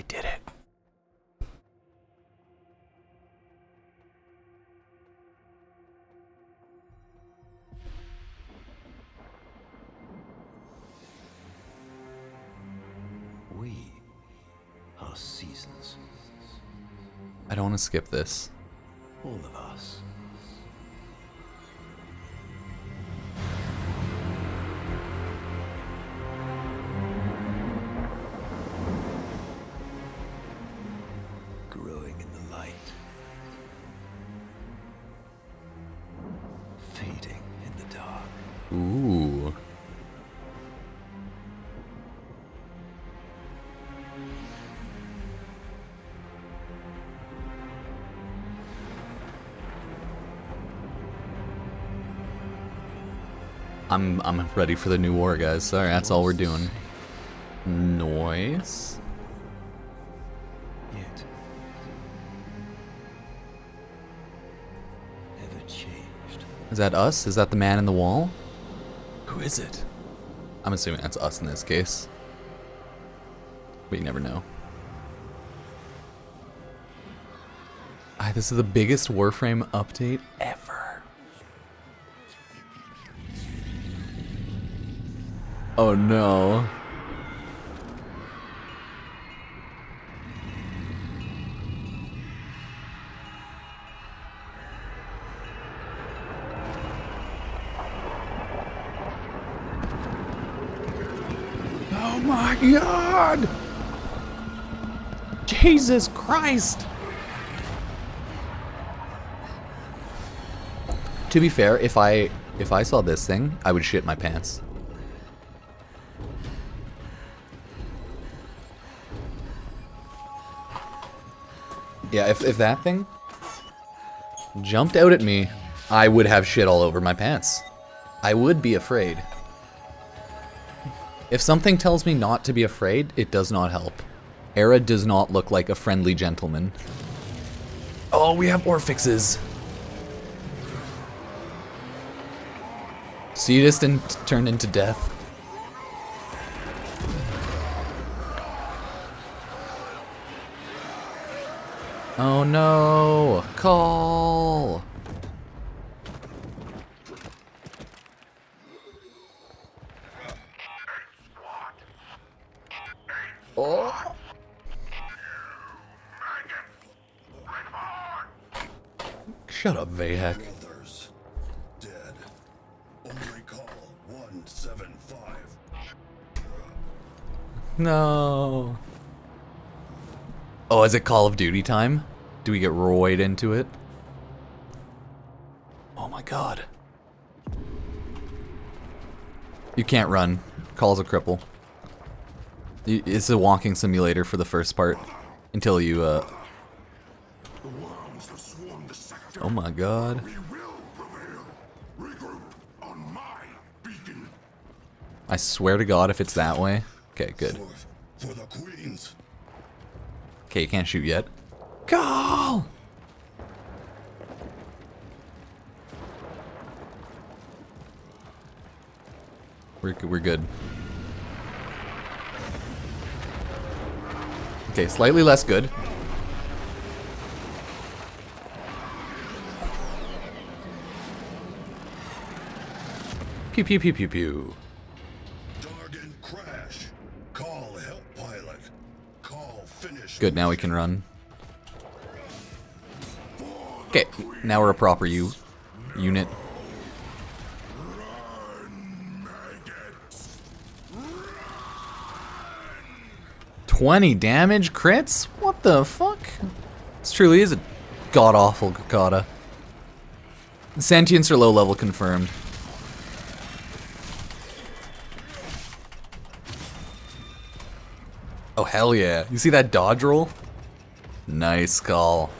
I did it. We are seasons. I don't want to skip this. I'm I'm ready for the new war, guys. Sorry, that's all we're doing. Noise. Yet. Ever changed. Is that us? Is that the man in the wall? Who is it? I'm assuming that's us in this case. But you never know. Ah, this is the biggest Warframe update ever. Oh no. Oh my god! Jesus Christ! To be fair, if I if I saw this thing, I would shit my pants. Yeah, if, if that thing jumped out at me, I would have shit all over my pants. I would be afraid. If something tells me not to be afraid, it does not help. Erra does not look like a friendly gentleman. Oh, we have Orphixes. So you just didn't turn into death. Oh no! Kahl! Oh! Shut up, Vay Hek. Dead. Only Kahl 175. No. Oh, is it Call of Duty time? Do we get roid into it? Oh my god. You can't run. Kahl's a cripple. It's a walking simulator for the first part. Until you, uh... The worms have swarmed the sector. Oh my god. We will prevail. Regroup on my beacon. I swear to god if it's that way. Okay, good. Okay, you can't shoot yet. Go! We're, we're good. Okay, slightly less good. Pew pew pew pew pew. Good, now we can run. Okay, now we're a proper U unit. 20 damage crits? What the fuck? This truly is a god-awful Kakata. Sentience or low level confirmed. Hell yeah. You see that dodge roll? Nice call.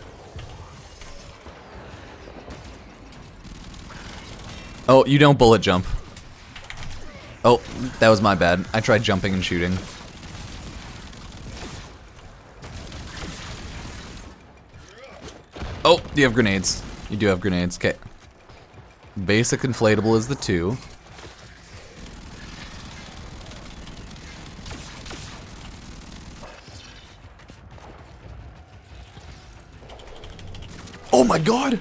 Oh, you don't bullet jump. Oh, that was my bad. I tried jumping and shooting. Oh, you have grenades. You do have grenades. Okay. Basic inflatable is the two. Oh my god!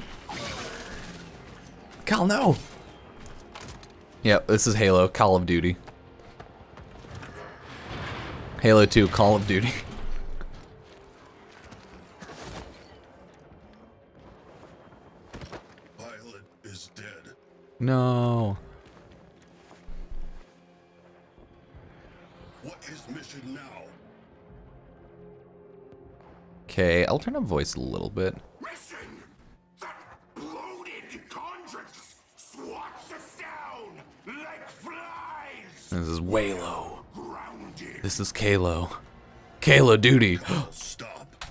Kahl, no! Yep, this is Halo, Call of Duty. Halo 2, Call of Duty. Pilot is dead. No. What is mission now? Okay, I'll turn up voice a little bit. This is Kalo. Kalo Duty. Stop.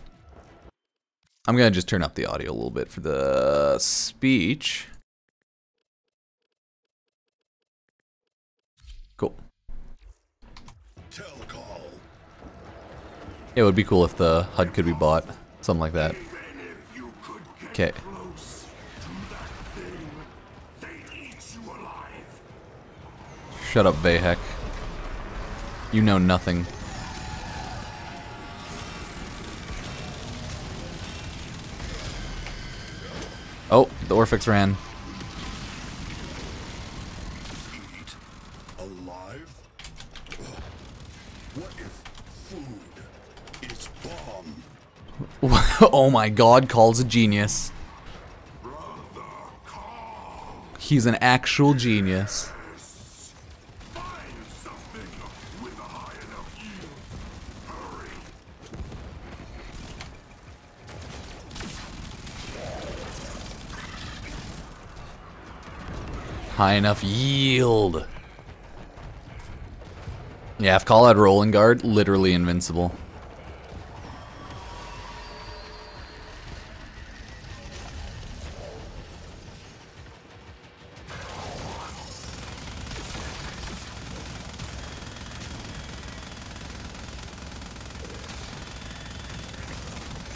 I'm gonna just turn up the audio a little bit for the speech. Cool. Tell call. It would be cool if the HUD could be bought. Something like that. Even if you could get Okay. close to that thing, they'd eat you alive. Shut up, Vay Hek. You know nothing. Oh, the Orphix ran. Alive? What if food is bomb? oh my god, Kahl's a genius. He's an actual genius. High enough yield. Yeah, if Kahl had rolling guard, literally invincible.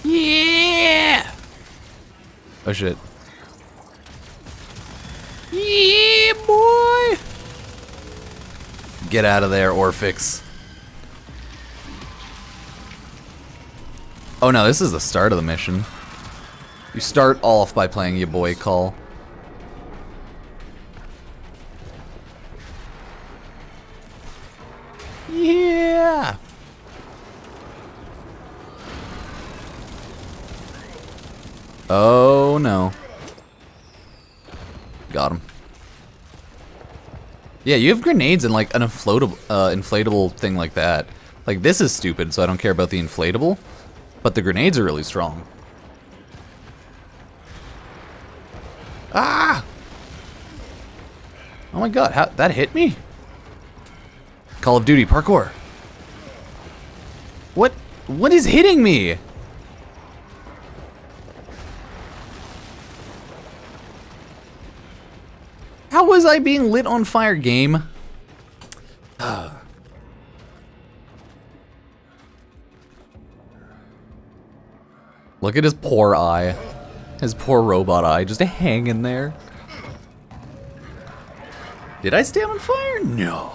Yeah! Oh shit. Yeah, boy! Get out of there, Orphix. Oh no, this is the start of the mission. You start off by playing your boy Kahl. Yeah, you have grenades and like an inflatable, uh, inflatable thing like that. Like this is stupid, so I don't care about the inflatable, but the grenades are really strong. Ah! Oh my god, how that hit me? Call of Duty parkour. What? What is hitting me? I being lit on fire, game? Look at his poor eye. His poor robot eye just hanging there. Did I stay on fire? No.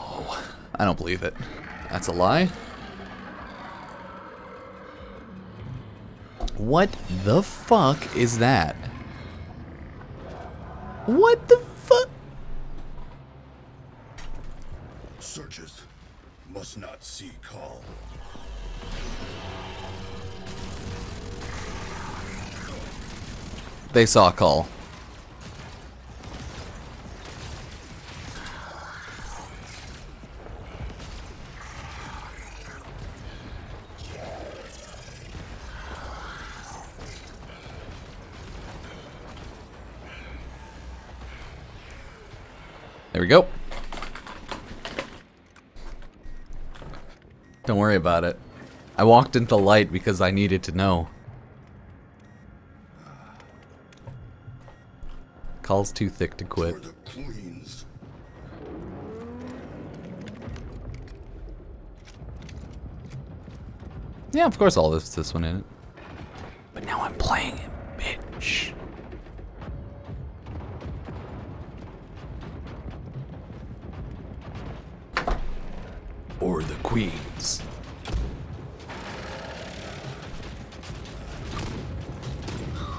I don't believe it. That's a lie. What the fuck is that? They saw a call. There we go. Don't worry about it. I walked into light because I needed to know. Kahl's too thick to quit. For the queens. Yeah, of course all this this one in it. But now I'm playing him, bitch. Or the queens.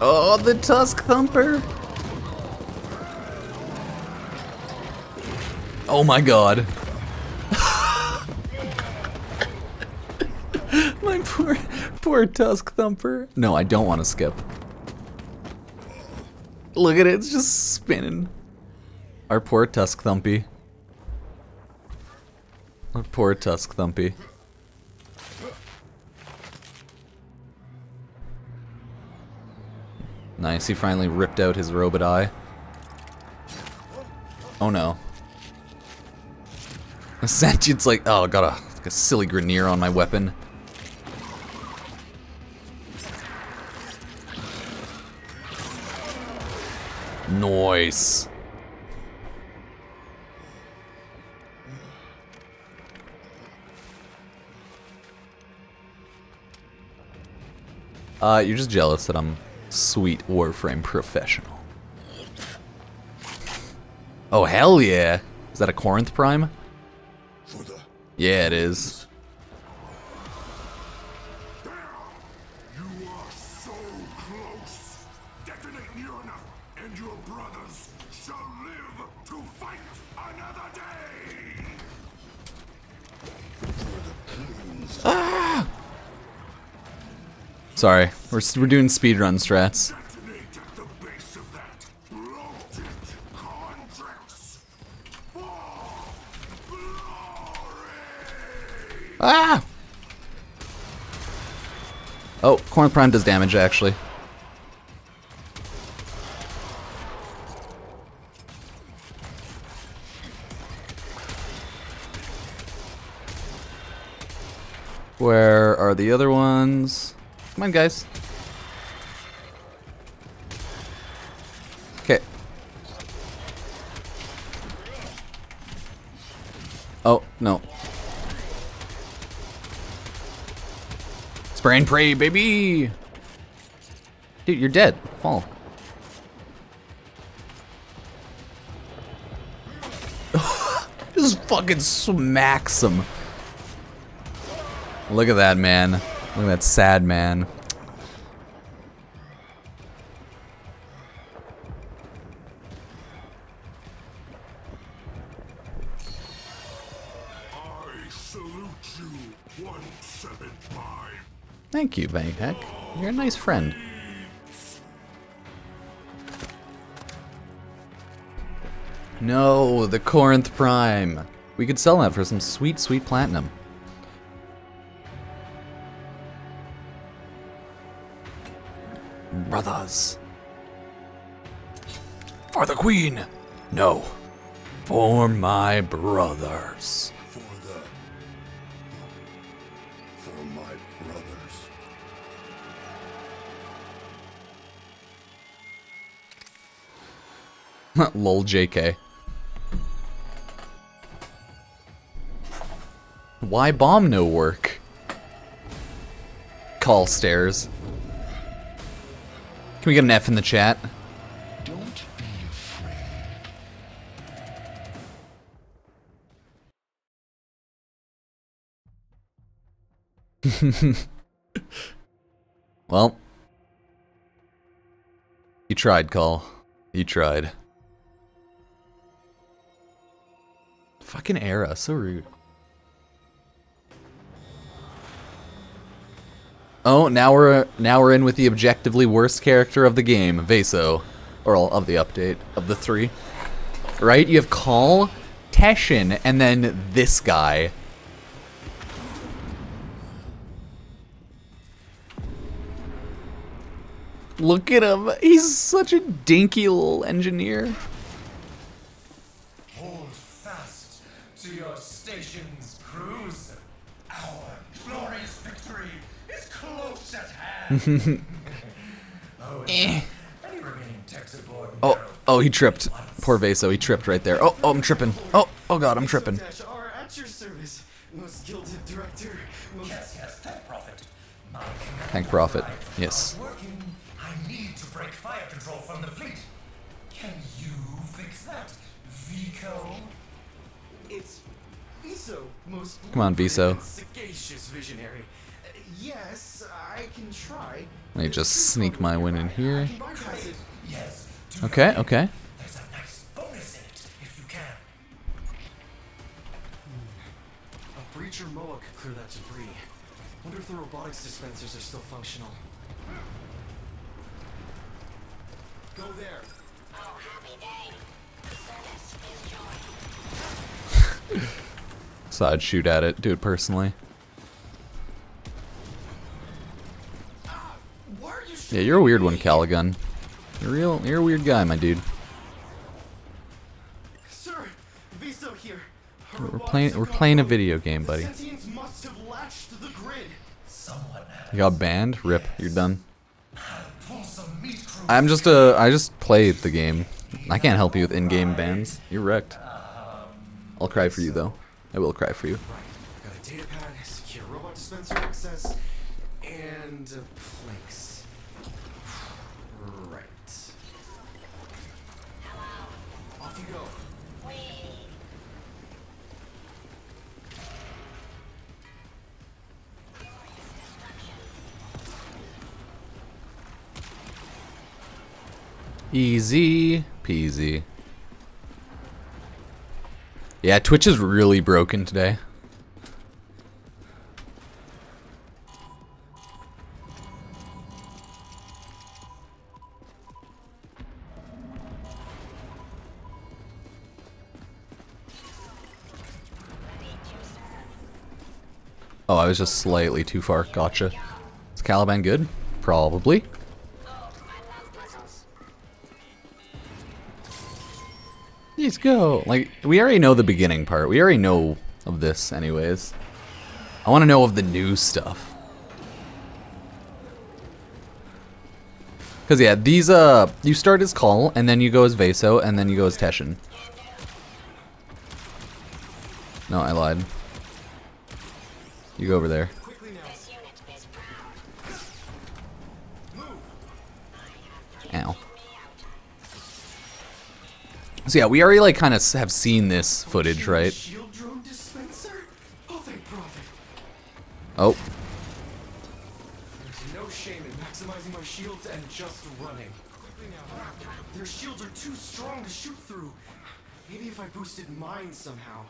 Oh, the Tusk Thumper. Oh my god. my poor, poor Tusk Thumper. No, I don't want to skip. Look at it, it's just spinning. Our poor Tusk Thumpy. Our poor Tusk Thumpy. Nice, he finally ripped out his robot eye. Oh no. Sentient's like, oh, got a, like a silly grenier on my weapon. Noise. Uh, you're just jealous that I'm sweet Warframe professional. Oh, hell yeah. Is that a Corinth Prime? Yeah, it is. you are so close. Detonate Nirna, and your brothers shall live to fight another day. Sorry, we're, we're doing speedrun strats. Corinth Prime does damage, actually. Where are the other ones? Come on, guys. Okay. Oh, no. And pray, baby! Dude, you're dead. Fall. Just fucking smacks him. Look at that man. Look at that sad man. You, Bangheck. You're a nice friend. No, the Corinth Prime. We could sell that for some sweet, sweet platinum. Brothers. For the Queen. No. For my brothers. Lol JK. Why bomb no work? Kahl stairs. Can we get an F in the chat? Don't be afraid. Well. You tried, Kahl. You tried. Fucking Erra, so rude. Oh, now we're now we're in with the objectively worst character of the game, Veso, or of the update of the three. Right? You have Kahl, Teshin, and then this guy. Look at him. He's such a dinky little engineer. To your stations, crews. Our glorious victory is close at hand. oh, and any techs aboard Oh, oh, he tripped. Poor Veso, he tripped right there. Oh, oh, I'm tripping. Oh, oh god, I'm tripping. Dash are at your service, most gilded director. Most Yes, yes, thank Prophet. My Thank Prophet. Yes. Come on, lucrative Veso. visionary. yes, I can try. Let me just sneak my win in here. I can bypass it. Yes. Okay, okay. There's a nice bonus in it if you can. A breacher Moa could clear that debris. Wonder if the robotics dispensers are still functional. Go there. So I'd shoot at it, do it personally. Why are you Yeah, you're a weird one, Caligun. You're real. You're a weird guy, my dude. Sir, Veso here. We're playing. We're playing a video game, buddy. Sentients must have latched the grid. Someone has. You got banned. Rip. You're done. Pull some meat crew. I'm just a. I just played the game. I can't help you with in-game bans. You're wrecked. I'll cry for you though. I will cry for you. Right. Got a data pad, secure robot dispenser access, and a place. Right. Off you go. Easy peasy. Yeah, Twitch is really broken today. Oh, I was just slightly too far. Gotcha. Is Caliban good? Probably. Let's go. Like, we already know the beginning part. We already know of this anyways. I want to know of the new stuff. Because, yeah, these, uh, you start as Kahl, and then you go as Veso, and then you go as Teshin. No, I lied. You go over there. Ow. So yeah, we already like kind of have seen this footage, right? Shield drone dispenser? Oh. Oh, There's no shame in maximizing my shields and just running. Quickly now. Their shields are too strong to shoot through. Maybe if I boosted mine somehow.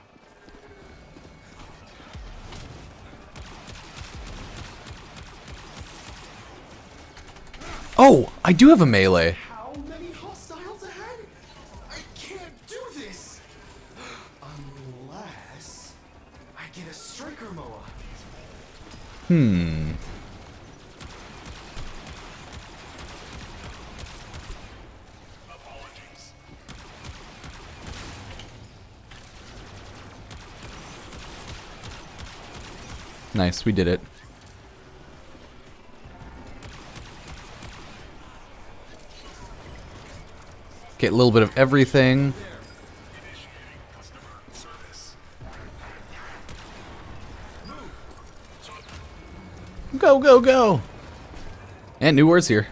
oh, I do have a melee. Hmm. Nice, we did it. Get a little bit of everything. Go, go, go! And new words here.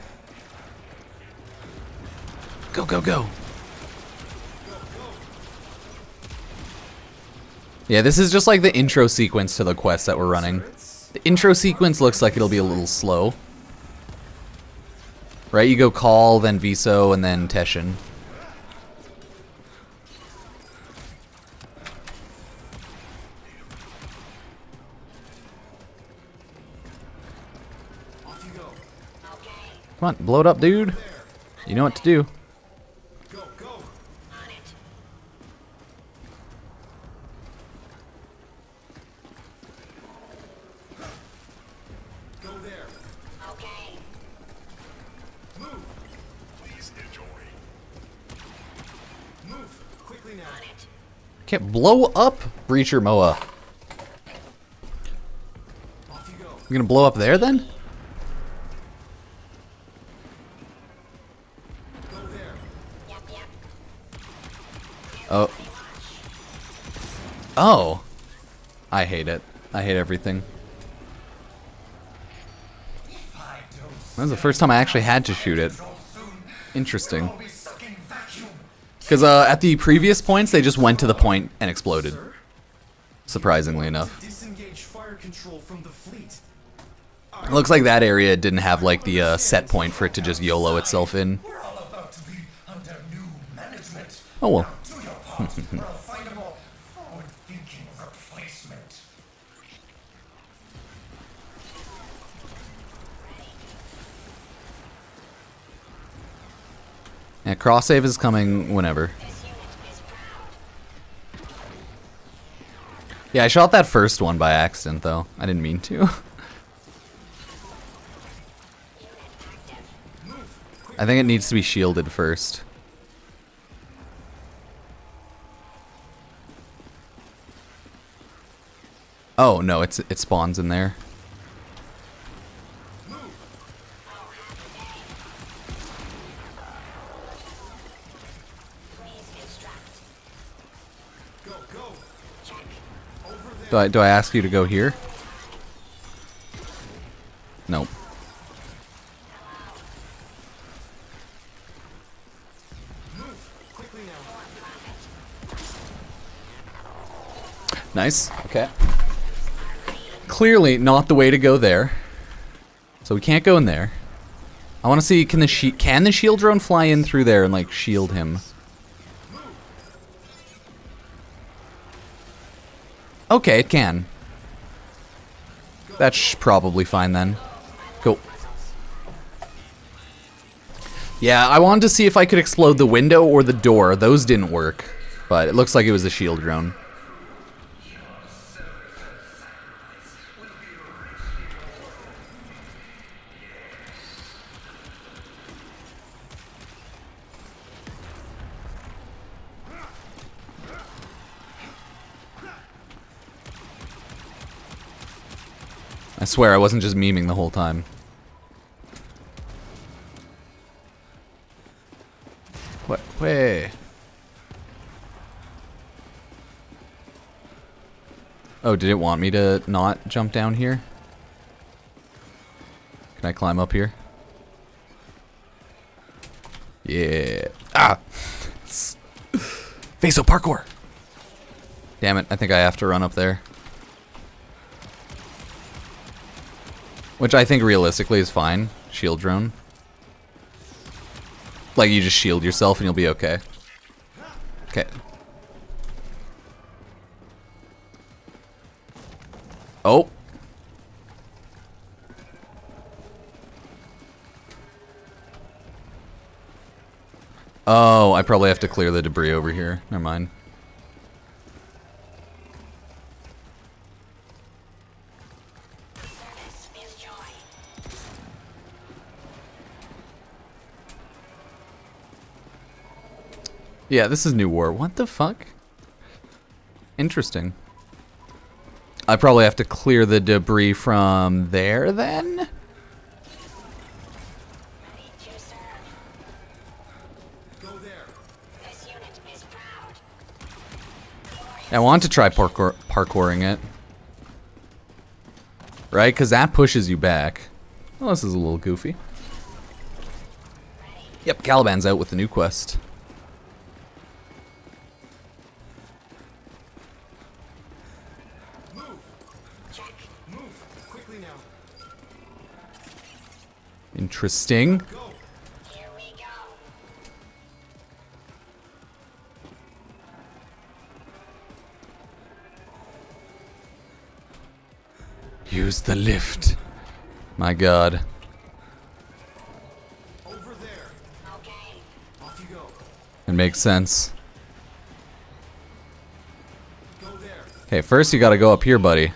Go, go, go! Yeah, this is just like the intro sequence to the quest that we're running. The intro sequence looks like it'll be a little slow. Right, you go Kahl, then Veso, and then Teshin. Come on, blow it up, dude. You know what to do. Can't blow up Breacher Moa. You gonna blow up there then? Oh. Oh. I hate it. I hate everything. That was the first time I actually had to shoot it. Interesting. Because uh, at the previous points, they just went to the point and exploded. Surprisingly enough. Looks like that area didn't have like the uh, set point for it to just YOLO itself in. Oh well. Yeah, cross save is coming whenever. Yeah, I shot that first one by accident though. I didn't mean to. I think it needs to be shielded first. Oh no, it's it spawns in there. Do I do I ask you to go here? Nope. Nice. Okay. Clearly not the way to go there. So we can't go in there. I want to see can the can the shield drone fly in through there and like shield him? Okay, it can. That's probably fine then. Cool. Yeah, I wanted to see if I could explode the window or the door. Those didn't work, but it looks like it was the shield drone. Swear I wasn't just memeing the whole time. What? Way. Oh, did it want me to not jump down here? Can I climb up here? Yeah. Ah! Veso parkour! Damn it, I think I have to run up there. Which I think realistically is fine. Shield drone. Like you just shield yourself and you'll be okay. Okay. Oh. Oh, I probably have to clear the debris over here. Never mind. Yeah, this is New War. What the fuck? Interesting. I probably have to clear the debris from there then? I want to try parkour parkouring it. Right? Because that pushes you back. Well, this is a little goofy. Yep, Caliban's out with the new quest. Interesting. Use the lift. My god. Over there. Off you go. It makes sense. Go there. Okay, first you gotta go up here, buddy.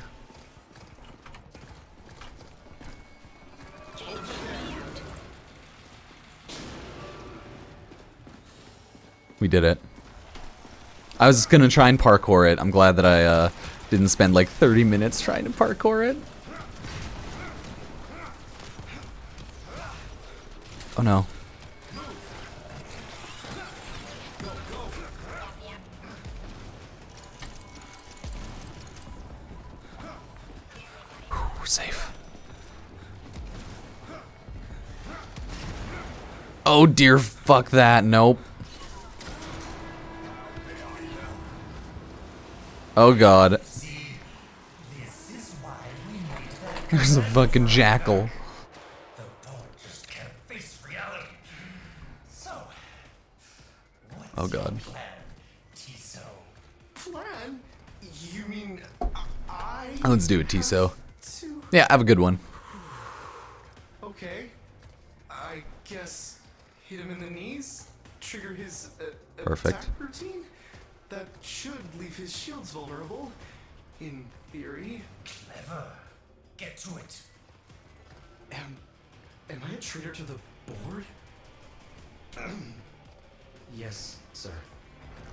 Did it. I was gonna try and parkour it. I'm glad that I uh, didn't spend like 30 minutes trying to parkour it. Oh no. Safe. Oh dear, fuck that. Nope. Oh god. See, this is why we need the There's a fucking jackal. The board just can't face reality. So, what's Oh god. your plan, Tiso? Plan? You mean I? Let's do it, Tiso. To... Yeah, have a good one.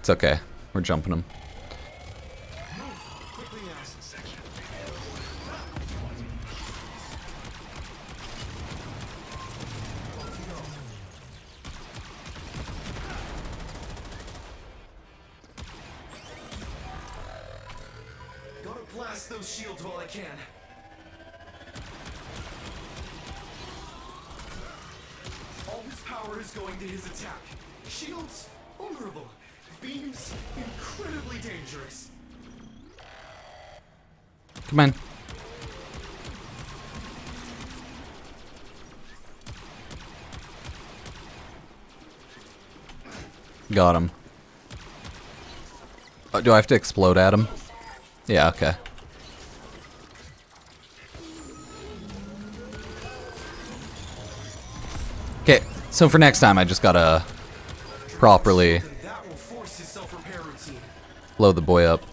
It's okay. We're jumping him. Got him. Oh, do I have to explode at him? Yeah, okay. Okay, so for next time I just gotta properly Then that will force his self-repair routine. blow the boy up.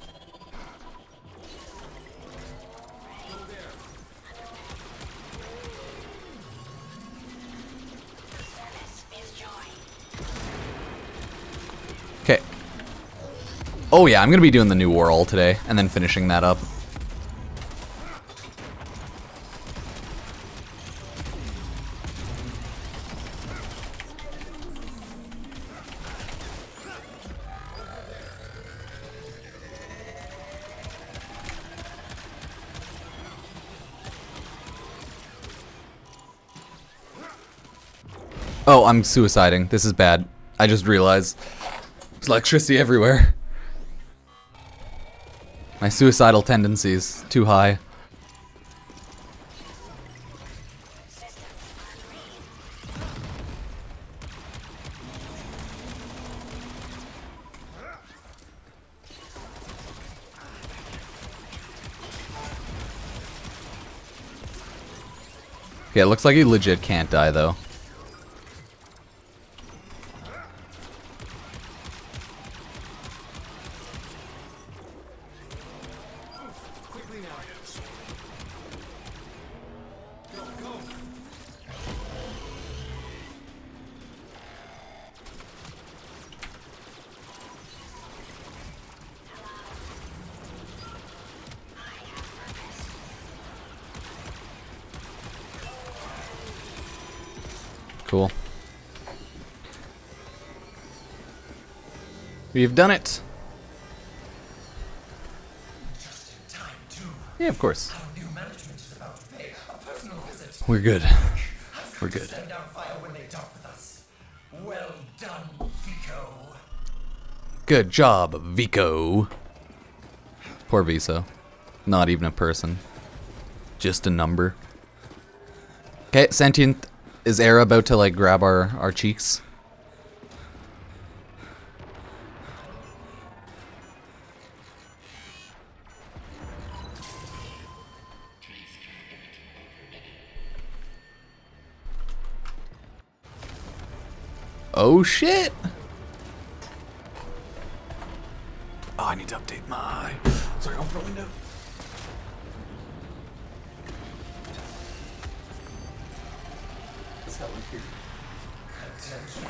Oh yeah, I'm gonna be doing the new world today, and then finishing that up. Oh, I'm suiciding. This is bad. I just realized. There's electricity everywhere. My suicidal tendencies too high. Okay, it looks like he legit can't die though. We've done it. Yeah, of course. We're good. We're good. Well done, Vico. Good job, Vico. Poor Veso. Not even a person. Just a number. Okay, sentient. Is Air about to like grab our our cheeks? Shit! Oh, I need to update my. Sorry, open the window.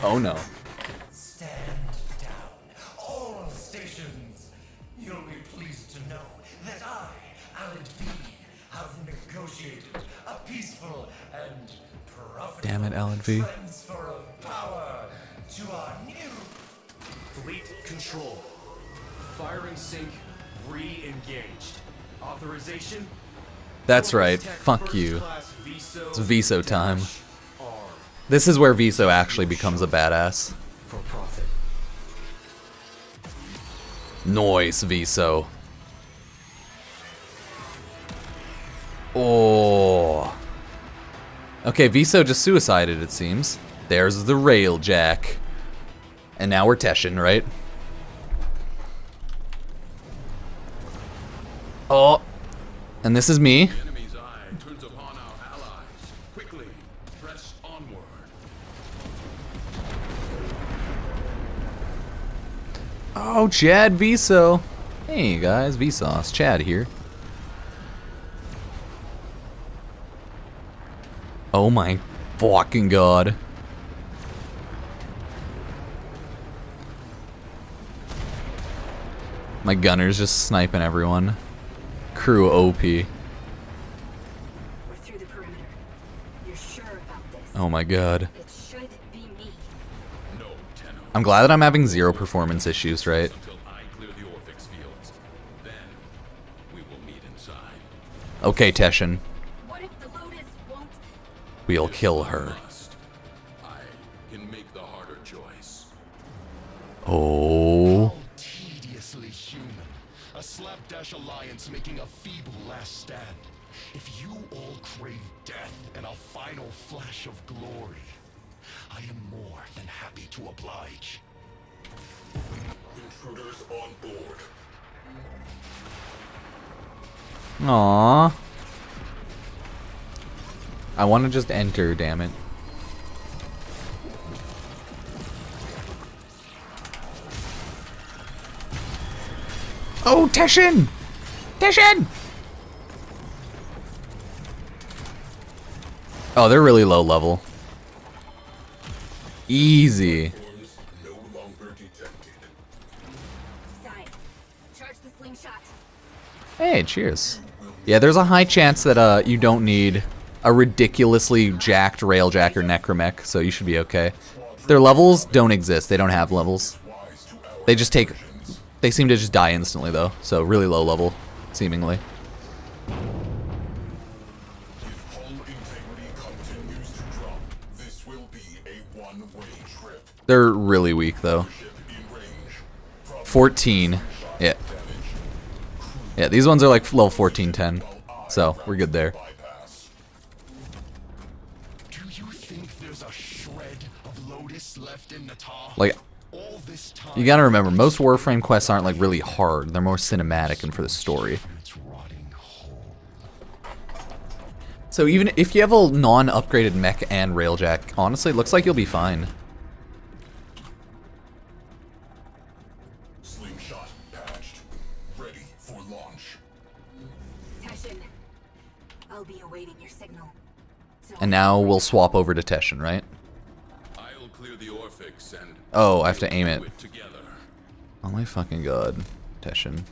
Oh no. Stand down. All stations. You'll be pleased to know that I, Alad V, have negotiated a peaceful and profitable Damn it, Alad V. Firing sync re-engaged. Authorization. That's right. Fuck you. Veso It's Veso time. R This is where Veso actually becomes a badass. for profit. Noise, Veso. Oh. Okay, Veso just suicided, it seems. There's the Railjack. And now we're Teshin, right? Oh. And this is me. Enemy's eye turns upon our allies. Quickly. Oh, Chad Veso. Hey guys, Vsauce, Chad here. Oh my fucking god. My gunner's just sniping everyone. Crew OP. We're through the perimeter. You're sure about this? Oh my god. It should be me. No, Tenno. I'm glad that I'm having zero performance issues, right? Until I clear the Orphix fields. Then, we will meet inside. Okay, Teshin. What if the Lotus won't? We'll kill her. Oblige. Intruders on board. Aww. I want to just enter, damn it. Oh, Teshin! Teshin! Oh, they're really low level. Easy. Hey, cheers. Yeah, there's a high chance that uh you don't need a ridiculously jacked railjack or necromech, so you should be okay. Their levels don't exist. They don't have levels. They just take they seem to just die instantly though, so really low level seemingly. They're really weak though. Ship in range. 14. Yeah. Yeah, these ones are like level 1410, So, we're good there. Do you think there's a shred of Lotus left in? Like all this time you got to remember most Warframe quests aren't like really hard. They're more cinematic and for the story. it's rotting whole. So even if you have a non-upgraded mech and railjack, honestly, it looks like you'll be fine. And now we'll swap over to Teshin, right? I'll clear the Orphix and Oh, I have to aim it. it. Oh my fucking god, Teshin.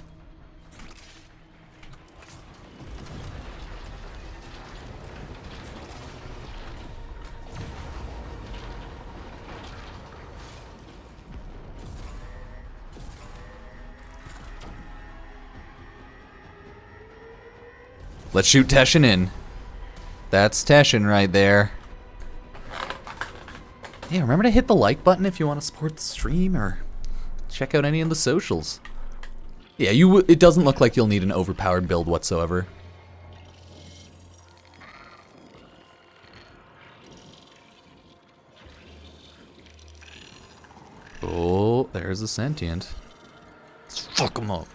Let's shoot Teshin in. That's Teshin right there. Yeah, remember to hit the like button if you want to support the stream or check out any of the socials. Yeah, you. It doesn't look like you'll need an overpowered build whatsoever. Oh, there's a sentient. Let's fuck him up.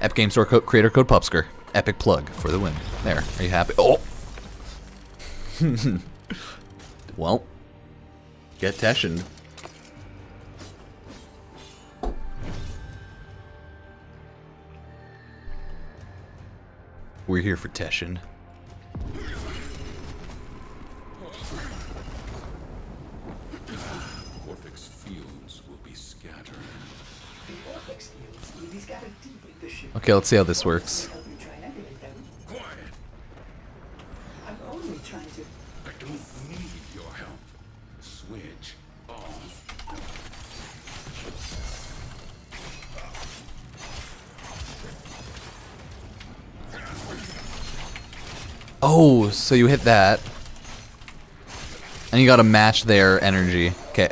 Epic Game Store co creator code Pupsker. Epic plug for the win. There. Are you happy? Oh. well, get Teshin. We're here for Teshin. Orphix fields will be scattered. Okay, let's see how this works. Quiet. I'm only trying to. I don't need your help. Switch off. Oh, so you hit that. And you gotta match their energy. Okay.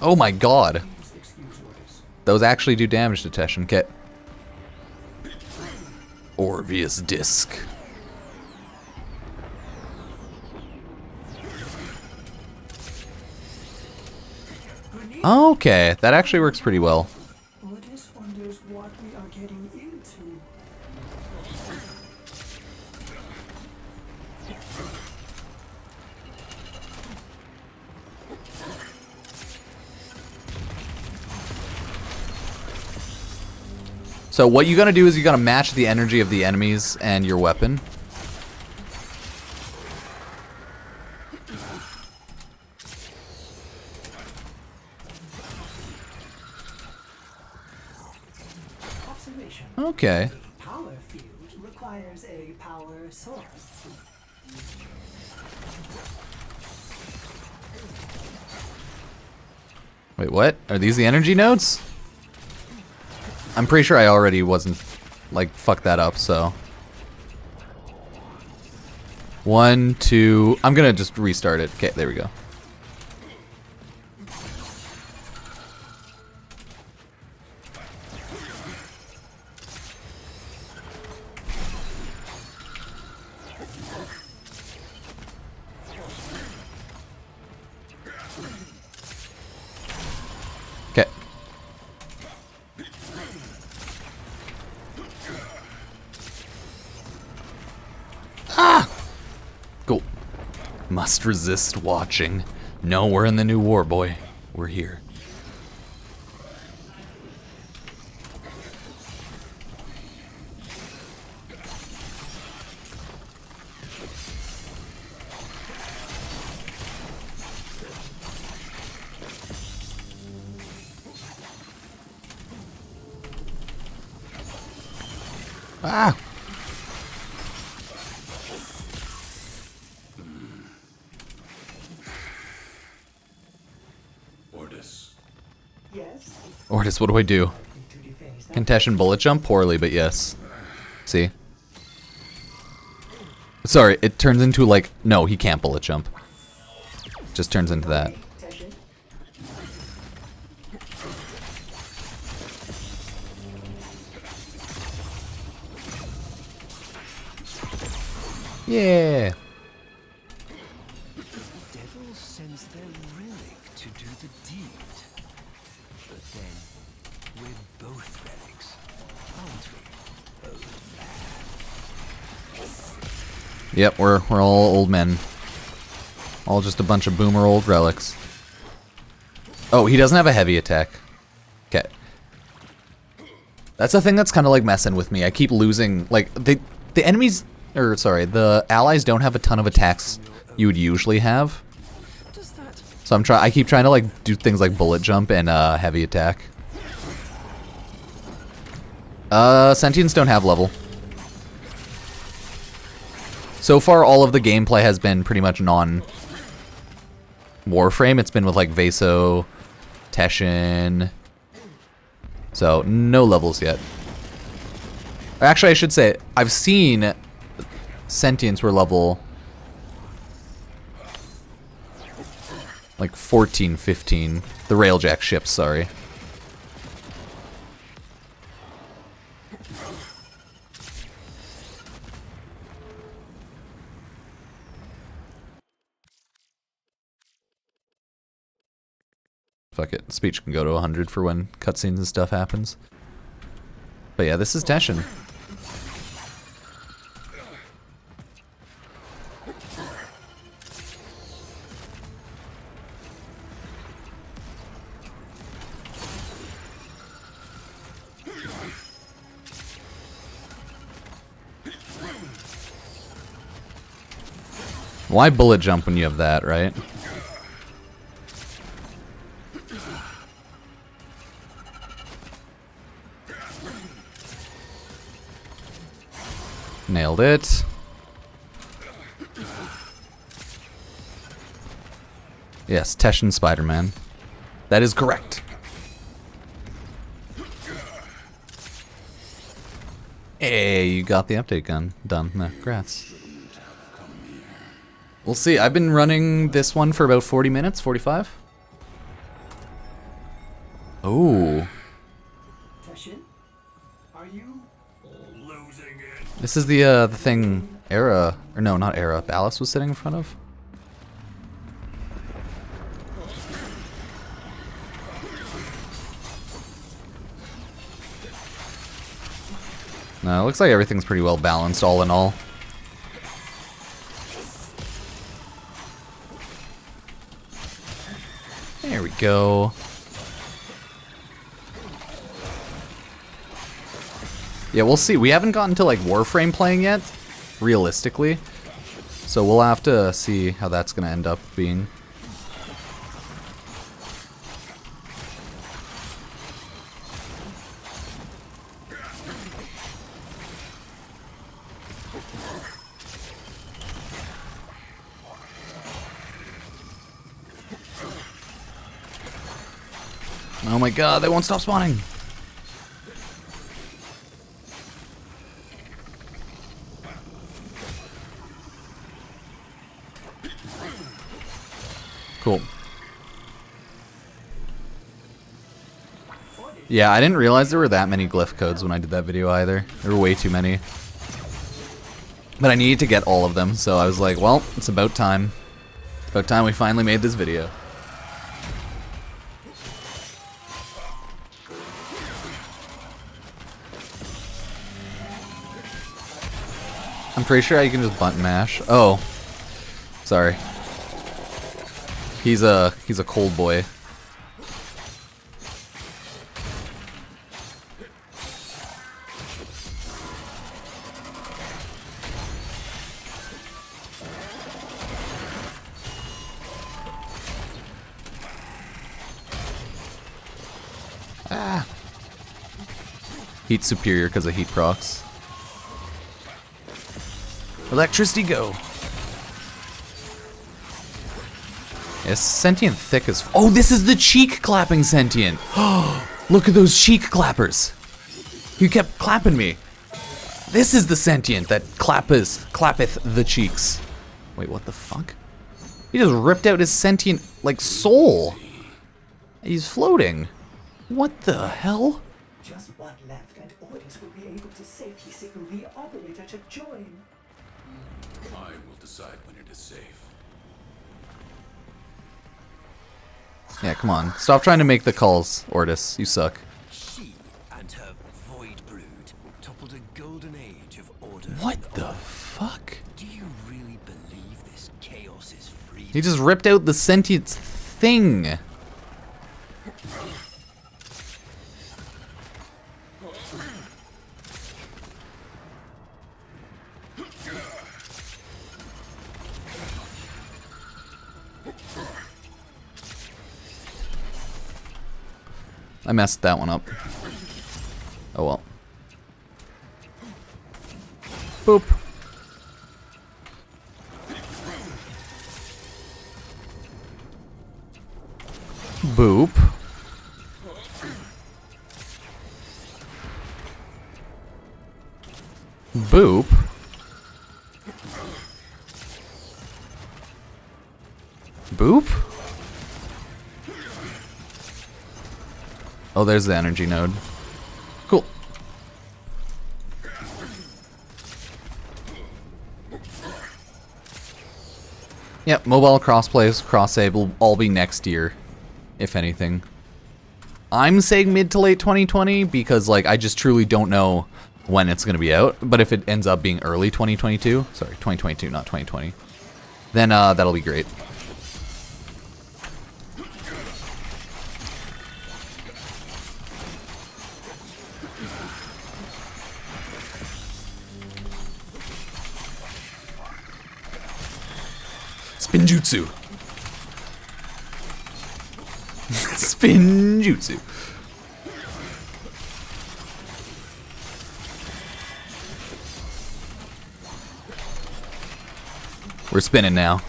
Oh my god. Those actually do damage to Teshin. Okay. Orvius disc. Okay, that actually works pretty well. Ordis wonders what we are getting into. So what you gotta do is you gotta match the energy of the enemies and your weapon. Okay. Power field requires a power source. Wait, what? Are these the energy nodes? I'm pretty sure I already wasn't, like, fucked that up, so. One, two, I'm gonna just restart it. Okay, there we go. Resist watching. No, we're in the new war, boy. We're here. What do I do? Contention bullet jump? Poorly, but yes. See? Sorry, it turns into like... No, he can't bullet jump. Just turns into that. Yep, we're, we're all old men. All just a bunch of boomer old relics. Oh, he doesn't have a heavy attack. Okay. That's the thing that's kind of like messing with me. I keep losing, like, the, the enemies, or sorry, the allies don't have a ton of attacks you would usually have. So I'm try I keep trying to like do things like bullet jump and uh, heavy attack. Uh, sentients don't have level. So far, all of the gameplay has been pretty much non Warframe. It's been with like Veso, Teshin. So no levels yet. Actually, I should say I've seen sentients were level like 14, 15. The Railjack ships, sorry. Fuck it. Speech can go to 100 for when cutscenes and stuff happens. But yeah, this is Teshin. Why bullet jump when you have that, right? Nailed it. Yes, Teshin Spider-Man. That is correct. Hey, you got the update gun done. No, congrats. We'll see. I've been running this one for about 40 minutes, 45. Oh. This is the uh, the thing Erra or no, not Erra. Ballas was sitting in front of. No, it looks like everything's pretty well balanced all in all. There we go. Yeah, we'll see. We haven't gotten to like Warframe playing yet, realistically. So we'll have to see how that's going to end up being. Oh my god, they won't stop spawning. Cool. Yeah, I didn't realize there were that many glyph codes when I did that video either. There were way too many. But I needed to get all of them, so I was like, well, it's about time. It's about time we finally made this video. I'm pretty sure I can just button mash. Oh. Sorry. He's a he's a cold boy. Ah. Heat superior because of heat procs. Electricity go. Yes, sentient thick as. Oh, this is the cheek clapping sentient. Look at those cheek clappers. You kept clapping me. This is the sentient that clappeth clappeth the cheeks. Wait, what the fuck? He just ripped out his sentient like soul. He's floating. What the hell? Just one left, and Ordis will be able to safely signal the operator to join. I will decide when it is safe. Yeah, come on. Stop trying to make the calls, Ordis. You suck. She and her void brood toppled a golden age of order. What the fuck? Do you really believe this chaos is free? He just ripped out the sentient thing. I messed that one up. Oh well. Boop. Boop. Boop. Boop? Oh, there's the energy node. Cool. Yep, mobile crossplays, cross save will all be next year, if anything. I'm saying mid to late 2020 because like I just truly don't know when it's going to be out. But if it ends up being early 2022, sorry, 2022, not 2020, then uh, that'll be great. Spinjutsu. Spinjutsu. We're spinning now.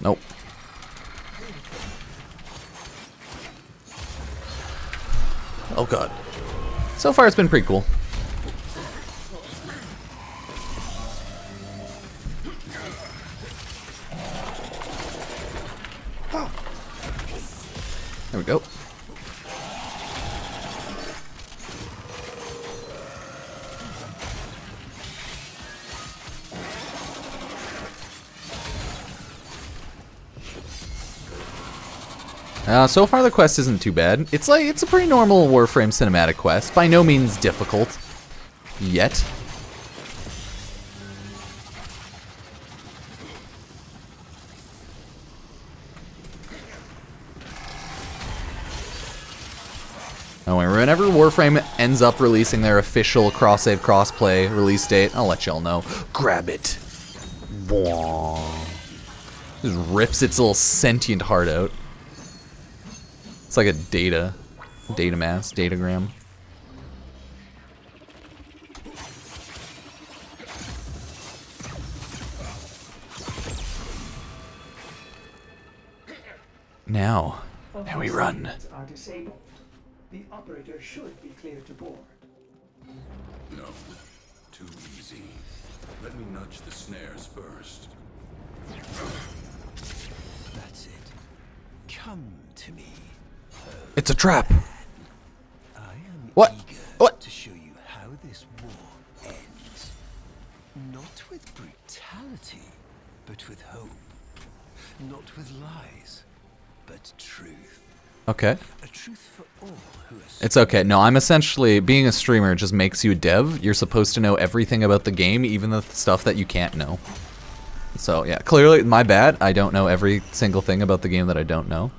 Nope. Oh god. So far it's been pretty cool. So far the quest isn't too bad. It's like it's a pretty normal Warframe cinematic quest. By no means difficult. Yet. Oh, whenever Warframe ends up releasing their official cross-save, cross-play release date, I'll let y'all know. Grab it. Just rips its little sentient heart out. It's like a data, data mass, datagram. Now, now we run. Are disabled. The operator should be clear to board. No. Too easy. Let me nudge the snares first. It's a trap. I am What? eager What? to show you how this war ends. Not with brutality, but with hope. Not with lies, but truth. Okay. A truth for all who are It's okay. No, I'm essentially being a streamer just makes you a dev. You're supposed to know everything about the game, even the stuff that you can't know. So yeah, clearly my bad. I don't know every single thing about the game that I don't know.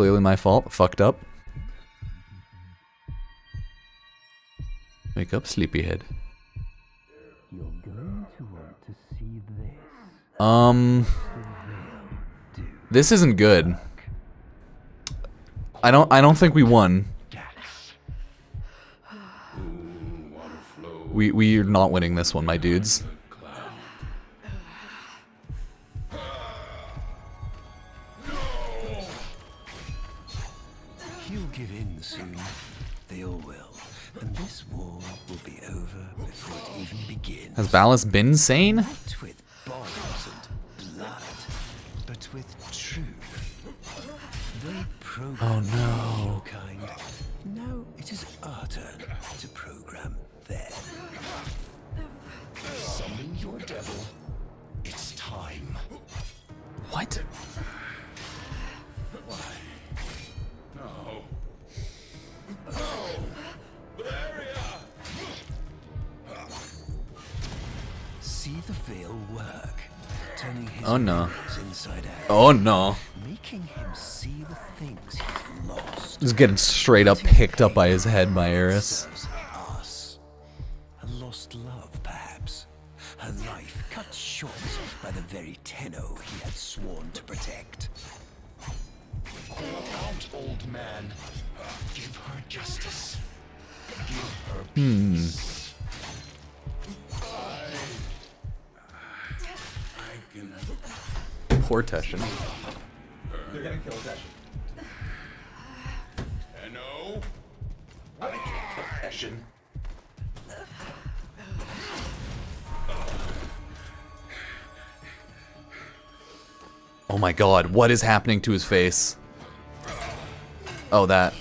Clearly my fault. Fucked up. Wake up, sleepyhead. You're going to want to see this. Um, this isn't good. I don't. I don't think we won. We we're not winning this one, my dudes. Has Ballas been sane? Not with bombs and blood, but with truth. They Oh, no. Oh, no. memories inside out, Oh no! making him see the things he's lost. Just getting straight up picked up by his head by Eris. A lost love, perhaps. Her life cut short by the very Tenno he had sworn to protect. Look out, old man. Give her justice. Give her Hmm. peace. I Poor Teshin. They're gonna kill Teshin. Hello? Teshin. Oh my god, what is happening to his face? Oh, that.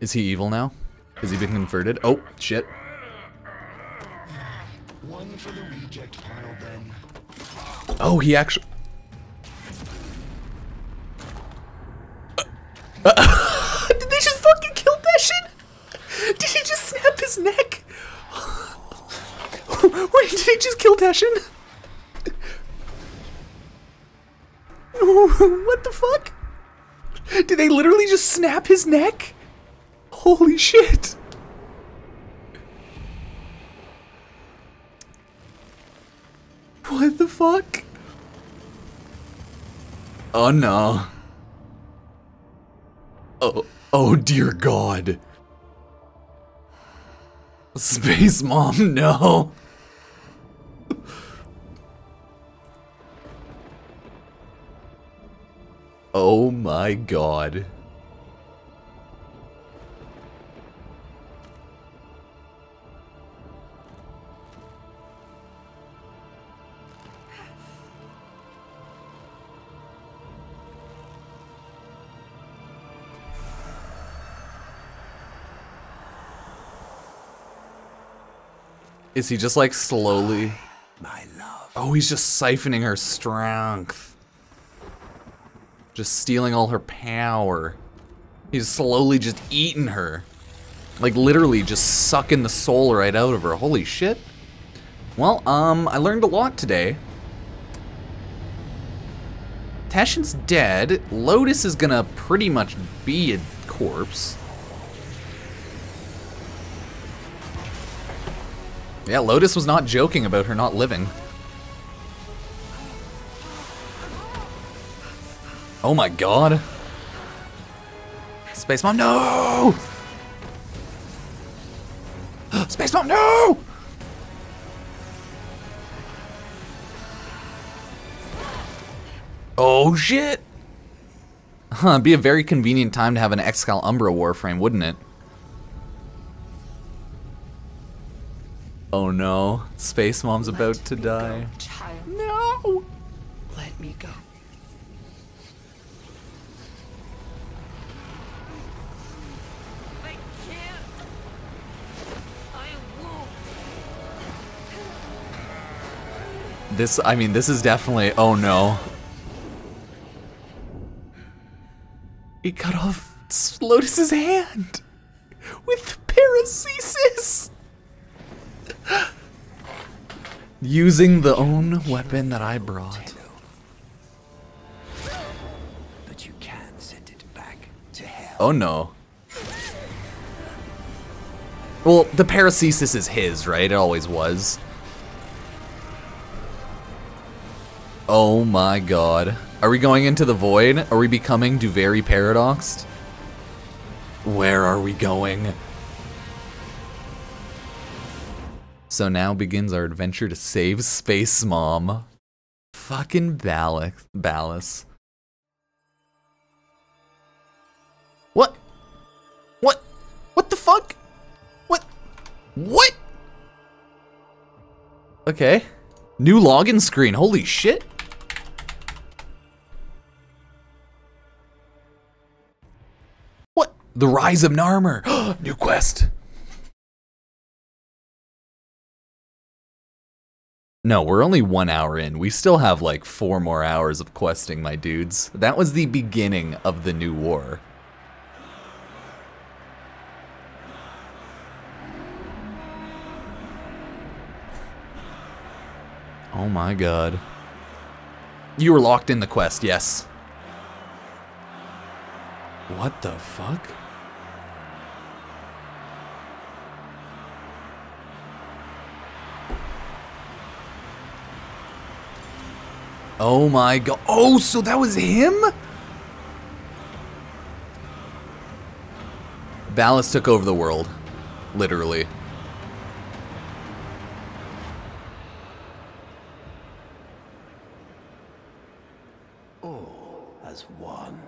Is he evil now? Has he been converted? Oh, shit. One for the reject pile, then. Oh, he actually. Uh, did they just fucking kill? Did he just snap his neck? Wait, did he just kill what the fuck? Did they literally just snap his neck? Holy shit. What the fuck? Oh no. Oh, oh dear god. Space Mom, no. Oh my god. Is he just like slowly? My love. Oh, he's just siphoning her strength. Just stealing all her power. He's slowly just eating her. Like literally just sucking the soul right out of her. Holy shit. Well, um, I learned a lot today. Teshin's dead. Lotus is gonna pretty much be a corpse. Yeah, Lotus was not joking about her not living. Oh my god. Space Mom, no! Space Mom, no! Oh shit! Huh, be a very convenient time to have an Excal Umbra Warframe, wouldn't it? Oh no, Space Mom's about to die. Child, No! let me go. I can't. I won't. This, I mean, this is definitely, oh no. He cut off Lotus's hand with paracesis. Using the own weapon that I brought. But you can send it back to hell. Oh no. Well, the paracesis is his, right? It always was. Oh my god. Are we going into the void? Are we becoming Duviri paradoxed? Where are we going? So now begins our adventure to save Space Mom. Fucking. Ballas. What? What? What the fuck? What? What? Okay. New login screen. Holy shit. What? The Rise of Narmer. New quest. No, we're only one hour in. We still have like four more hours of questing, my dudes. That was the beginning of the new war. Oh my god. You were locked in the quest, yes. What the fuck? Oh my god. Oh, so that was him? Ballas took over the world. Literally. All as one.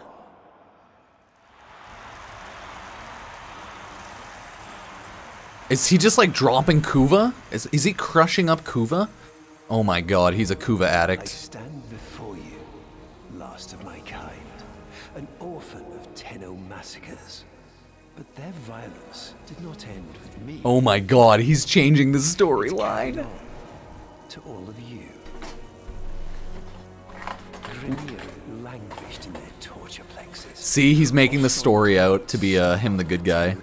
Is he just like dropping Kuva? Is, is he crushing up Kuva? Oh my god, he's a Kuva I addict. stand before you, last of my kind, an orphan of Tenno massacres. But their violence did not end with me. Oh my god, he's changing the storyline. To all of you. Languished in their torture. See, he's making the story out to be uh, him the good guy.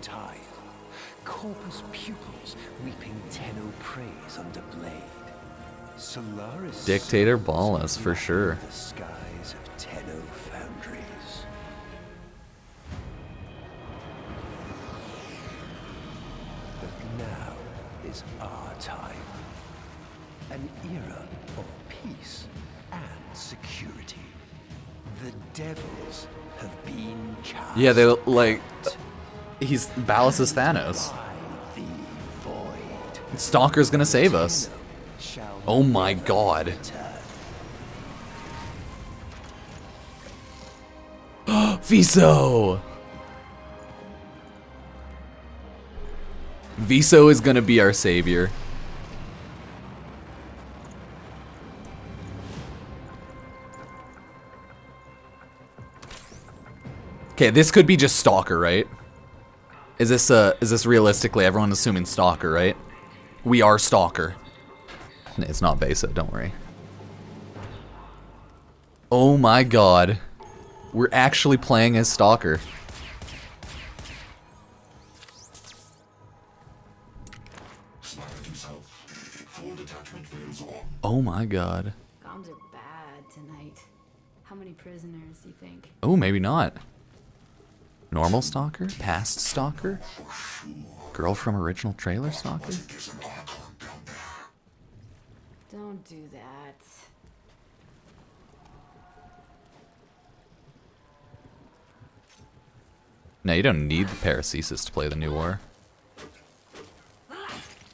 Devils have been cast Yeah, they like. He's Ballas is Thanos. by the void. Stalker's gonna save us. Oh my god. Veso! Veso is gonna be our savior. Okay, this could be just Stalker, right? Is this uh is this realistically everyone assuming Stalker, right? We are Stalker. It's not Besa, don't worry. Oh my god. We're actually playing as Stalker. Sniper himself. Full detachment fails on. Oh my god. Bombs are bad tonight. How many prisoners do you think? Oh, maybe not. Normal Stalker? Past Stalker? Girl from original trailer Stalker? Don't do that. No, you don't need the paracesis to play the new war.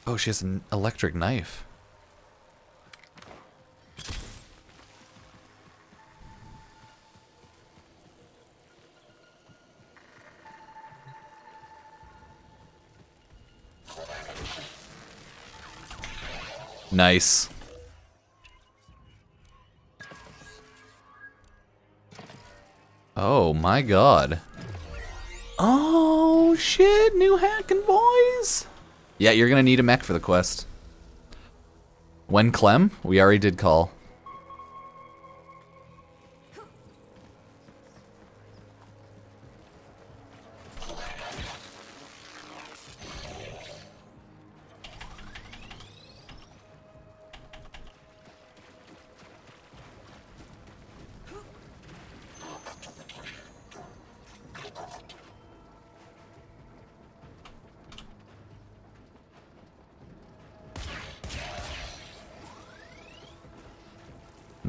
Oh, she has an electric knife. Nice. Oh my god. Oh shit, new hacking boys. Yeah, you're gonna need a mech for the quest. When Clem? We already did call.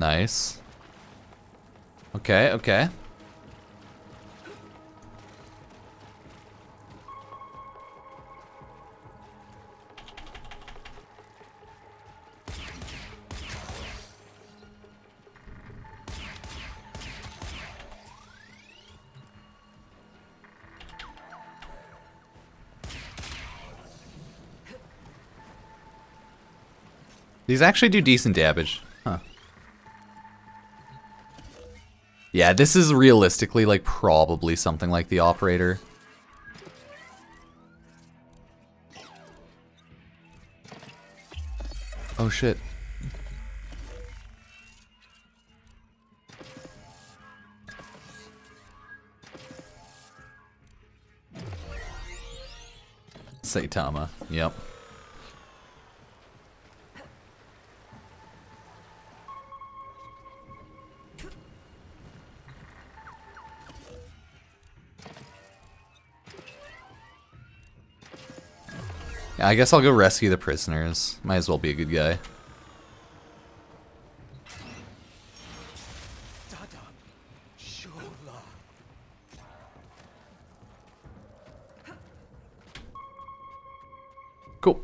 Nice. Okay, okay. These actually do decent damage. Yeah, this is realistically like probably something like the operator. Oh shit. Saitama, yep. I guess I'll go rescue the prisoners. Might as well be a good guy. Cool.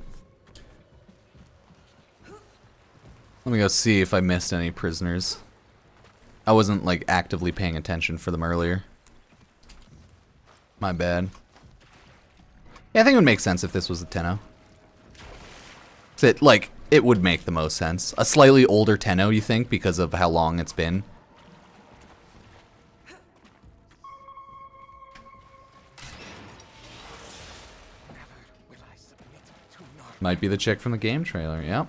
Let me go see if I missed any prisoners. I wasn't like actively paying attention for them earlier. My bad. Yeah, I think it would make sense if this was a Tenno. So it, like, it would make the most sense. A slightly older Tenno, you think, because of how long it's been? Might be the chick from the game trailer, yep.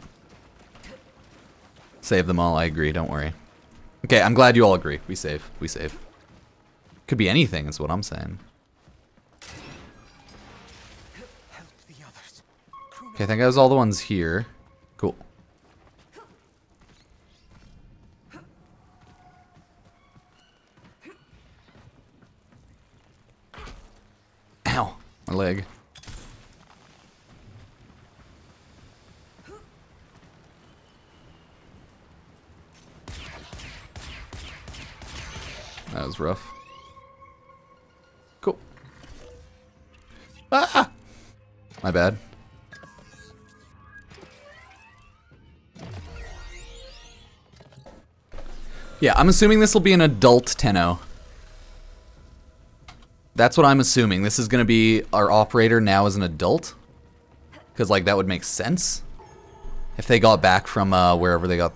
Save them all, I agree, don't worry. Okay, I'm glad you all agree. We save, we save. Could be anything, is what I'm saying. Help the others. Crew Okay, I think that was all the ones here. Cool. Ow, my leg. That was rough. Cool. Ah! My bad. Yeah, I'm assuming this will be an adult Tenno. That's what I'm assuming. This is going to be our operator now as an adult. Because, like, that would make sense. If they got back from uh, wherever they got...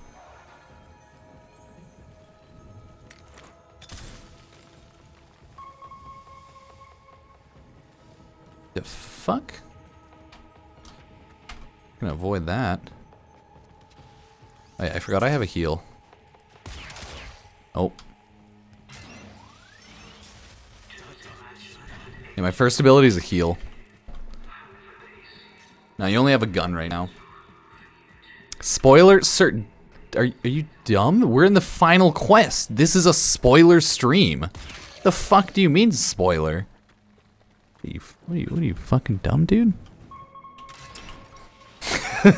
The fuck? I'm Gonna avoid that. Oh, yeah, I forgot I have a heal. Oh. Yeah, my first ability is a heal. Now you only have a gun right now. Spoiler, sir. Are, are you dumb? We're in the final quest. This is a spoiler stream. The fuck do you mean spoiler? Are you, what, are you, what are you fucking dumb, dude?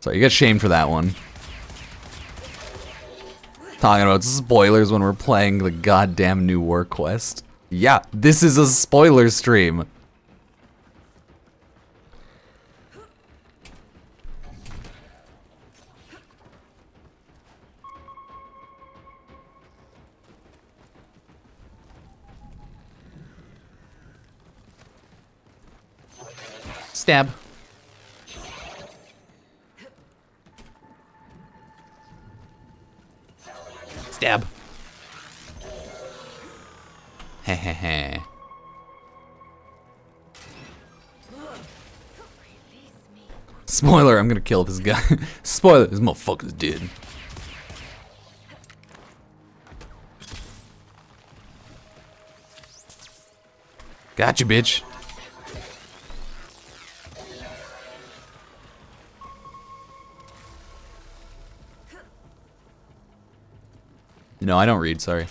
Sorry, you got shamed for that one. Talking about spoilers when we're playing the goddamn new war quest. Yeah, this is a spoiler stream. Stab. Stab. Hehehe. Spoiler, I'm gonna kill this guy. Spoiler, this motherfucker's dead. Gotcha, bitch. No, I don't read, sorry.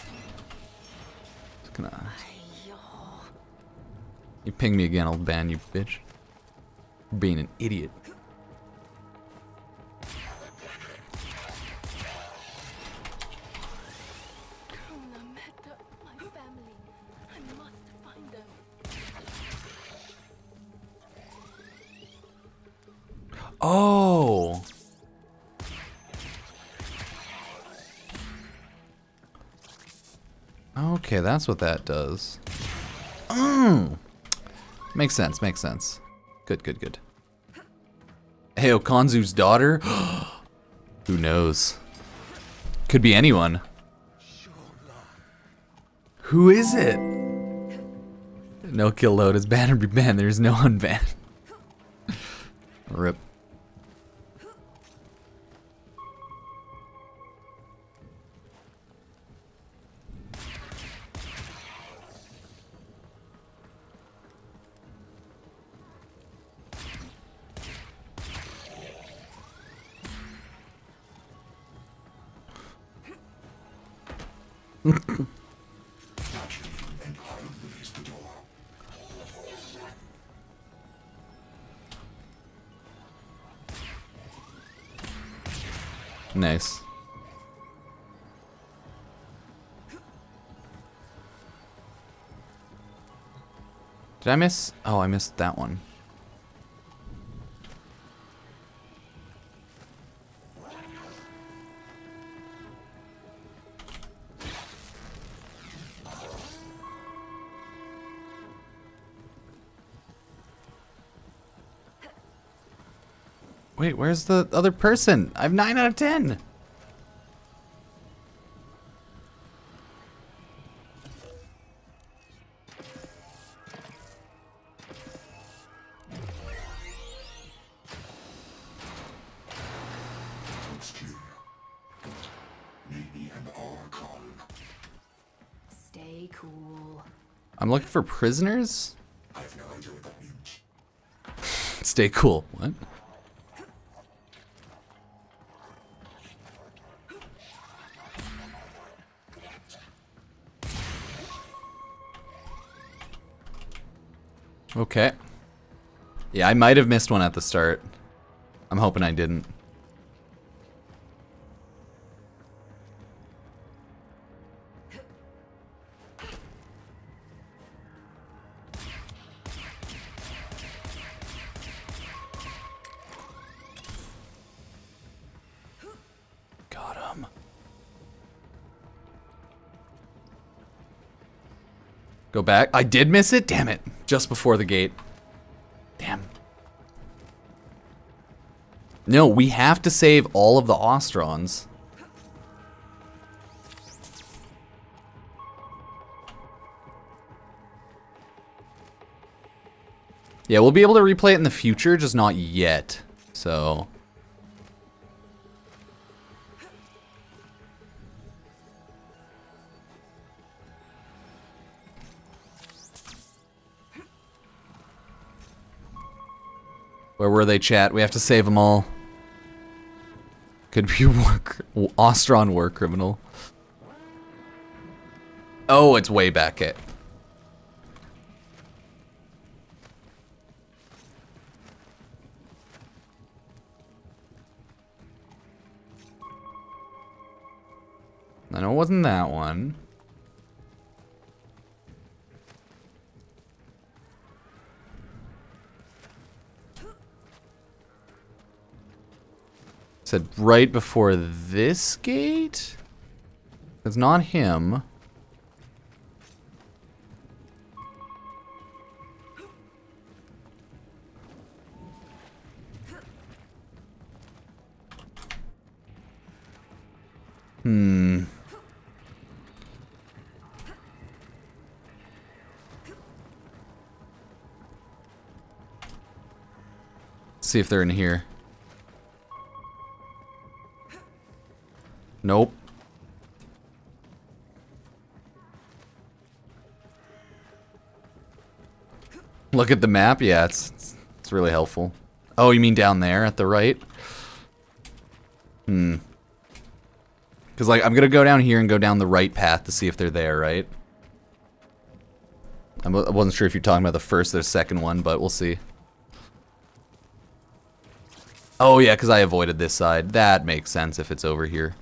Just gonna... You ping me again, I'll ban you, bitch. You're being an idiot. Oh! Okay, that's what that does. Mm. Makes sense, makes sense. Good, good, good. Hey, Okanzu's daughter? Who knows? Could be anyone. Who is it? No kill load is banned or be banned. There's no unban. Did I miss? Oh, I missed that one. Wait, where's the other person? I have 9 out of 10. Looking for prisoners? Stay cool. What? Okay. Yeah, I might have missed one at the start. I'm hoping I didn't. Back. I did miss it? Damn it. Just before the gate. Damn. No, we have to save all of the Ostrons. Yeah, we'll be able to replay it in the future, just not yet. So. Where were they, chat? We have to save them all. Could be work Ostron war criminal. Oh, it's way back at. I know it wasn't that one. Said right before this gate? It's not him. Hmm. see if they're in here. Nope. Look at the map. Yeah, it's, it's, it's really helpful. Oh, you mean down there at the right? Hmm. Because, like, I'm going to go down here and go down the right path to see if they're there, right? I wasn't sure if you're talking about the first or the second one, but we'll see. Oh, yeah, because I avoided this side. That makes sense if it's over here.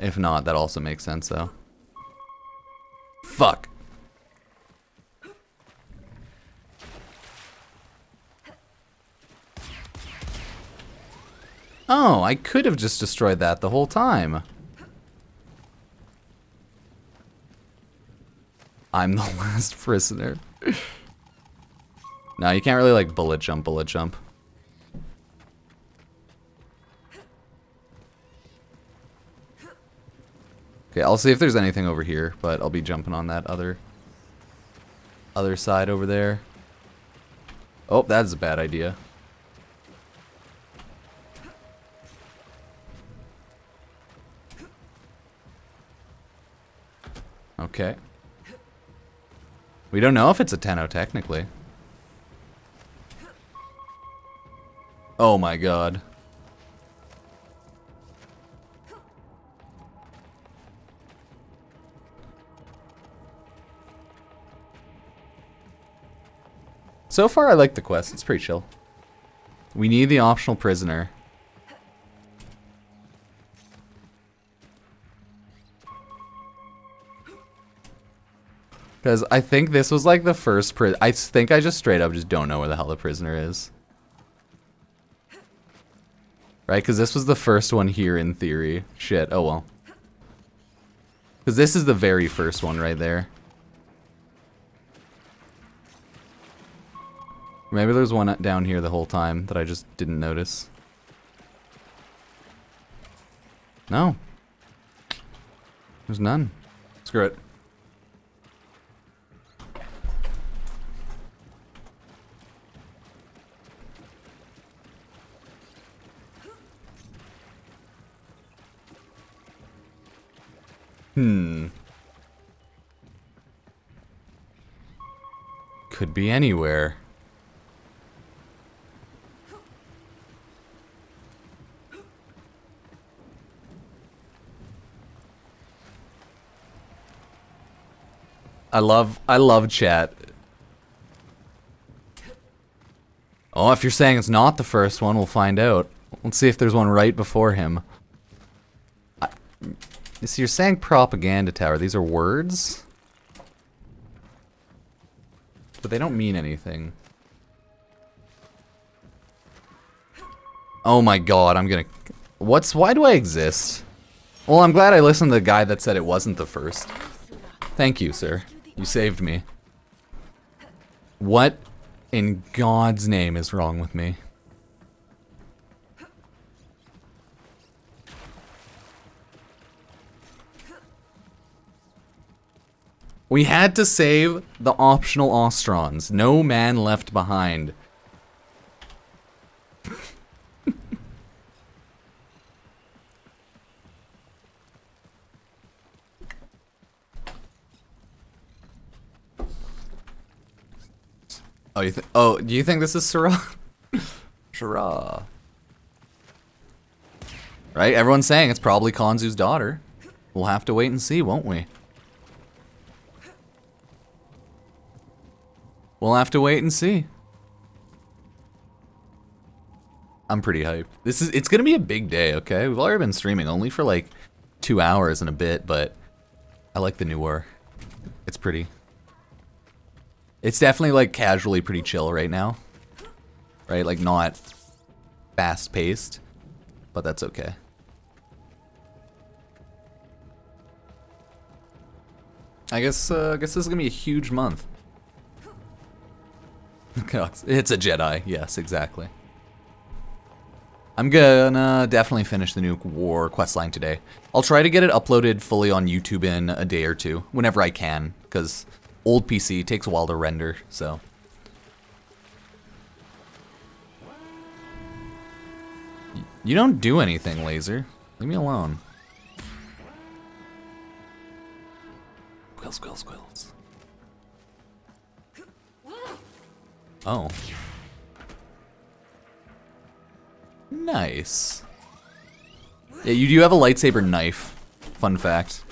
If not, that also makes sense, though. Fuck. Oh, I could have just destroyed that the whole time. I'm the last prisoner. no, you can't really like bullet jump, bullet jump. Okay, I'll see if there's anything over here, but I'll be jumping on that other other side over there. Oh, that's a bad idea. Okay. We don't know if it's a Tenno, technically. Oh my god. So far, I like the quest. It's pretty chill. We need the optional prisoner. Because I think this was like the first pri- I think I just straight up just don't know where the hell the prisoner is. Right? Because this was the first one here in theory. Shit. Oh well. Because this is the very first one right there. Maybe there's one down here the whole time that I just didn't notice. No. There's none. Screw it. Hmm. Could be anywhere. I love I love chat. Oh, if you're saying it's not the first one, we'll find out. Let's see if there's one right before him. I, see, you're saying propaganda tower. These are words? But they don't mean anything. Oh my god, I'm gonna... What's... Why do I exist? Well, I'm glad I listened to the guy that said it wasn't the first. Thank you, sir. You saved me. What in God's name is wrong with me? We had to save the optional Ostrons. No man left behind. Oh, you? Oh, do you think this is Sarah? Sarah. Right? Everyone's saying it's probably Konzu's daughter. We'll have to wait and see, won't we? We'll have to wait and see. I'm pretty hyped. This is it's gonna be a big day, okay? We've already been streaming only for like two hours and a bit, but I like the new war. It's pretty. It's definitely like casually pretty chill right now. Right? Like not fast paced, but that's okay. I guess uh, I guess this is gonna be a huge month. it's a Jedi, yes, exactly. I'm gonna definitely finish the new war questline today. I'll try to get it uploaded fully on YouTube in a day or two, whenever I can, because old PC takes a while to render, so. You don't do anything, Laser. Leave me alone. Squill, squill, squills. Oh. Nice. Yeah, you do have a lightsaber knife. Fun fact.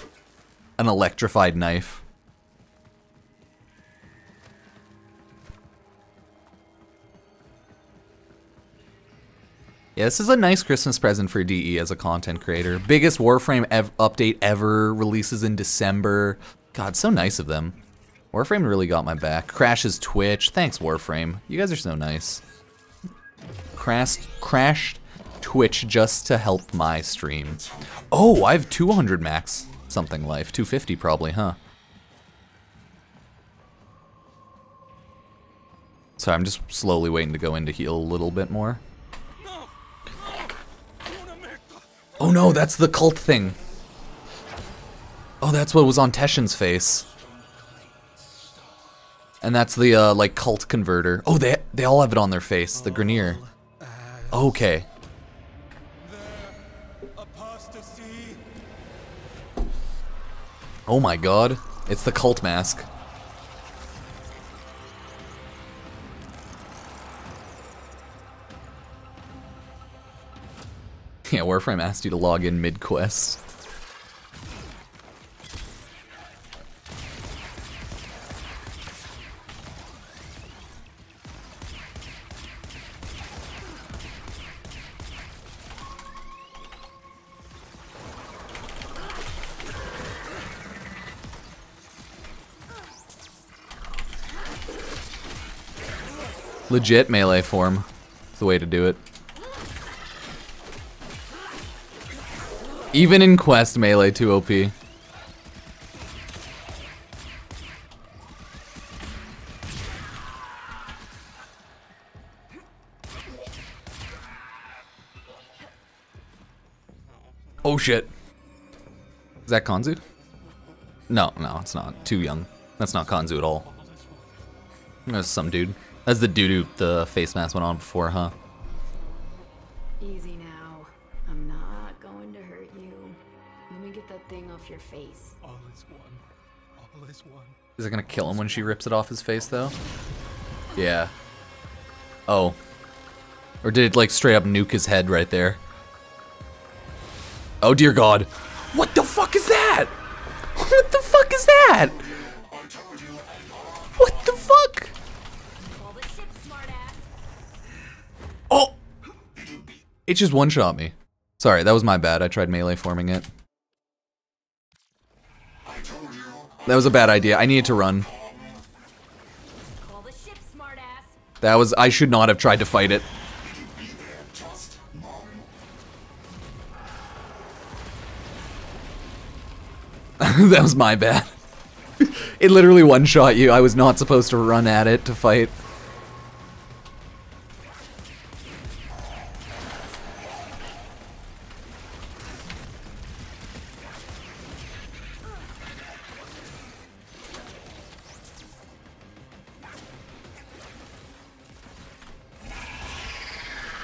An electrified knife. Yeah, this is a nice Christmas present for DE as a content creator. Biggest Warframe ev update ever, releases in December. God, so nice of them. Warframe really got my back. Crashes Twitch. Thanks, Warframe. You guys are so nice. Crashed, crashed Twitch just to help my stream. Oh, I have 200 max something life. 250 probably, huh? So I'm just slowly waiting to go in to heal a little bit more. Oh no, that's the cult thing. Oh, that's what was on Teshin's face. And that's the uh, like cult converter. Oh, they they all have it on their face. The Grineer. Okay. Oh my god. It's the cult mask. Yeah, Warframe asked you to log in mid-quest. Legit melee form. The way to do it. Even in quest, melee 2 OP. Oh shit. Is that Konzu? No, no, it's not. Too young. That's not Konzu at all. That's some dude. That's the dude who the face mask went on before, huh? Easy is it gonna kill him when she rips it off his face, though? Yeah. Oh. Or did it, like, straight up nuke his head right there? Oh, dear God. What the fuck is that? What the fuck is that? What the fuck? Oh! It just one-shot me. Sorry, that was my bad. I tried melee forming it. That was a bad idea. I needed to run. That was... I should not have tried to fight it. that was my bad. it literally one-shot you. I was not supposed to run at it to fight.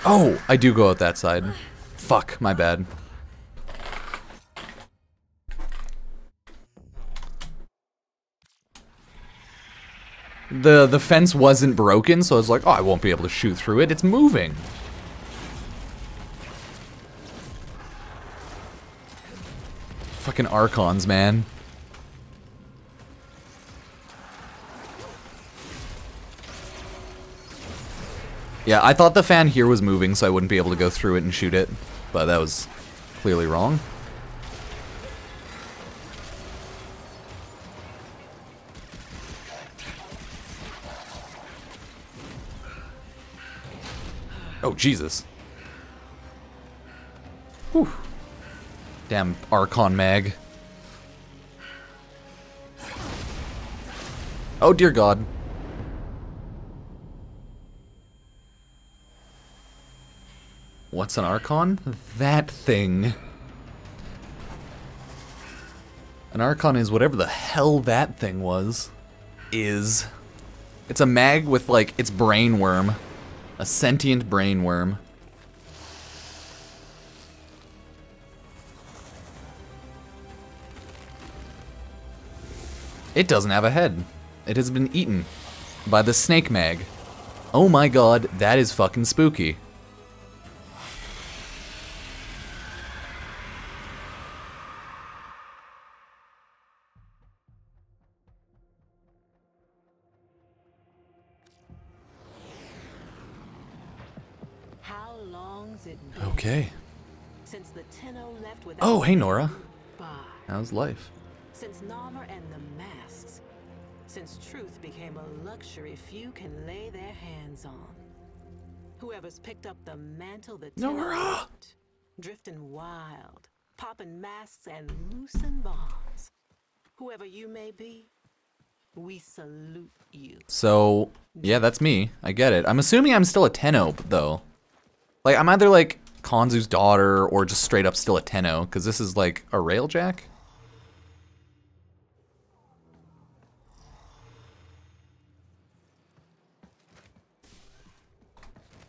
Oh, I do go out that side. Fuck, my bad. The the fence wasn't broken, so I was like, oh, I won't be able to shoot through it. It's moving. Fucking Archons, man. Yeah, I thought the fan here was moving, so I wouldn't be able to go through it and shoot it, but that was clearly wrong. Oh, Jesus. Whew. Damn Archon mag. Oh, dear God. What's an Archon? That thing. An Archon is whatever the hell that thing was. Is. It's a mag with, like, its brain worm. A sentient brain worm. It doesn't have a head. It has been eaten by the snake mag. Oh my god, that is fucking spooky. Oh, hey Nora. Bye. How's life? Since Narmer and the masks. Since truth became a luxury few can lay their hands on. Whoever's picked up the mantle that Nora! drifting wild, popping masks and loosing bombs. Whoever you may be, we salute you. So, yeah, that's me. I get it. I'm assuming I'm still a Tenno, though. Like, I'm either like Konzu's daughter or just straight up still a Tenno, because this is like a Railjack.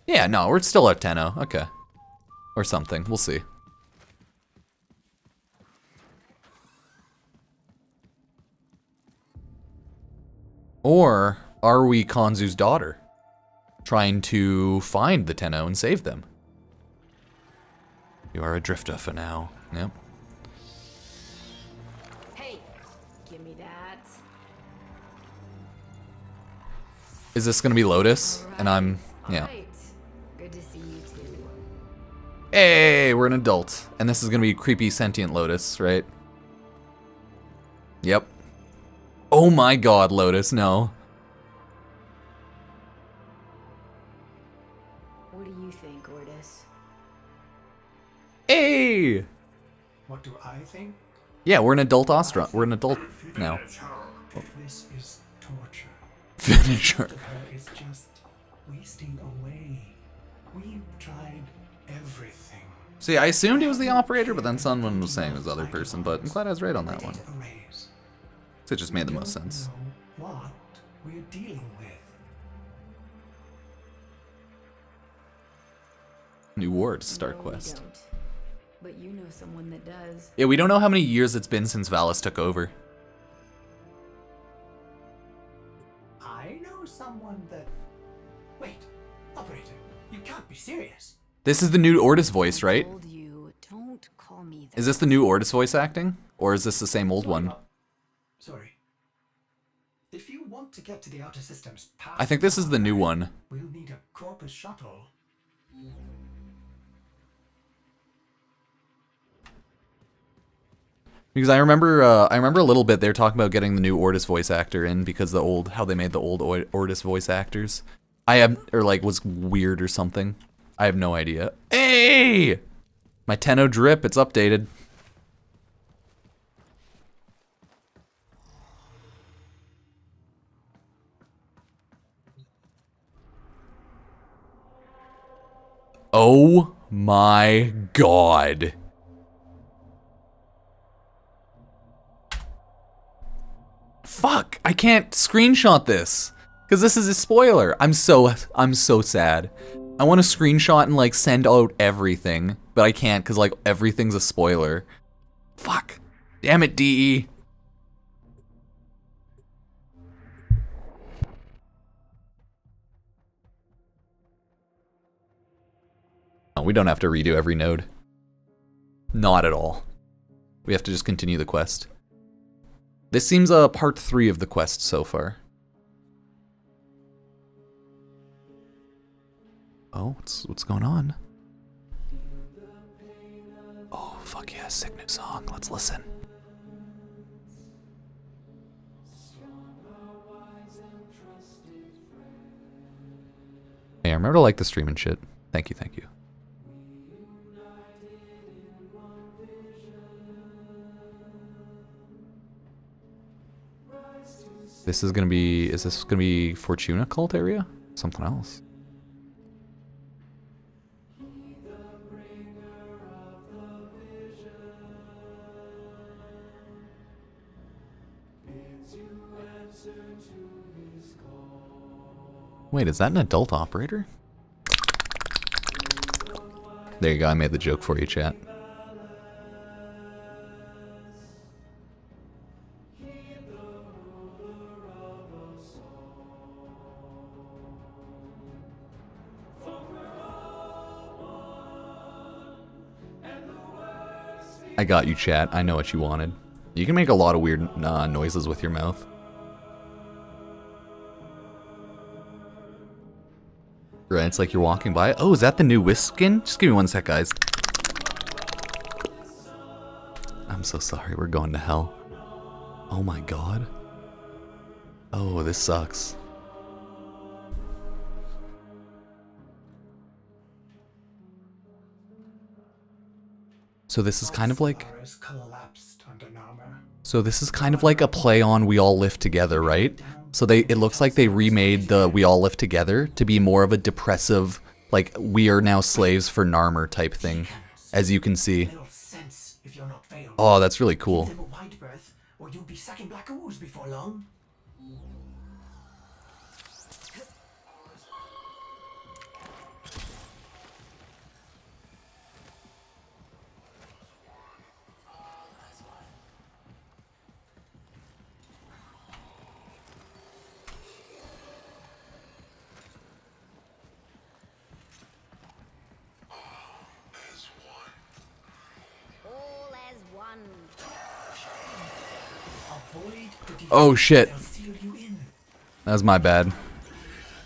Yeah, no, we're still a Tenno. Okay. Or something. We'll see. Or are we Konzu's daughter? Trying to find the Tenno and save them? You are a drifter for now. Yep. Hey, give me that. Is this gonna be Lotus? And I'm, yeah. Alright. Good to see you too. Hey, we're an adult. And this is gonna be creepy sentient Lotus, right? Yep. Oh my god, Lotus, no. Hey! What do I think? Yeah, we're an adult Ostra. We're an adult now. This is torture. Finisher. Of her is just wasting away. We've tried everything. See, I assumed it was the operator, but then someone was saying it was the other person, but I'm glad I was right on that one. So it just made the most sense. What we're dealing with. New ward, Star No, we Quest. Don't. But you know someone that does. Yeah, we don't know how many years it's been since Ballas took over. I know someone that. Wait, operator, you can't be serious. This is the new Ordis voice, right? Told you, don't call me that. Is this the new Ordis voice acting? Or is this the same old one? Uh, sorry. If you want to get to the outer systems I think this is the new one. We'll need a Corpus shuttle. Because I remember, uh, I remember a little bit. They were talking about getting the new Ordis voice actor in because the old, how they made the old Ordis voice actors. I have, or like was weird or something. I have no idea. Hey, my Tenno drip. It's updated. Oh my god. Fuck, I can't screenshot this because this is a spoiler. I'm so I'm so sad. I want to screenshot and like send out everything, but I can't because like everything's a spoiler. Fuck. Damn it, DE. We don't have to redo every node. Not at all. We have to just continue the quest. This seems a uh, part three of the quest so far. Oh, what's what's going on? Oh, fuck yeah, sick new song. Let's listen. Hey, remember to like the stream and shit. Thank you, thank you. This is gonna be, is this gonna be Fortuna cult area? Something else. Wait, is that an adult operator? There you go, I made the joke for you, chat. I got you, chat. I know what you wanted. You can make a lot of weird uh, noises with your mouth. Right, it's like you're walking by. Oh, is that the new Wisp skin? Just give me one sec, guys. I'm so sorry, we're going to hell. Oh my god. Oh, this sucks. So this is kind of like... So this is kind of like a play on We All Live Together, right? So they it looks like they remade the We All Live Together to be more of a depressive, like we are now slaves for Narmer type thing, as you can see. Oh, that's really cool. Oh shit. That was my bad.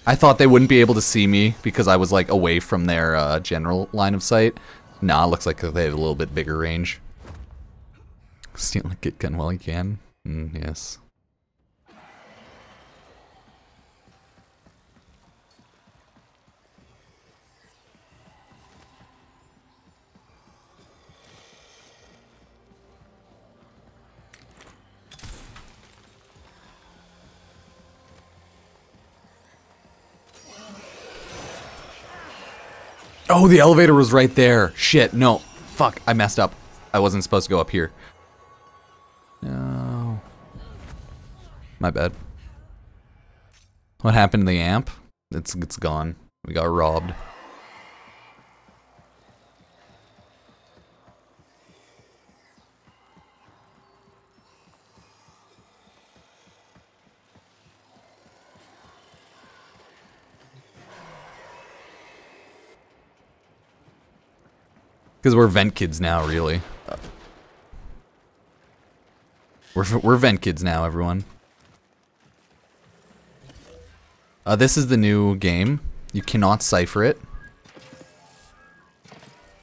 I thought they wouldn't be able to see me because I was like away from their uh, general line of sight. Nah, looks like they have a little bit bigger range. Steal a kit gun while he can. Mm, yes. Oh, the elevator was right there. Shit, no. Fuck, I messed up. I wasn't supposed to go up here. No. My bad. What happened to the amp? It's it's gone. We got robbed. Because we're vent kids now, really. We're, we're vent kids now, everyone. Uh, this is the new game. You cannot cipher it.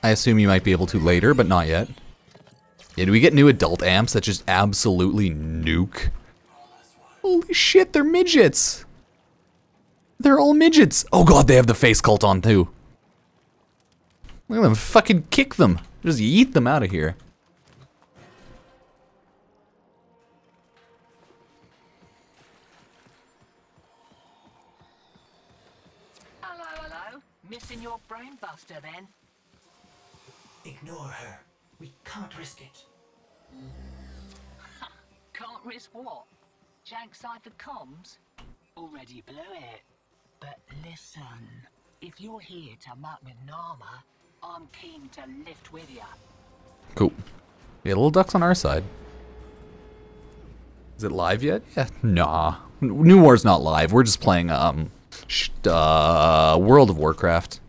I assume you might be able to later, but not yet. Yeah, do we get new adult amps that just absolutely nuke? Holy shit, they're midgets! They're all midgets! Oh god, they have the face cult on too. Look at them fucking kick them. Just eat them out of here. Hello, hello. Missing your brain buster then? Ignore her. We can't risk it. can't risk what? Jank cipher comms? Already blew it. But listen. If you're here to muck with Narmer, I'm keen to lift with you. Cool. Yeah, little ducks on our side. Is it live yet? Yeah. Nah. New War's not live. We're just playing um, sh- uh, World of Warcraft.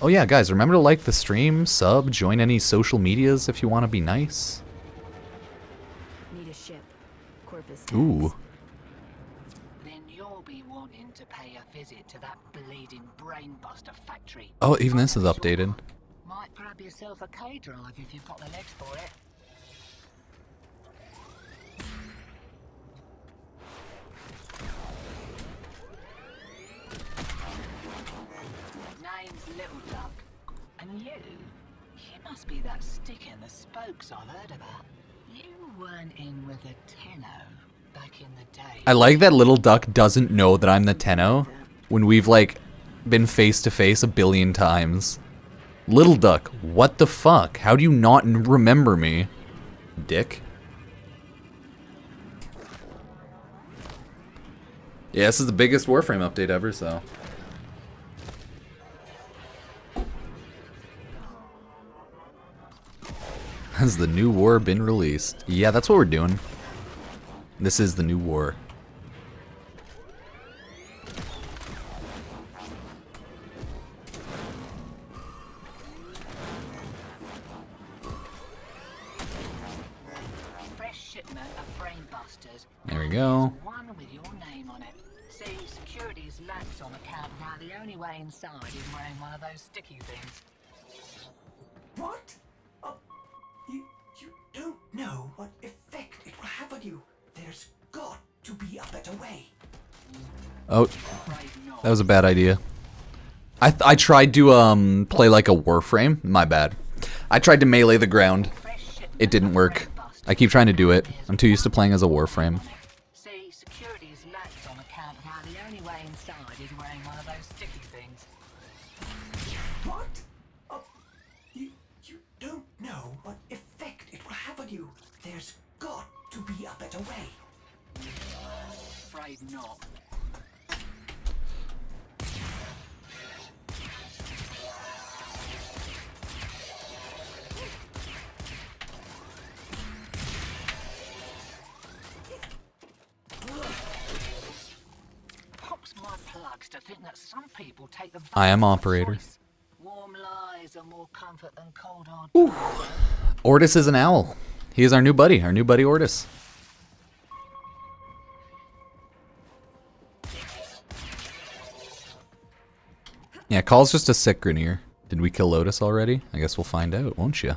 Oh yeah, guys, remember to like the stream, sub, join any social medias if you want to be nice. Need a ship. Corpus. Ooh. Then you'll be wanting to pay a visit to that bleeding brainbuster factory. Oh, even this is updated. Might grab yourself a K drive if you've got the legs for it. Name's Little Duck. And you? You must be that stick in the spokes I've heard about. You weren't in with a Tenno back in the day. I like that little duck doesn't know that I'm the Tenno when we've like been face to face a billion times. Little duck, what the fuck? How do you not remember me? Dick. Yeah, this is the biggest Warframe update ever, so. Has the new war been released? Yeah, that's what we're doing. This is the new war. On account now the only way inside is wearing one of those sticky things. What? Oh, you, you don't know what effect it will have on you. There's got to be a better way. Oh, that was a bad idea. I th- I tried to um play like a Warframe. My bad. I tried to melee the ground. It didn't work. I keep trying to do it. I'm too used to playing as a Warframe. Plugs to think that some people take the I am operator. choice. Warm lies are more comfort than cold hard Ordis is an owl. He is our new buddy, our new buddy Ordis. Yeah, Kahl's just a sick Grineer. Did we kill Lotus already? I guess we'll find out, won't you?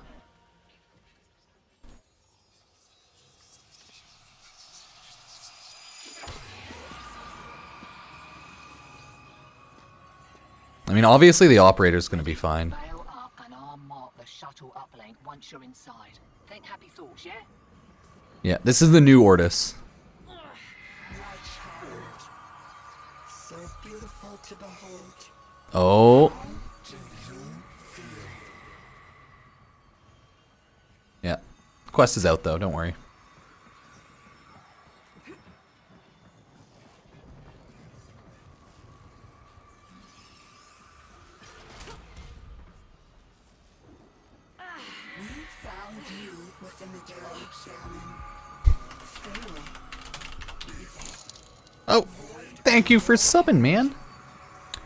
I mean, obviously the operator's gonna be fine. Bail up and I'll mark the shuttle uplink once you're inside. Think happy thoughts, yeah? Yeah, this is the new Ordis. So beautiful to behold. Oh. Yeah. Quest is out though, don't worry. Oh, thank you for subbing, man.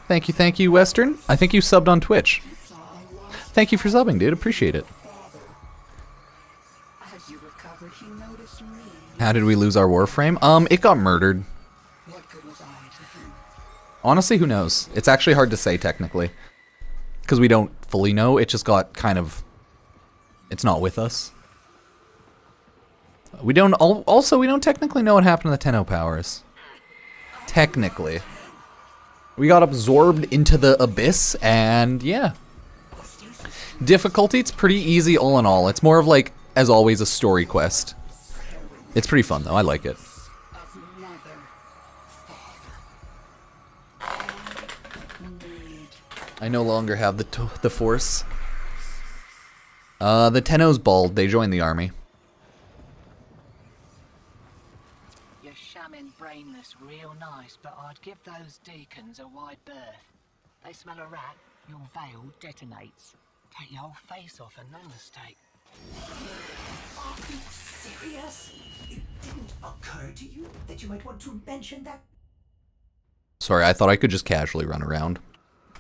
Thank you, thank you, Western. I think you subbed on Twitch. Thank you for subbing, dude. Appreciate it. How did we lose our Warframe? Um, it got murdered. Honestly, who knows? It's actually hard to say technically. Because we don't fully know. It just got kind of. It's not with us. We don't. Also, we don't technically know what happened to the Tenno powers. Technically. We got absorbed into the abyss, and yeah. Difficulty, it's pretty easy all in all. It's more of like, as always, a story quest. It's pretty fun though, I like it. I no longer have the the force. Uh, the Tenno's bald. They joined the army. Real nice, but I'd give those deacons a wide berth. They smell a rat, your veil detonates. Take your whole face off and no mistake. Are you serious? It didn't occur to you that you might want to mention that? Sorry, I thought I could just casually run around.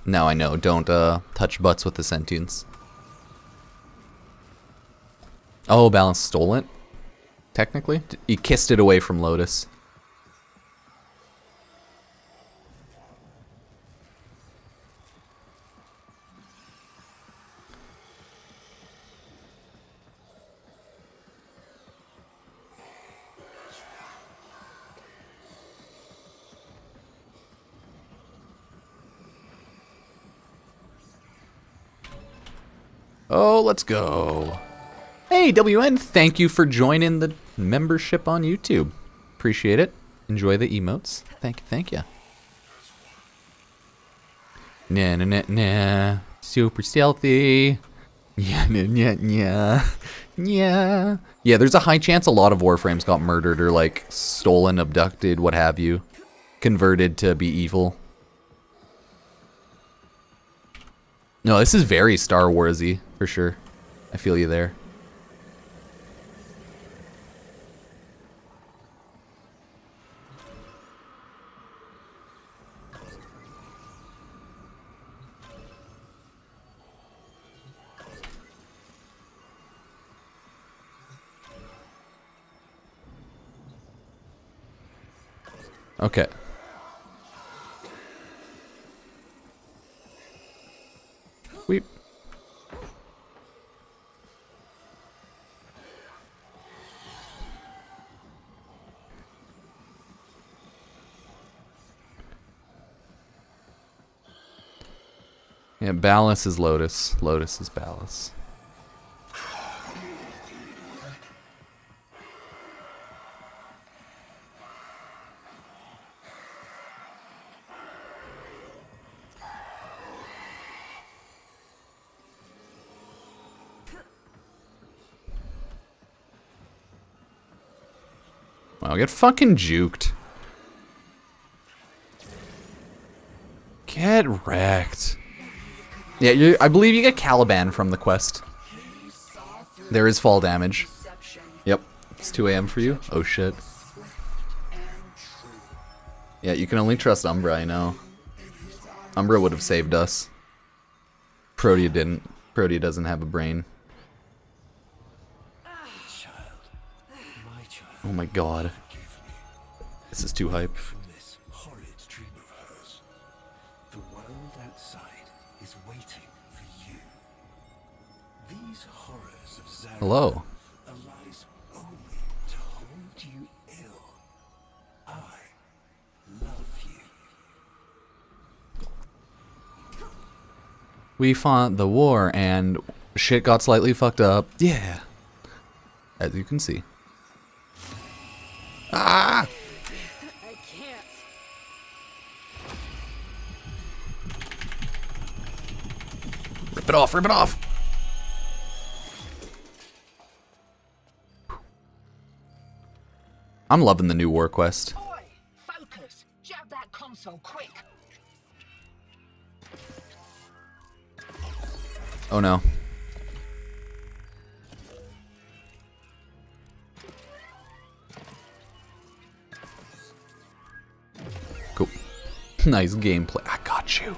Now I know, don't uh, touch butts with the Sentients. Oh, Ballas stole it? Technically? D- He kissed it away from Lotus. Let's go. Hey, WN, thank you for joining the membership on YouTube. Appreciate it. Enjoy the emotes. Thank you, thank you. Nah, nah, nah, nah. Super stealthy. Yeah, nah, nah. Yeah. Yeah, there's a high chance a lot of Warframes got murdered or, like, stolen, abducted, what have you. Converted to be evil. No, this is very Star Warsy, for sure. I feel you there. Okay. Yeah, Ballas is Lotus. Lotus is Ballas. Wow, get fucking juked. Get wrecked. Yeah, you, I believe you get Caliban from the quest. There is fall damage. Yep. It's 2 a.m. for you? Oh shit. Yeah, you can only trust Umbra, I know. Umbra would have saved us. Protea didn't. Protea doesn't have a brain. Oh my god. This is too hype. You. We fought the war and shit got slightly fucked up. Yeah. As you can see. Ah! I can't. Rip it off, rip it off! I'm loving the new war quest. Focus! Jab that console quick! Oh no. Cool. nice gameplay. I got you.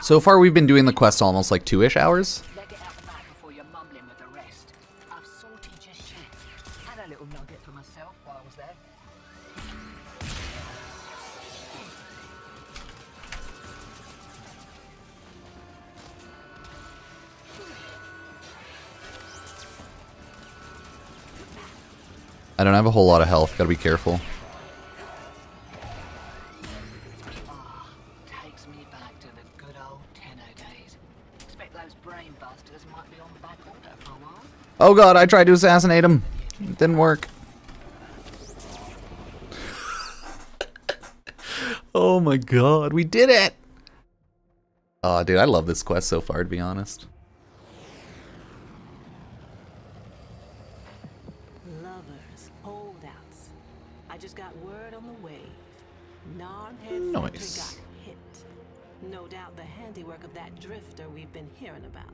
So far, we've been doing the quest almost like two-ish hours. I don't have a whole lot of health. Gotta be careful. Takes me back to the good old Tenno days. Expect those brain busters might be on back order for a while. Oh god, I tried to assassinate him. It didn't work. oh my god, we did it! Oh, dude, I love this quest so far, to be honest. lovers, holdouts. I just got word on the wave. Gnarhead Factory Nice. got hit. No doubt the handiwork of that drifter we've been hearing about.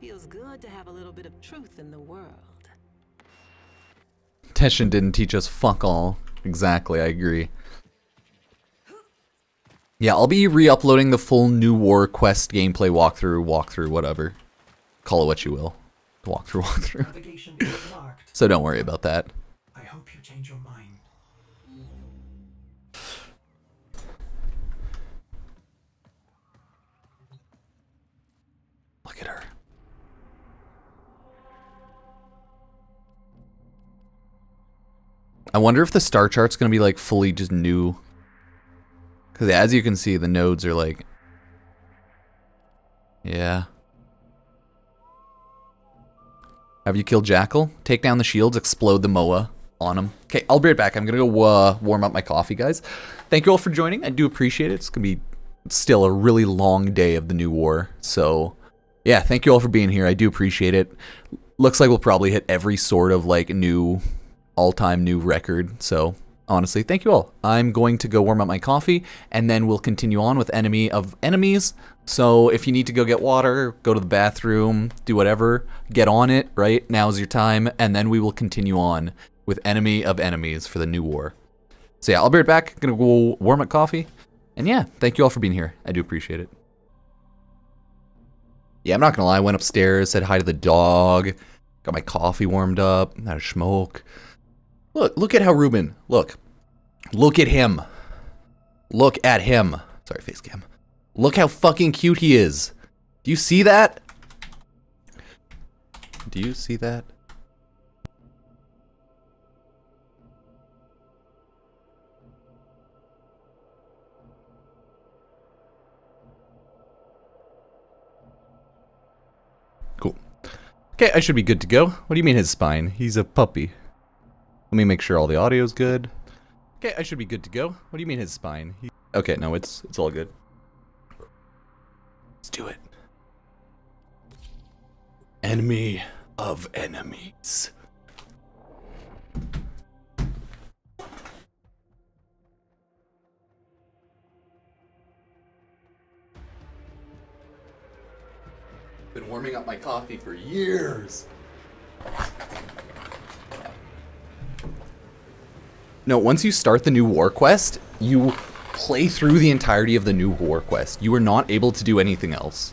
Feels good to have a little bit of truth in the world. Teshin didn't teach us fuck all. Exactly, I agree. Yeah, I'll be re-uploading the full New War Quest gameplay walkthrough, walkthrough, whatever. Call it what you will. Walkthrough, walkthrough. Navigation is marked. So don't worry about that. I hope you change your mind. I wonder if the star chart's gonna be like fully just new. Because as you can see, the nodes are like. Yeah. Have you killed Jackal? Take down the shields, explode the Moa on him. Okay, I'll be right back. I'm gonna go uh, warm up my coffee, guys. Thank you all for joining. I do appreciate it. It's gonna be still a really long day of the new war. So, yeah, thank you all for being here. I do appreciate it. Looks like we'll probably hit every sort of like new all-time new record. So, honestly, thank you all. I'm going to go warm up my coffee and then we'll continue on with Enemy of Enemies. So, if you need to go get water, go to the bathroom, do whatever, get on it, right? Now's your time and then we will continue on with Enemy of Enemies for the new war. So, yeah, I'll be right back. Gonna go warm up coffee. And yeah, thank you all for being here. I do appreciate it. Yeah, I'm not gonna lie. I went upstairs, said hi to the dog, got my coffee warmed up, had a smoke. Look, look at how Ruben. Look, look at him. Look at him. Sorry, face cam. Look how fucking cute he is. Do you see that? Do you see that? Cool. Okay, I should be good to go. What do you mean his spine? He's a puppy. Let me make sure all the audio's good. Okay, I should be good to go. What do you mean his spine? He okay, no, it's it's all good. Let's do it. Enemy of enemies. Been warming up my coffee for years. No, once you start the new war quest, you play through the entirety of the new war quest. You are not able to do anything else.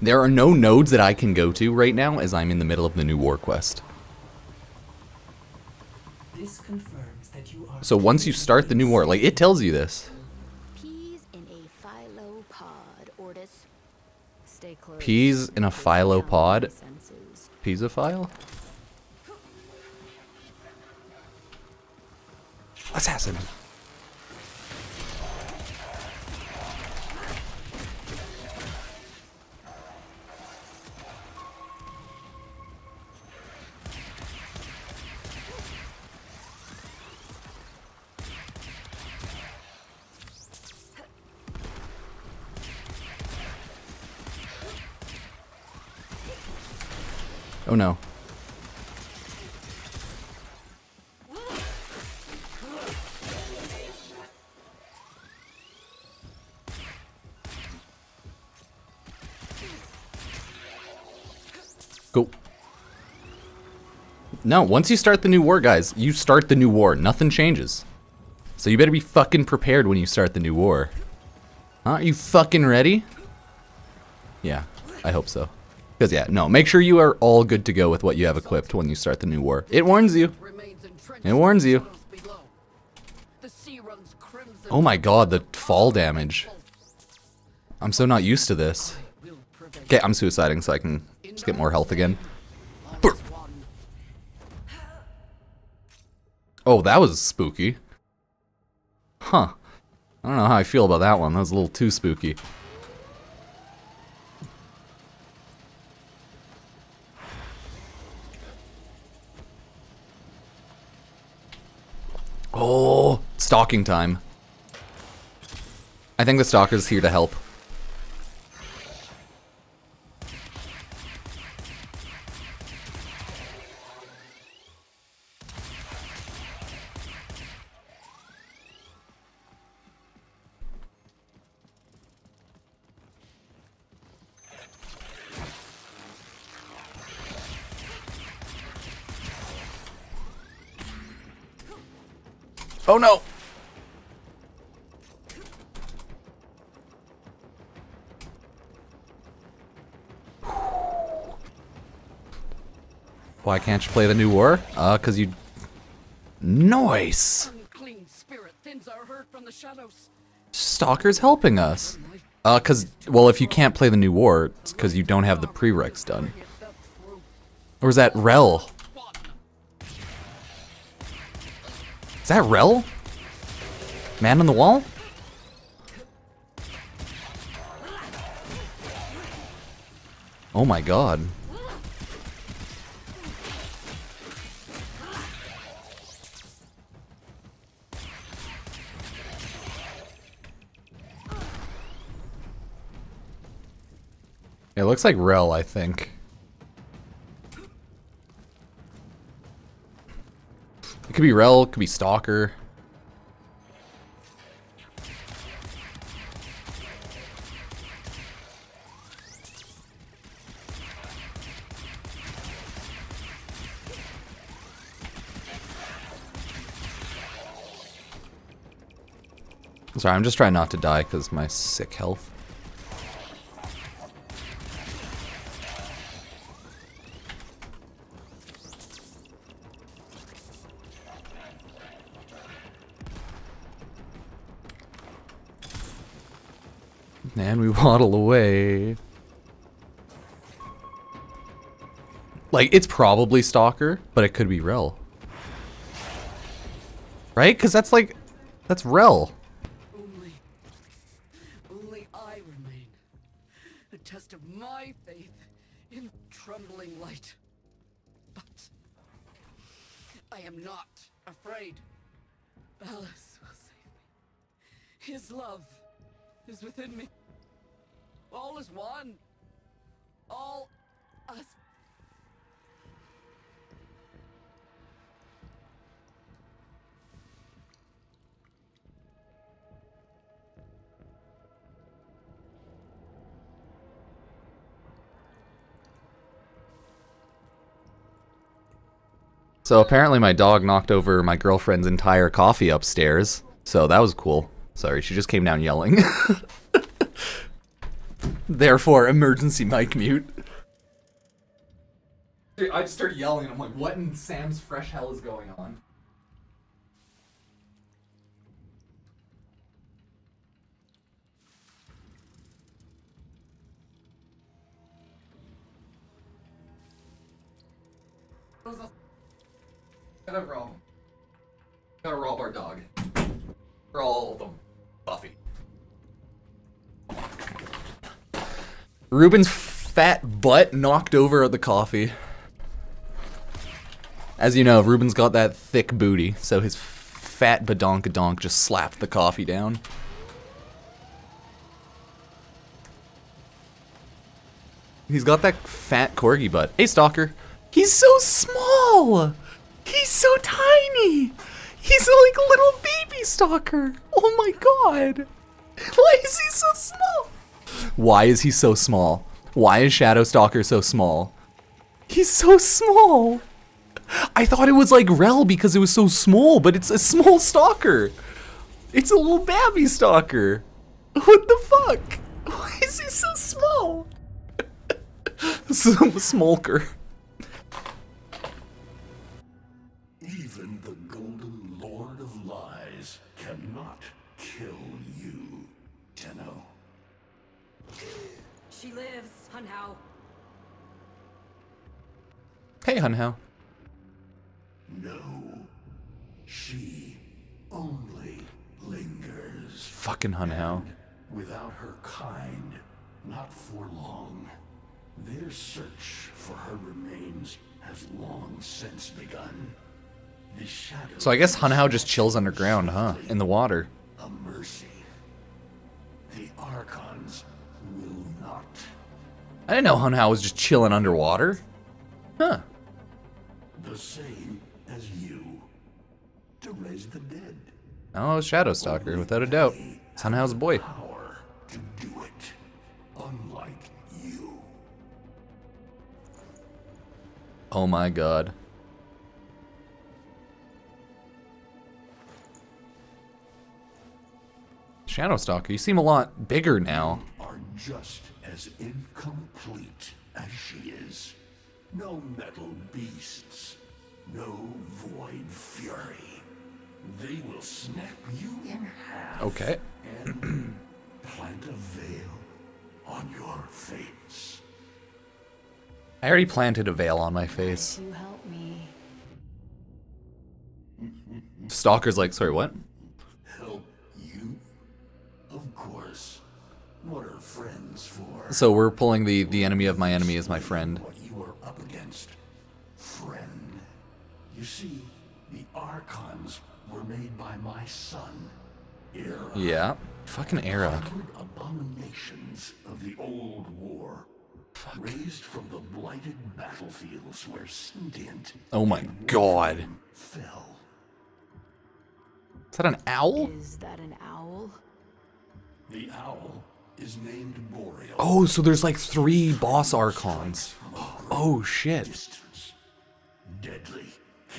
There are no nodes that I can go to right now as I'm in the middle of the new war quest. This confirms that you are. So once you start the new war, like it tells you this. Peas in a phylopod, Ortis. Stay close. Peas in a It's down to phylopod. the senses. Piezophile? Assassin. Oh no. No, once you start the new war, guys, you start the new war. Nothing changes. So you better be fucking prepared when you start the new war. Huh? Are you fucking ready? Yeah, I hope so. Because, yeah, no, make sure you are all good to go with what you have equipped when you start the new war. It warns you. It warns you. Oh my god, the fall damage. I'm so not used to this. Okay, I'm suiciding so I can just get more health again. Oh, that was spooky. Huh. I don't know how I feel about that one. That was a little too spooky. Oh, stalking time. I think the stalker's here to help. Oh no! Why can't you play the new war? Uh, cause you... Nice! Unclean spirit thins our herd from the shadows. Stalker's helping us. Uh, cause, well, if you can't play the new war, it's cause you don't have the prereqs done. Or is that Rell? That Rell? Man on the wall? Oh my god. It looks like Rell, I think. It could be Rell, it could be Stalker. Sorry, I'm just trying not to die because my sick health. And we waddle away. Like, it's probably Stalker, but it could be Rell. Right? Because that's like, that's Rell. Only, only I remain. A test of my faith in trembling light. But I am not afraid. Ballas will save me. His love is within me. All is one. All us. So apparently my dog knocked over my girlfriend's entire coffee upstairs. So that was cool. Sorry, she just came down yelling. Therefore, emergency mic mute. I just started yelling. I'm like, what in Sam's fresh hell is going on? Gotta rob. Gotta rob our dog. Of them. Buffy. Ruben's fat butt knocked over the coffee. As you know, Ruben's got that thick booty, so his fat badonkadonk just slapped the coffee down. He's got that fat corgi butt. Hey, Stalker. He's so small! He's so tiny! He's like a little baby Stalker! Oh my god! Why is he so small? Why is he so small? Why is Shadow Stalker so small? He's so small! I thought it was like Rell because it was so small, but it's a small stalker. It's a little babby stalker. What the fuck? Why is he so small? Some smolker. Lives, Hunhow. Hey, Hunhow. No. She only lingers. Fucking Hunhow. Without her kind, not for long. Their search for her remains has long since begun. The shadow So I guess Hunhow just chills underground, huh? In the water. a mercy. The Archons will not. I didn't know Hunhow was just chilling underwater. Huh. The same as you. To raise the dead. Oh, Shadow Stalker, without a doubt. It's Hunhow's boy. Power to do it. Unlike you. Oh my god. Shadow Stalker, you seem a lot bigger now. Are just as incomplete as she is. No metal beasts, no void fury. They will snap you in half. Okay. and plant a veil on your face. I already planted a veil on my face. You help me. Stalker's like, sorry, what? So we're pulling the the enemy of my enemy is my friend. What you are up against. Friend. You see, the Archons were made by my son. Erra. Yeah. Fucking Erra. Abominations of the old war. Raised from the blighted battlefields where sentient Oh my god. fell. Is that an owl? Is that an owl? The owl is named Boreal. Oh, so there's like three boss archons. Oh shit. Deadly.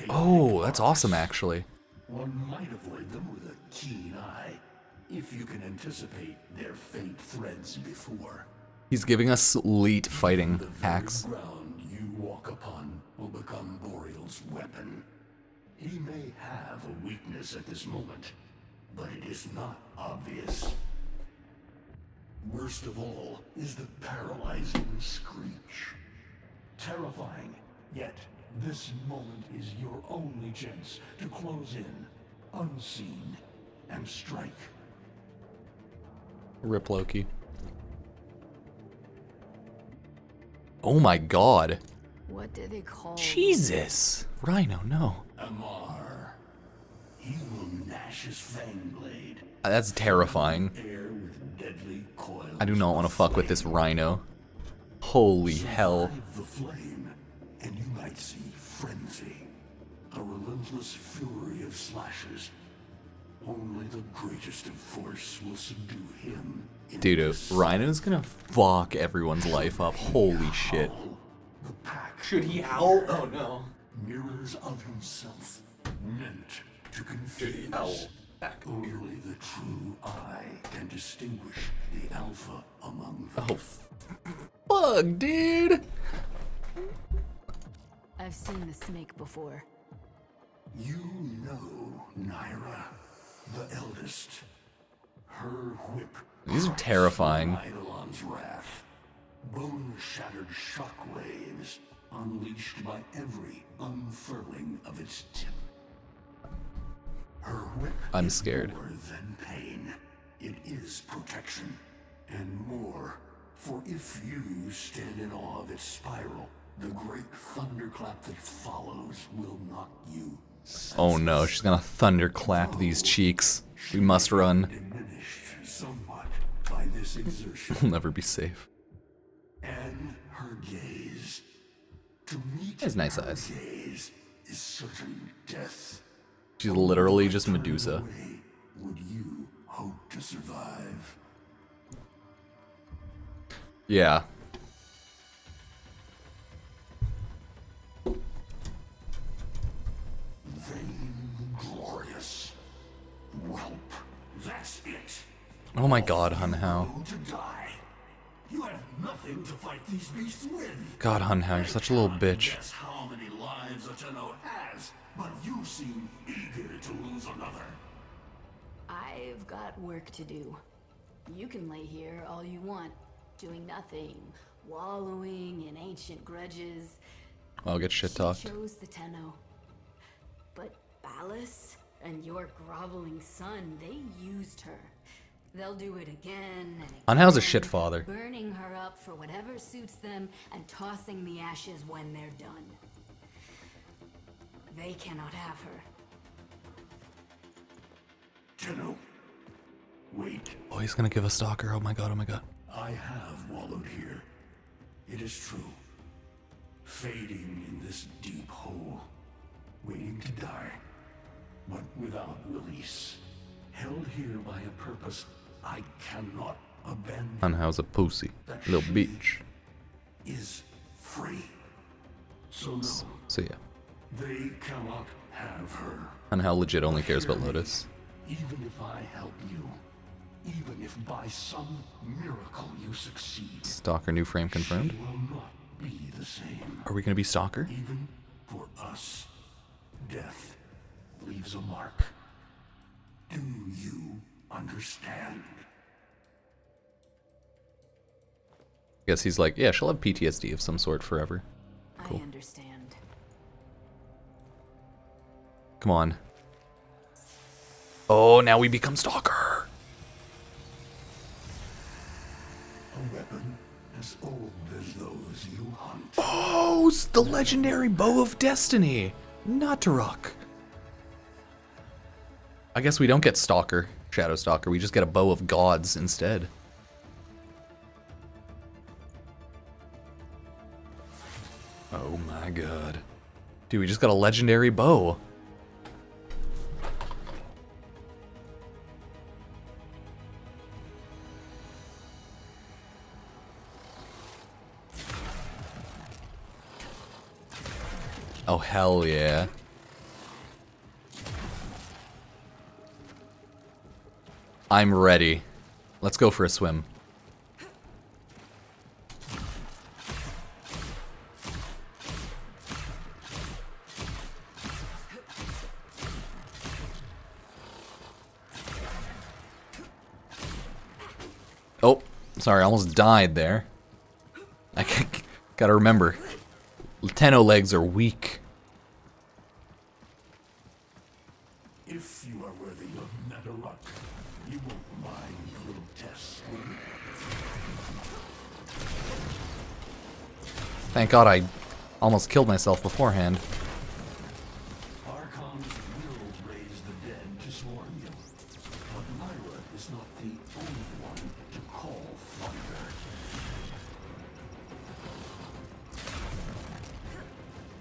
Oh, that's awesome actually. One might avoid them with a keen eye, if you can anticipate their faint threads before. He's giving us elite fighting hacks. The ground you walk upon will become Boreal's weapon. He may have a weakness at this moment, but it is not obvious. Worst of all is the paralyzing screech. Terrifying, yet this moment is your only chance to close in, unseen, and strike. Rip Loki. Oh my god. What do they call Jesus. Rhino, no. Amar. He will gnash his fang blade. That's terrifying. Air with deadly coils. I do not want to fuck with this rhino. Holy hell. The flame, and you might see frenzy. A relentless fury of slashes. Only the greatest of force will subdue him. Dude, this Rhino's gonna fuck everyone's life up. Holy shit. Should he howl? Oh no. mirrors of himself, meant to confuse. Only the true eye can distinguish the alpha among them. Oh, fuck, dude. I've seen the snake before. You know Nira, the eldest. Her whip. These are terrifying. Eidolon's wrath. Bone-shattered shockwaves unleashed by every unfurling of its tip. Her whip I'm scared. more than pain. It is protection. And more. For if you stand in awe of its spiral, the great thunderclap that follows will knock you Oh no, she's gonna thunderclap these cheeks. We must run. diminished somewhat by this exertion. We'll never be safe. and her gaze. To meet Has nice eyes. gaze is certain death. She's literally just Medusa. Would you hope to survive? Yeah. Vainglorious. Whelp. That's it. Oh my god, Hunhow. Go to die. You have nothing to fight these beasts with. God, Hunhow, you're such a little bitch. Guess how many lives a Tenno has, but you seem eager to lose another. I've got work to do. You can lay here all you want, doing nothing, wallowing in ancient grudges. I'll get shit She talked. chose the Tenno. But Ballas and your groveling son, they used her. They'll do it again and again. Hunhow's a shit father. Burning her up for whatever suits them and tossing the ashes when they're done. They cannot have her. Tenno. Wait. Oh, he's gonna give a stalker. Oh my god, oh my god. I have wallowed here. It is true. Fading in this deep hole. Waiting to die. But without release. Held here by a purpose I cannot abandon. Hunhow's a pussy. Little bitch. Is free. So no, So yeah. They cannot have her. Hunhow legit only cares about Lotus. Even if I help you, Even if by some miracle you succeed, Stalker new frame confirmed. it will not be the same. Are we gonna be Stalker? Even for us, death leaves a mark. Do you understand? I Guess he's like, yeah, she'll have PTSD of some sort forever. I understand. Come on. Oh, now we become Stalker. A weapon as old as those you hunt. Oh, it's the legendary Bow of Destiny. Nataruk. I guess we don't get Stalker, Shadow Stalker. We just get a Bow of Gods instead. Oh my god. Dude, we just got a legendary bow. Hell yeah. I'm ready. Let's go for a swim. Oh, sorry, I almost died there. I gotta remember, Tenno oh legs are weak. If you are worthy of Nataruk, you won't mind a little test. will you? Thank God I almost killed myself beforehand. Archons will raise the dead to swarm you. But Lyra is not the only one to call thunder.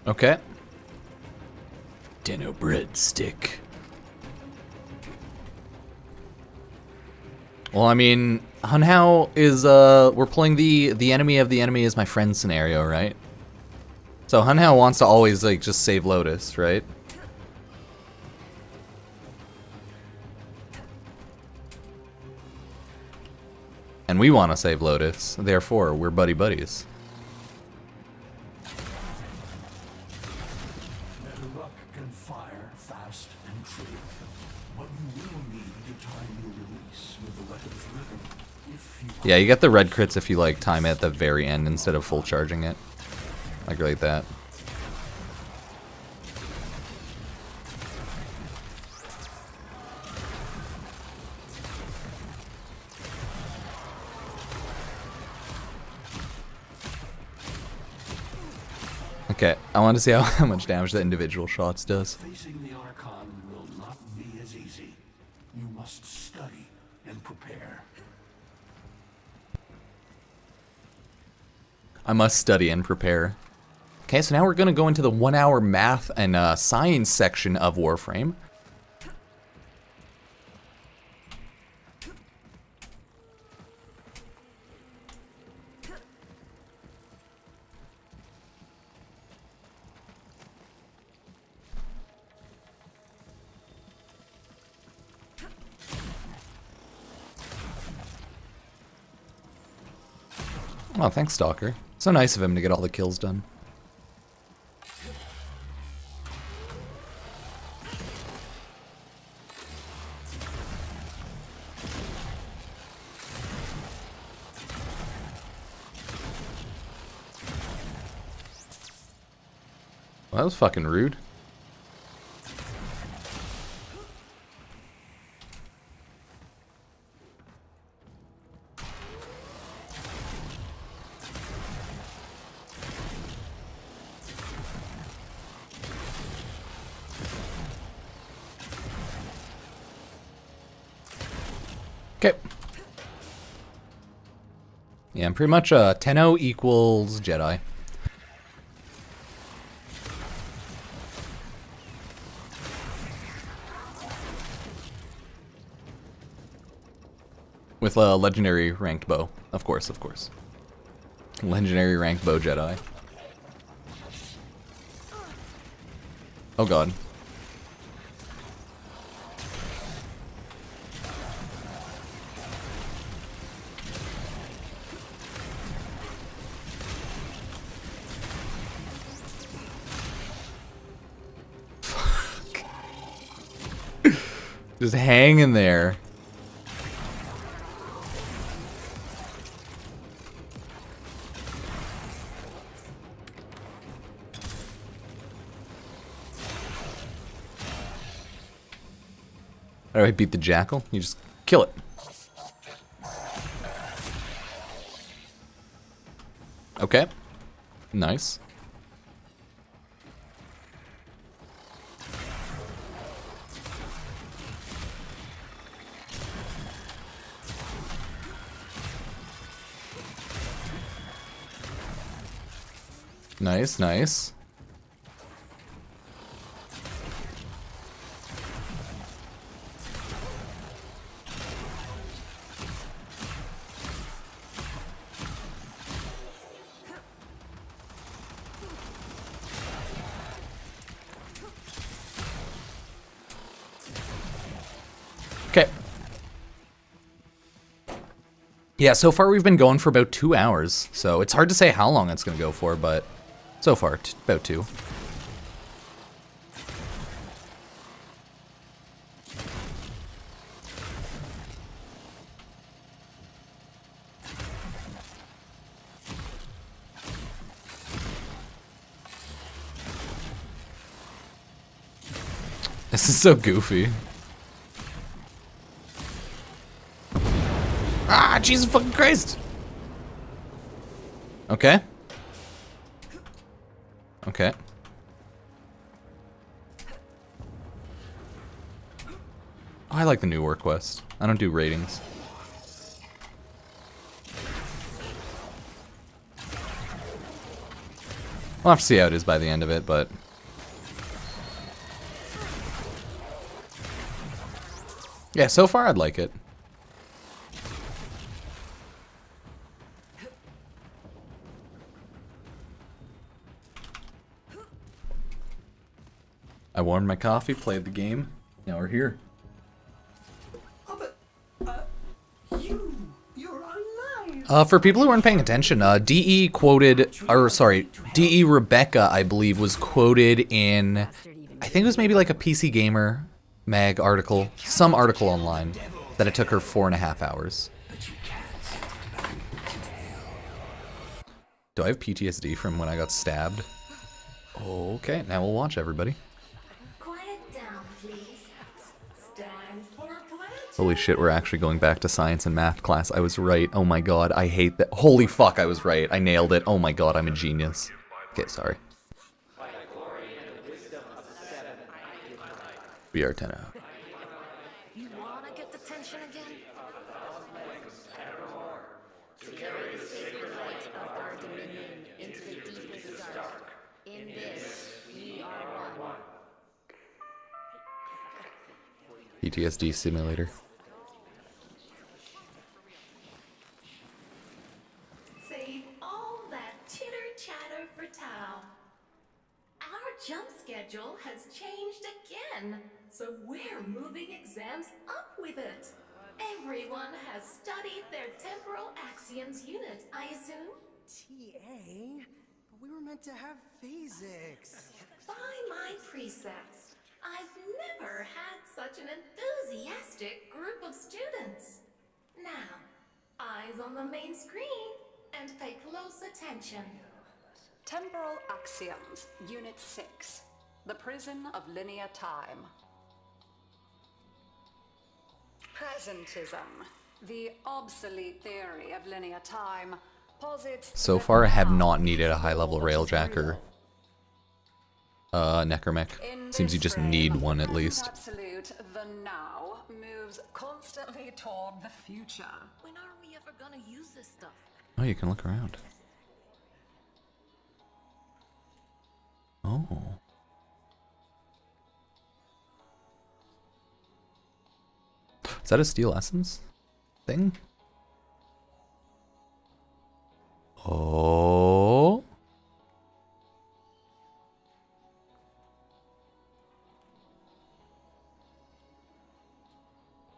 Okay. Dinner breadstick. Well, I mean, Hunhow is uh we're playing the the enemy of the enemy is my friend scenario, right? So Hunhow wants to always like just save Lotus, right? And we want to save Lotus, therefore we're buddy buddies. Nataruk can fire fast and true. But you will need to time your release with the weapon's rhythm. If you Yeah, you get the red crits if you like time it at the very end instead of full charging it. Like like that. Okay, I want to see how, how much damage the individual shots does. Facing the Archon will not be as easy. You must study and prepare. I must study and prepare. Okay, so now we're gonna go into the one hour math and uh, science section of Warframe. Oh, thanks, Stalker. So nice of him to get all the kills done. Was fucking rude. Okay. Yeah, I'm pretty much uh, Tenno equals Jedi. with a legendary ranked bow. Of course, of course. Legendary ranked bow Jedi. Oh god. Just hang in there. Alright, beat the jackal. You just kill it. Okay. Nice. Nice, nice. Yeah, so far we've been going for about two hours, so it's hard to say how long it's going to go for, but so far, about two. This is so goofy. Ah, Jesus fucking Christ! Okay. Okay. Oh, I like the new work quest. I don't do ratings. We'll have to see how it is by the end of it, but... Yeah, so far I'd like it. Warmed my coffee, played the game. Now we're here. Uh, for people who weren't paying attention, uh, DE quoted, or sorry, DE Rebecca, I believe, was quoted in, I think it was maybe like a PC Gamer mag article, some article online, that it took her four and a half hours. Do I have PTSD from when I got stabbed? Okay, now we'll watch everybody. Holy shit, we're actually going back to science and math class. I was right. Oh my god, I hate that. Holy fuck, I was right. I nailed it. Oh my god, I'm a genius. Okay, sorry. Are 10 out. You wanna 10, so we're moving exams up with it. Everyone has studied their temporal axioms unit, I assume? TA? But we were meant to have physics. By my precepts, I've never had such an enthusiastic group of students. Now, eyes on the main screen and pay close attention. Temporal axioms, unit 6. The Prison of Linear Time. Presentism, the obsolete theory of linear time, posits So far, I have not needed a high-level railjacker. Uh, Necromech. Seems you just need one at least. absolute, the now, moves constantly toward the future. When are we ever gonna use this stuff? Oh, you can look around. Oh. Is that a steel essence thing? Oh.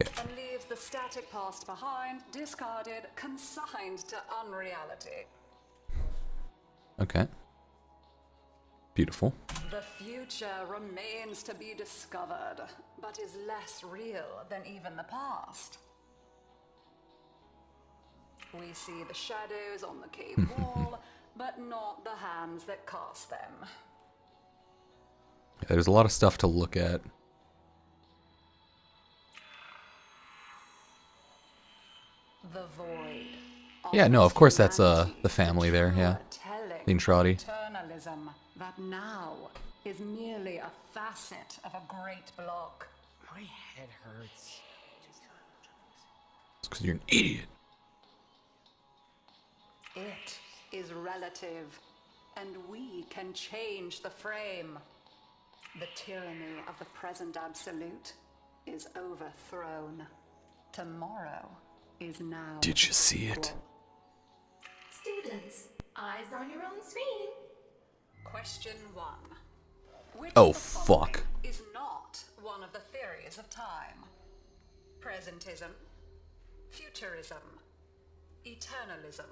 And leaves the static past behind, discarded, consigned to unreality. Okay. Beautiful. The future remains to be discovered, but is less real than even the past. We see the shadows on the cave wall, but not the hands that cast them. There's a lot of stuff to look at. The void. Yeah, no, of course that's uh the family there, yeah. Trotty. Eternalism that now is merely a facet of a great block. My head hurts. It's because you're an idiot. It is relative, and we can change the frame. The tyranny of the present absolute is overthrown. Tomorrow is now. Did you see it? Students, eyes on your own screen. Question one. Which Oh, of the following fuck. Is not one of the theories of time. Presentism, futurism, eternalism.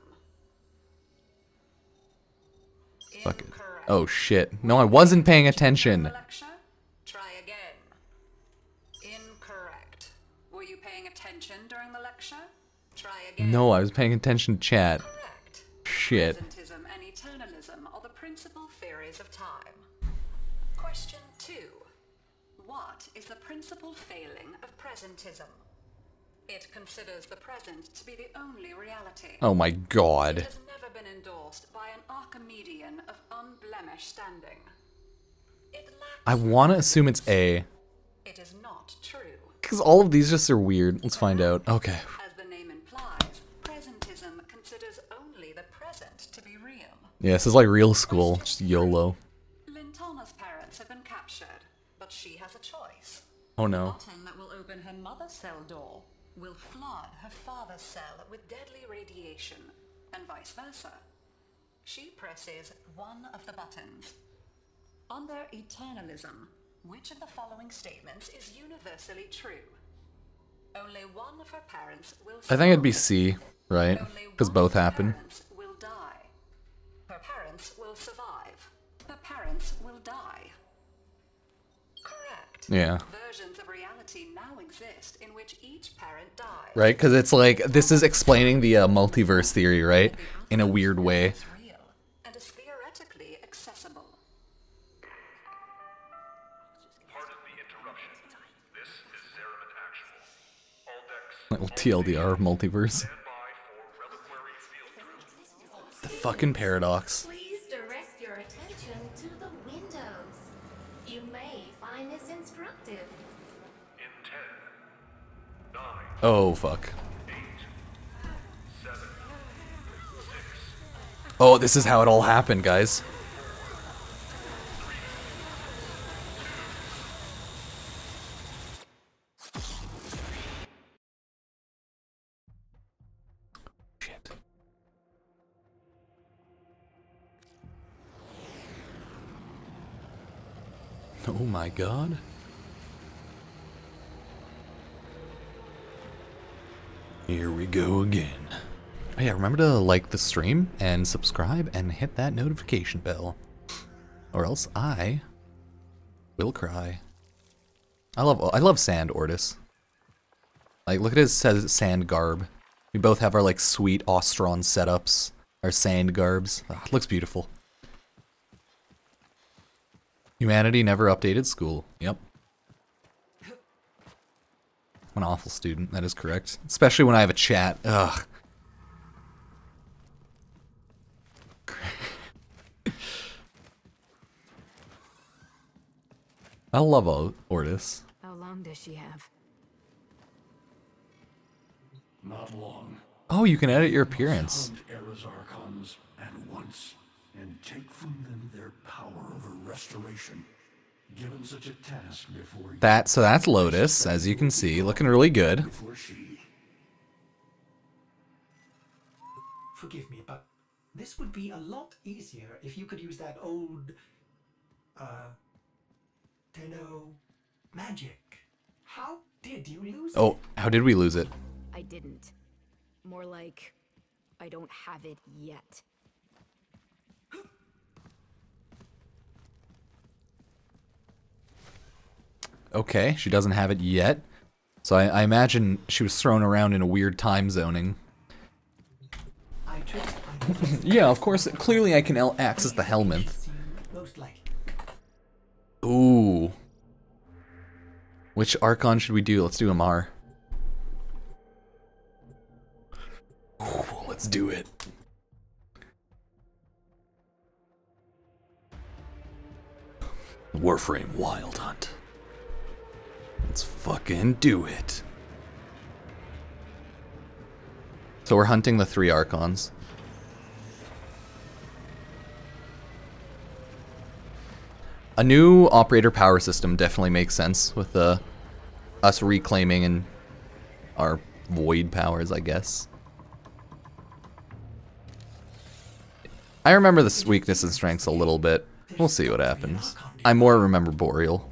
Fuck it. Oh shit. No, I wasn't paying attention. Try again. Incorrect. Were you paying attention during the lecture? Try again. No, I was paying attention to chat. Shit. Of time. Question two. What is the principal failing of presentism? It considers the present to be the only reality. Oh my god. It has never been endorsed by an Archimedean of unblemished standing. It lacks. I want to assume it's A. It is not true. Because all of these just are weird. Let's find out. Okay. Yeah, this is like real school. Just YOLO. Lintana's parents have been captured, but she has a choice. Oh no. The button that will open her mother's cell door will flood her father's cell with deadly radiation, and vice versa. She presses one of the buttons. Under eternalism, which of the following statements is universally true? Only one of her parents will I think it'd be C, right? Because both happen. parents will die. Her parents will survive. Her parents will die. Correct. Yeah. Versions of reality now exist in which each parent dies. Right? Because it's like, this is explaining the uh, multiverse theory, right? In a weird way. and is theoretically accessible. Pardon the interruption. This is Zariman Actual. All decks Little TLDR multiverse. The fucking paradox. Please direct your attention to the windows. You may find this instructive. in 10, 9, Oh, fuck. 8, 7, 6, Oh, this is how it all happened, guys. My god. Here we go again. Oh yeah, remember to like the stream and subscribe and hit that notification bell. Or else I will cry. I love I love Sand Ortis. Like look at his sa- sand garb. We both have our like sweet Ostron setups, our sand garbs. Ah, looks beautiful. Humanity never updated school. Yep. I'm an awful student, that is correct. Especially when I have a chat. Ugh. I love O- Ortis. How long does she have? Not long. Oh, you can edit your appearance. Found Erra's archons at once and take from them their power over restoration. Given such a task before That so that's Lotus, as you can see, looking really good. she Forgive me, but this would be a lot easier if you could use that old, uh, Tenno magic. How did you lose it? Oh, how did we lose it? I didn't. More like, I don't have it yet. Okay, she doesn't have it yet. So I, I imagine she was thrown around in a weird time zoning. Yeah, of course. Clearly, I can access the Helminth. Ooh. Which Archon should we do? Let's do Amar. Ooh, let's do it. Warframe Wild Hunt. Let's fucking do it. So we're hunting the three Archons. A new operator power system definitely makes sense with the us reclaiming and our void powers, I guess. I remember the weakness and strengths a little bit. We'll see what happens. I more remember Boreal.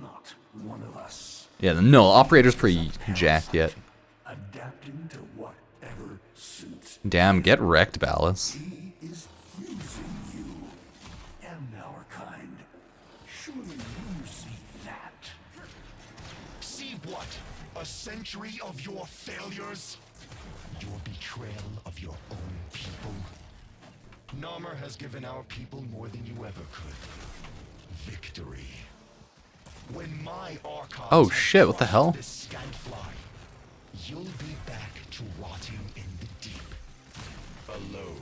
Not one of us. Yeah, no, operator's pretty jacked yet. Adapting to whatever suits. Damn, get wrecked, Ballas. Failures? Your betrayal of your own people? Narmer has given our people more than you ever could. Victory. When my Oh, shit, what the hell? This scantfly, you'll be back to rotting in the deep. Alone.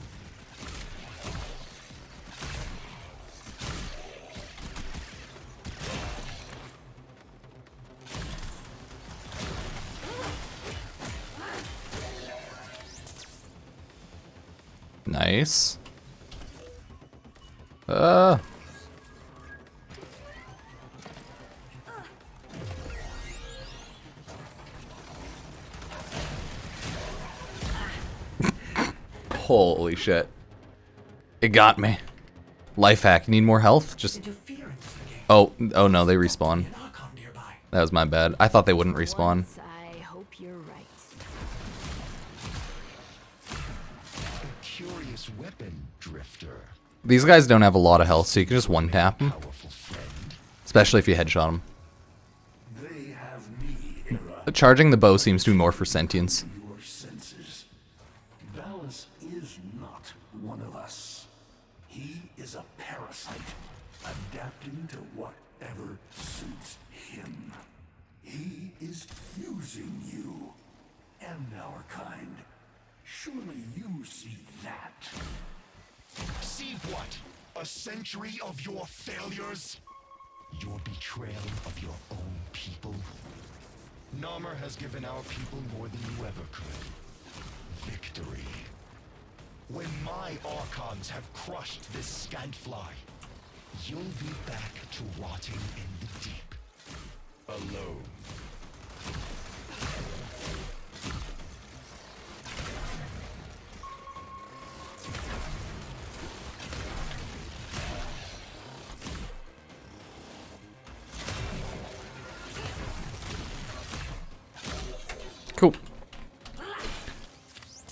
Nice. Uh. Holy shit. It got me. Life hack. Need more health? Just. Oh, oh no, they respawn. That was my bad. I thought they wouldn't respawn. These guys don't have a lot of health, so you can just one tap them. Especially if you headshot them. They have me, Erra. Charging the bow seems to be more for Sentients. Your senses. Ballas is not one of us. He is a parasite, adapting to whatever suits him. He is using you and our kind. Surely you see that. See what? A century of your failures? Your betrayal of your own people? Narmer has given our people more than you ever could. Victory. When my Archons have crushed this scantfly, you'll be back to rotting in the deep. Alone.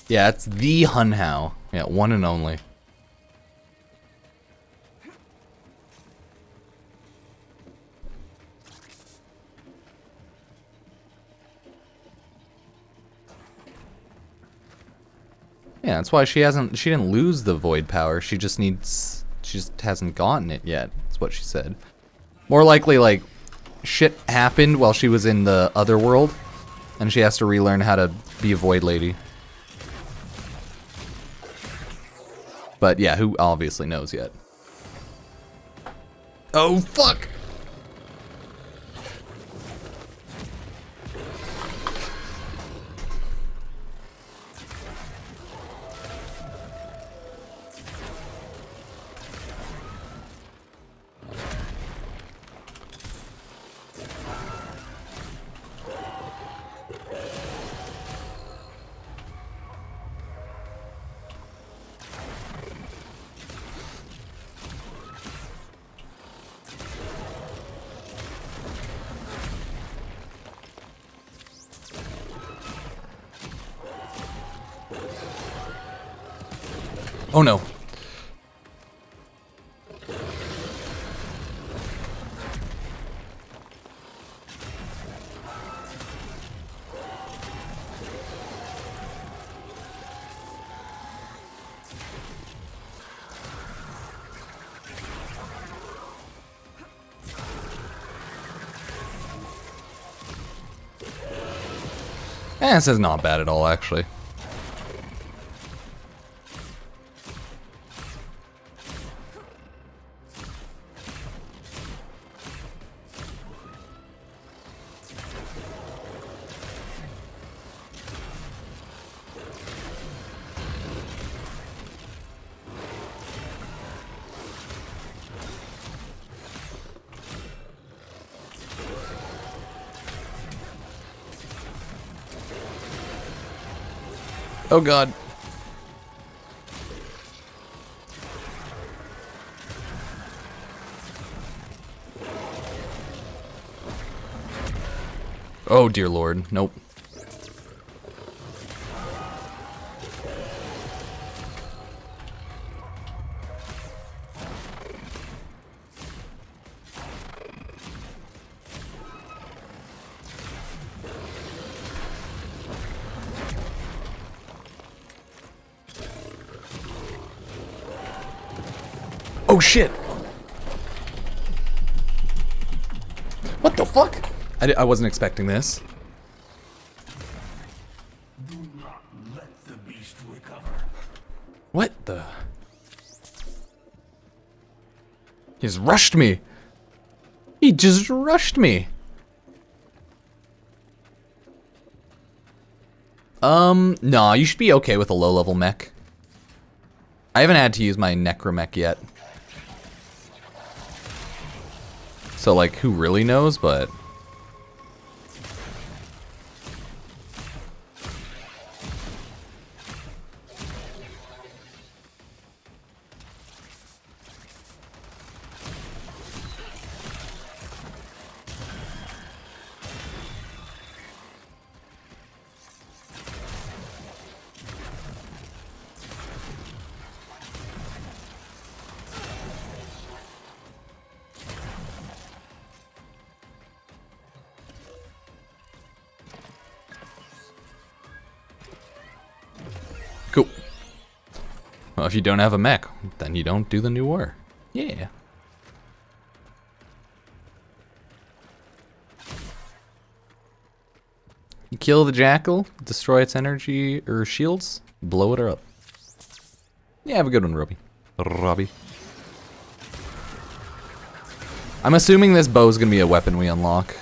Yeah, it's the Hunhow. Yeah, one and only. Yeah, that's why she hasn't she didn't lose the void power. She just needs she just hasn't gotten it yet. That's what she said. More likely like shit happened while she was in the other world and she has to relearn how to be a void lady. But yeah, who obviously knows yet? Oh fuck! Eh, this is not bad at all, actually. Oh god. Oh dear lord, nope. Shit! What the fuck? I, I wasn't expecting this. What the? He's rushed me. He just rushed me. Um, nah, you should be okay with a low level mech. I haven't had to use my necromech yet. So like, who really knows, but... don't have a mech, then you don't do the new war. Yeah. You kill the jackal, destroy its energy or shields, blow it up. Yeah, have a good one, Robbie. Robbie. I'm assuming this bow is gonna be a weapon we unlock.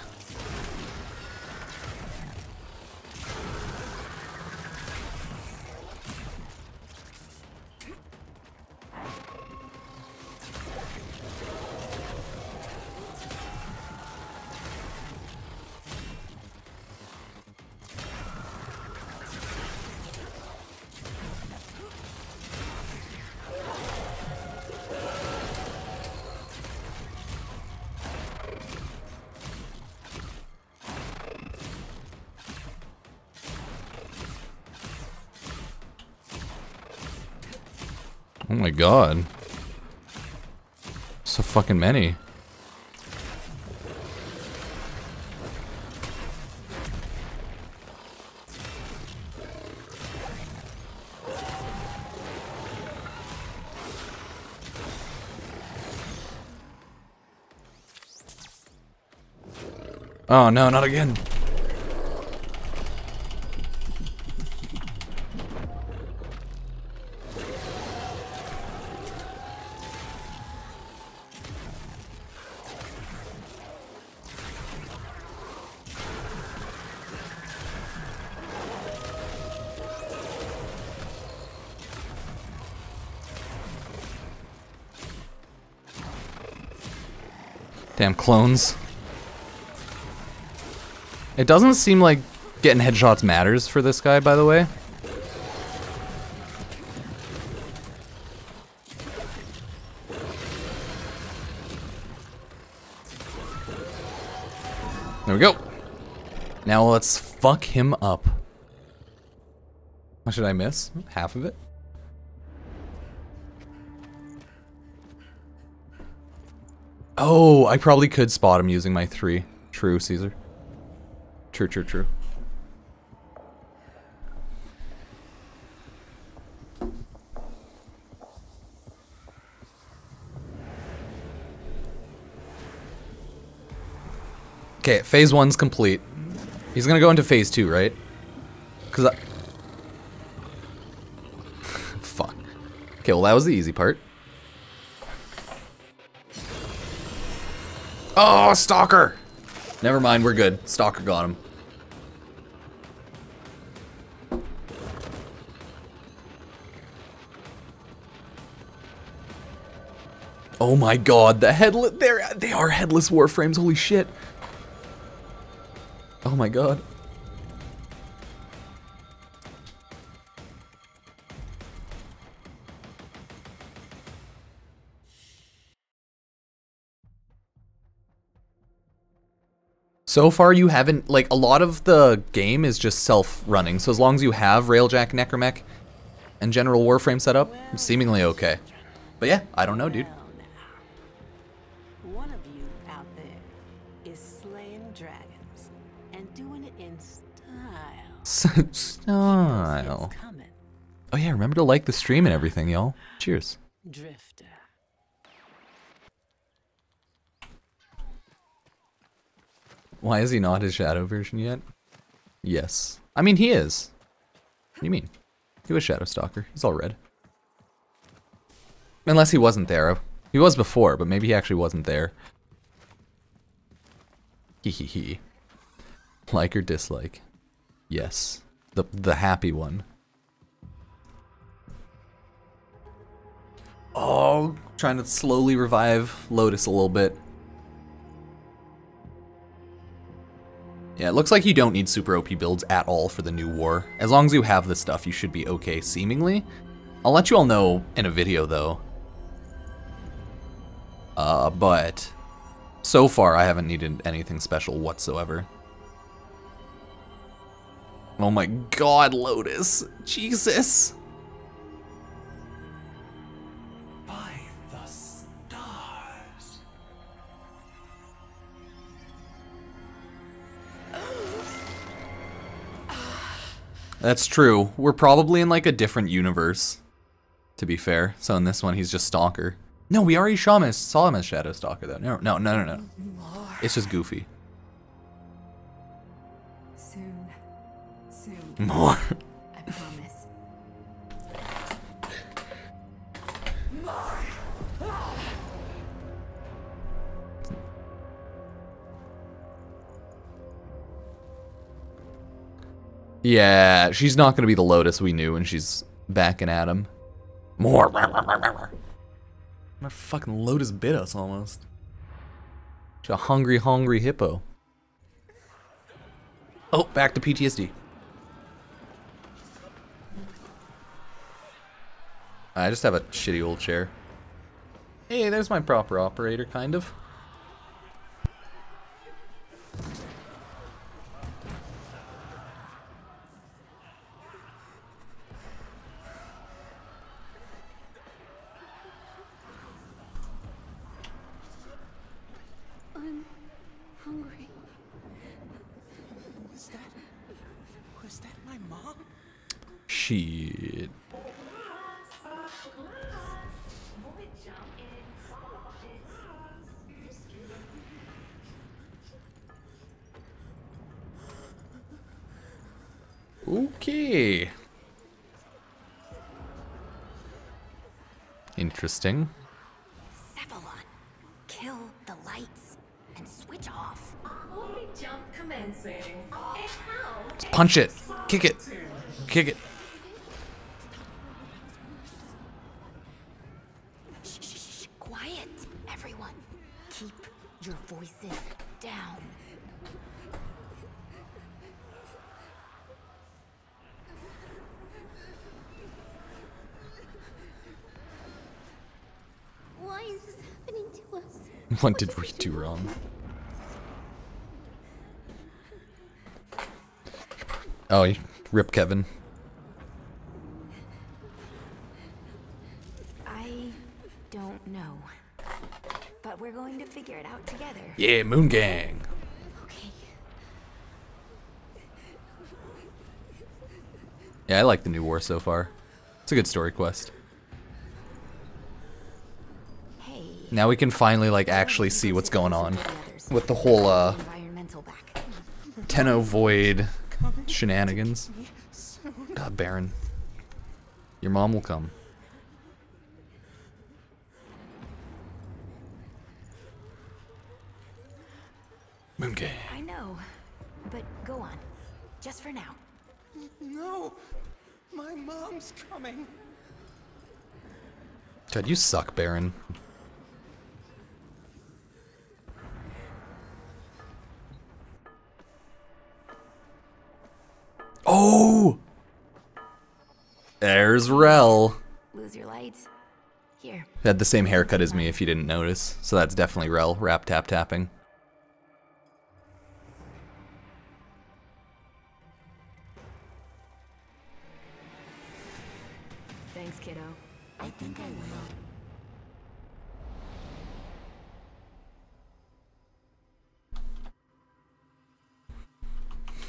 God. So fucking many. Oh no, not again. Damn clones. It doesn't seem like getting headshots matters for this guy, by the way. There we go. Now let's fuck him up. What should I miss? Half of it? Oh, I probably could spot him using my three. True, Caesar. True, true, true. Okay, phase one's complete. He's gonna go into phase two, right? Cause I... Fuck. Okay, well that was the easy part. Oh, Stalker! Never mind, we're good. Stalker got him. Oh my god, the headless- they are headless warframes, holy shit. Oh my god. So far you haven't, like, a lot of the game is just self-running, so as long as you have Railjack Necromech and General Warframe set up, seemingly okay. But yeah, I don't know, dude. One of you out there is slaying dragons and doing it in style. Style. Oh yeah, remember to like the stream and everything, y'all. Cheers. Drifter. Why is he not his shadow version yet? Yes. I mean, he is. What do you mean? He was Shadow Stalker. He's all red. Unless he wasn't there. He was before, but maybe he actually wasn't there. Hee hee hee. Like or dislike? Yes. The, the happy one. Oh, trying to slowly revive Lotus a little bit. Yeah, it looks like you don't need super OP builds at all for the new war. As long as you have the stuff, you should be okay, seemingly. I'll let you all know in a video, though. Uh, but so far, I haven't needed anything special whatsoever. Oh my god, Lotus. Jesus. That's true. We're probably in like a different universe, to be fair. So in this one, he's just Stalker. No, we already saw him as, saw him as Shadow Stalker, though. No, no, no, no, no. It's just Goofy. Soon. Soon. More. Yeah, she's not gonna be the Lotus we knew, and she's backing at him. More. My fucking Lotus bit us almost. She's a hungry, hungry hippo. Oh, back to PTSD. I just have a shitty old chair. Hey, there's my proper operator, kind of. I'm hungry. Was that. Was that my mom? Shit. Okay. Interesting. Cephalon, kill the lights and switch off. Jump commencing. Let's punch it. Kick it. Kick it. What did we do wrong? Oh, you- rip Kevin. I don't know. But we're going to figure it out together. Yeah, Moon Gang. Yeah, I like the new war so far. It's a good story quest. Now we can finally like actually see what's going on with the whole uh Tenno Void shenanigans. God, Baron. Your mom will come. Moon I know, but go on. Just for now. No! My mom's coming! God, you suck, Baron. Rell. Lose your lights. Here. Had the same haircut as me if you didn't notice. So that's definitely Rell, rap tap tapping. Thanks, kiddo. I think I will.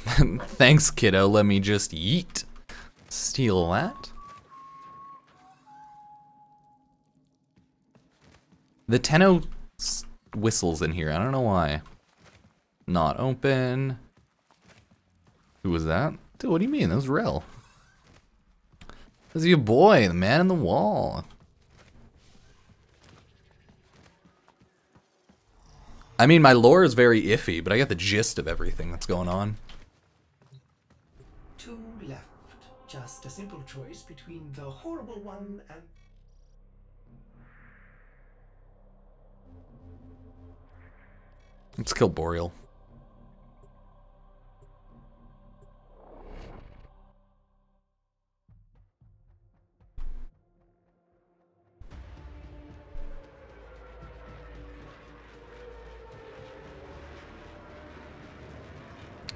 Thanks, kiddo. Let me just yeet. Steal that. The Tenno whistles in here. I don't know why. Not open. Who was that? Dude, what do you mean? That was Rell. That's your boy, the man in the wall. I mean, my lore is very iffy, but I get the gist of everything that's going on. Two left. Just a simple choice between the horrible one and. Let's kill Boreal.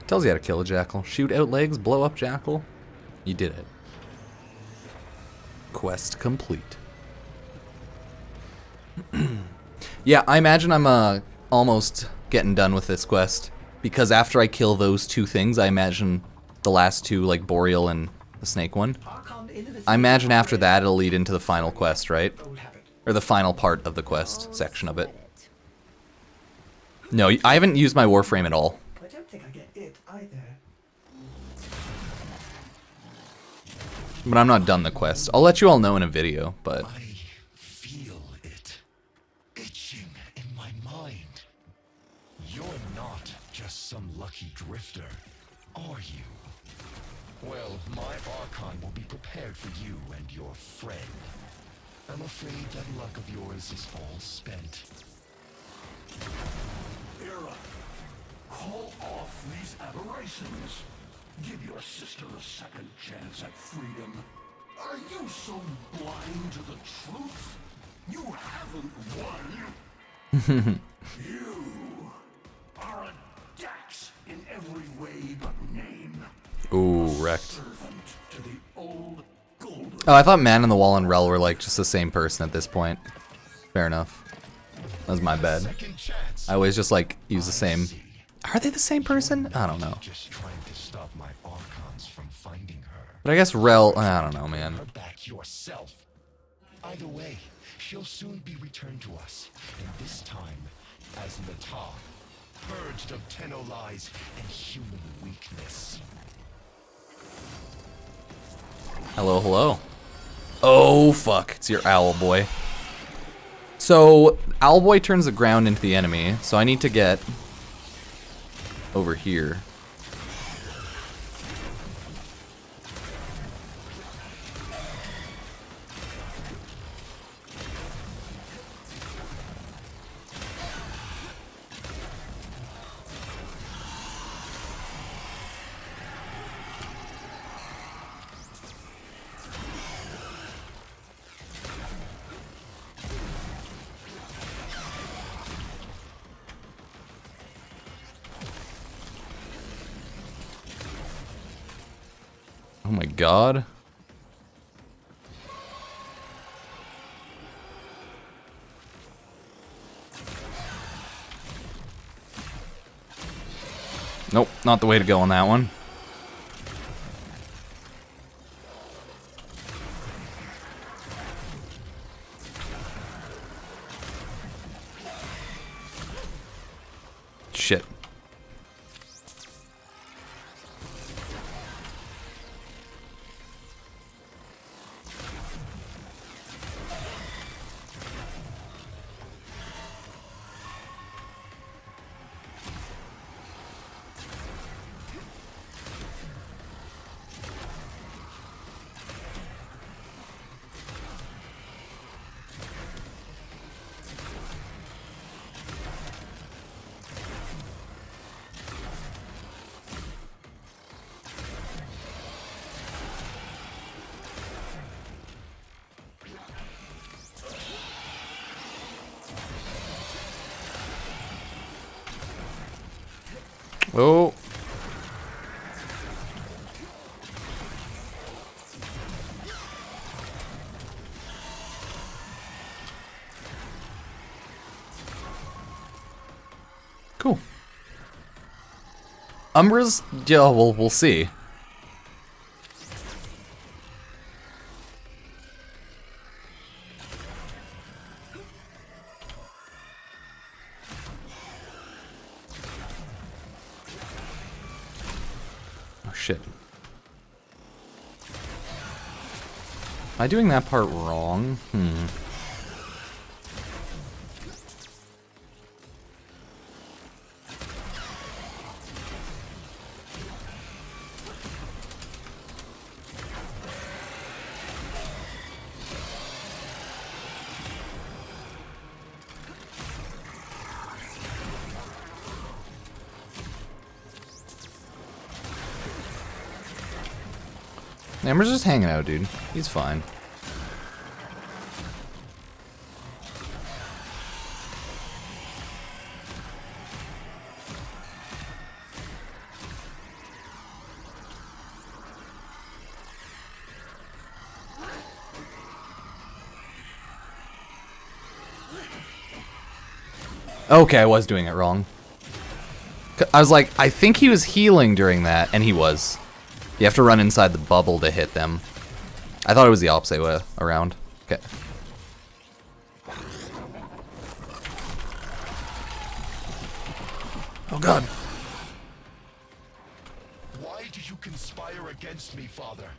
Tells you how to kill a jackal. Shoot out legs, blow up jackal. You did it. Quest complete. yeah, I imagine I'm uh, almost getting done with this quest. Because after I kill those two things, I imagine the last two, like Boreal and the snake one. I imagine after that it'll lead into the final quest, right? Or the final part of the quest section of it. No, I haven't used my Warframe at all. I don't think I get it either. But I'm not done the quest. I'll let you all know in a video, but I'm afraid that luck of yours is all spent. Erra, call off these aberrations. Give your sister a second chance at freedom. Are you so blind to the truth? You haven't won. you are a Dax in every way but name. ooh, wrecked. Servant to the old golden. Oh, I thought Man in the Wall and Rell were like just the same person at this point. Fair enough. That was my bad. I always just like use the same. Are they the same person? I don't know. But I guess Rell. I don't know, man. Either way, she'll soon be returned to us, and this time as Natah, purged of Tenno lies and human weakness. Hello, hello. Oh fuck! It's your owl boy. So owl boy turns the ground into the enemy, so I need to get over here. god. Nope, not the way to go on that one. Umbra's, yeah, well, we'll see. Oh shit. Am I doing that part wrong? Hmm. Just hanging out, dude. He's fine. Okay, I was doing it wrong. I was like, I think he was healing during that, and he was. You have to run inside the bubble to hit them. I thought it was the opposite way around. Okay. Oh god. Why do you conspire against me, Father?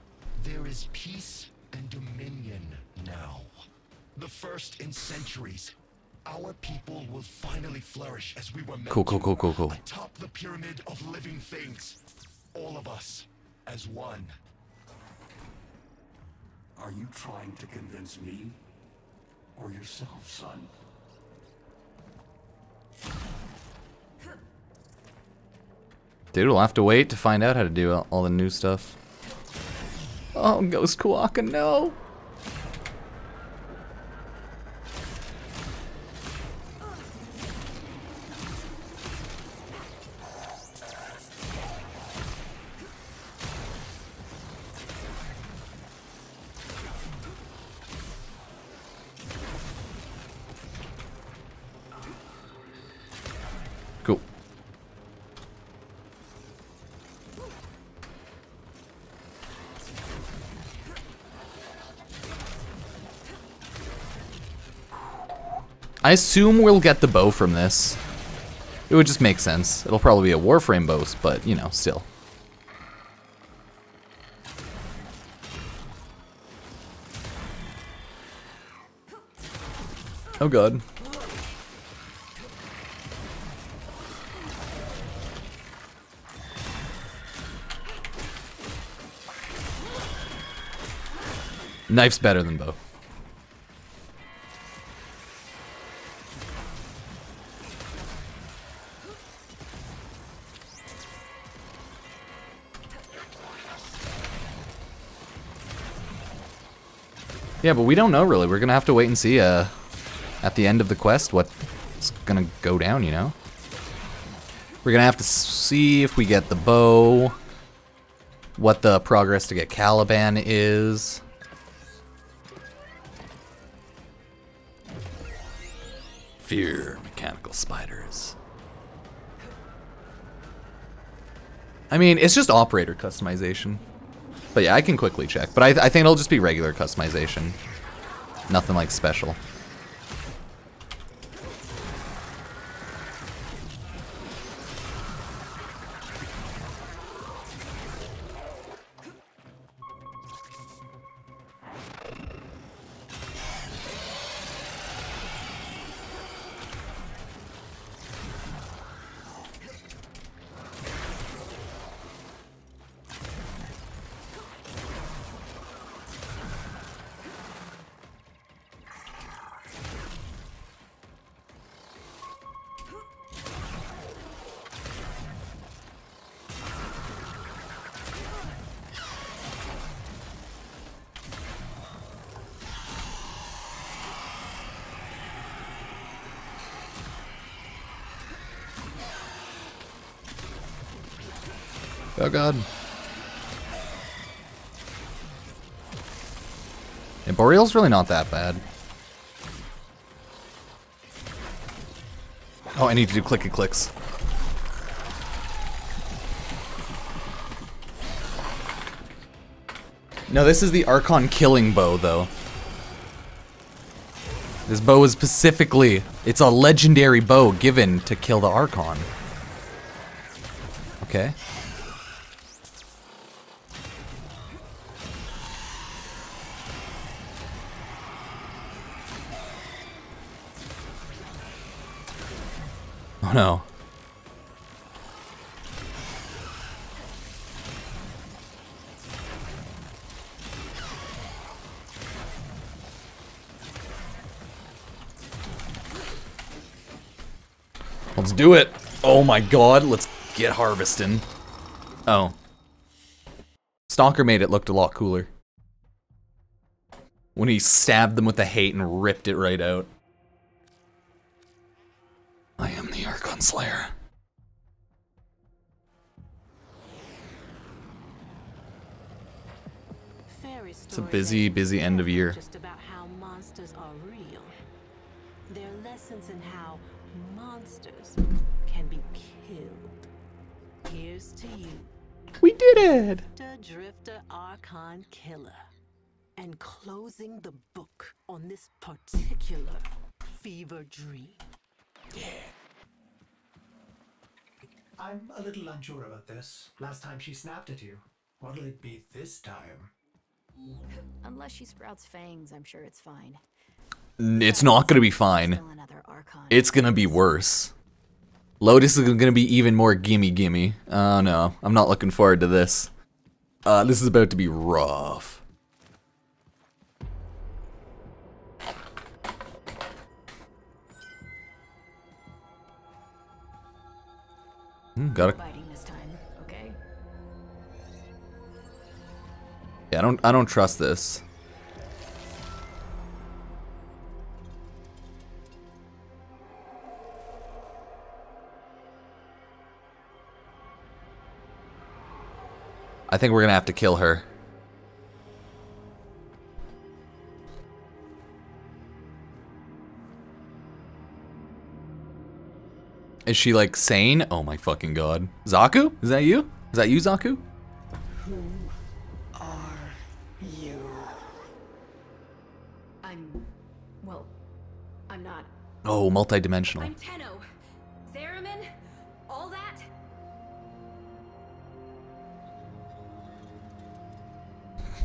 There is peace and dominion now. The first in centuries. Our people will finally flourish as we were meant Cool, cool, cool, cool, cool. Atop the pyramid of living things. All of us as one. Are you trying to convince me? Or yourself, son? Dude, we'll have to wait to find out how to do all- the new stuff. Oh, Ghost Kuaka, no! I assume we'll get the bow from this. It would just make sense. It'll probably be a Warframe bow, but, you know, still. Oh god. Knife's better than bow. Yeah, but we don't know really. We're gonna have to wait and see uh, at the end of the quest what's gonna go down, you know? We're gonna have to see if we get the bow, what the progress to get Caliban is. Fear mechanical spiders. I mean, it's just operator customization. But yeah, I can quickly check. But I, I think it'll just be regular customization. Nothing like special. And Boreal's really not that bad. Oh, I need to do clicky clicks. No, this is the Archon killing bow, though. This bow is specifically, it's a legendary bow given to kill the Archon. Okay. Oh no. Let's do it. Oh my god, let's get harvesting. Oh. Stalker made it look a lot cooler. When he stabbed them with the hate and ripped it right out. Slayer. It's a busy, busy end of year. Just about how monsters are real. They're lessons in how monsters can be killed. Here's to you. We did it! The Drifter Archon Killer. And closing the book on this particular fever dream. I'm a little unsure about this. Last time she snapped at you. What'll it be this time? Unless she sprouts fangs, I'm sure it's fine. It's not gonna be fine. It's gonna be worse. Lotus is gonna be even more gimme gimme. Oh no, I'm not looking forward to this. Uh, this is about to be rough. Hmm, Got it. This time, okay? Yeah, I don't. I don't trust this. I think we're gonna have to kill her. Is she like sane? Oh my fucking god. Zaku? Is that you? Is that you, Zaku? Who are you? I'm. Well, I'm not. Oh, multi-dimensional. I'm Tenno. Zariman? All that?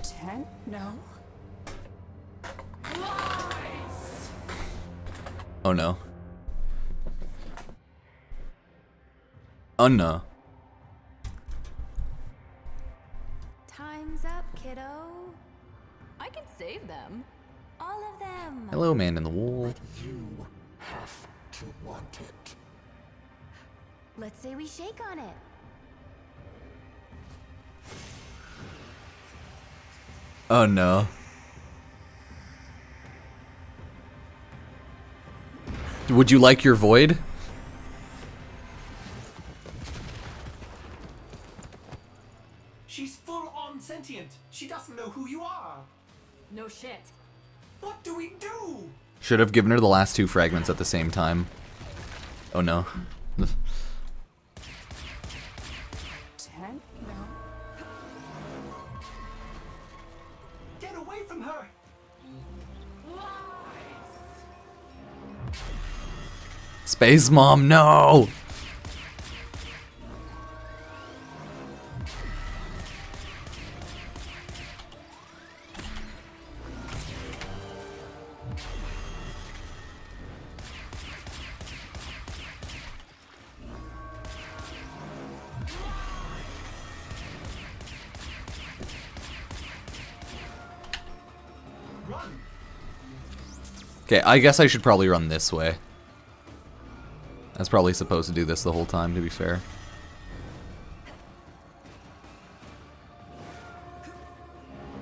Ten? No. Lies! Oh no. Oh no. Time's up, kiddo. I can save them. All of them. Hello, man in the wool. You have to want it. Let's say we shake on it. Oh no. Would you like your void? sentient. She doesn't know who you are. No shit. What do we do? Should have given her the last two fragments at the same time. Oh no. Get away from her! Space Mom, no! Okay, I guess I should probably run this way. I was probably supposed to do this the whole time, to be fair.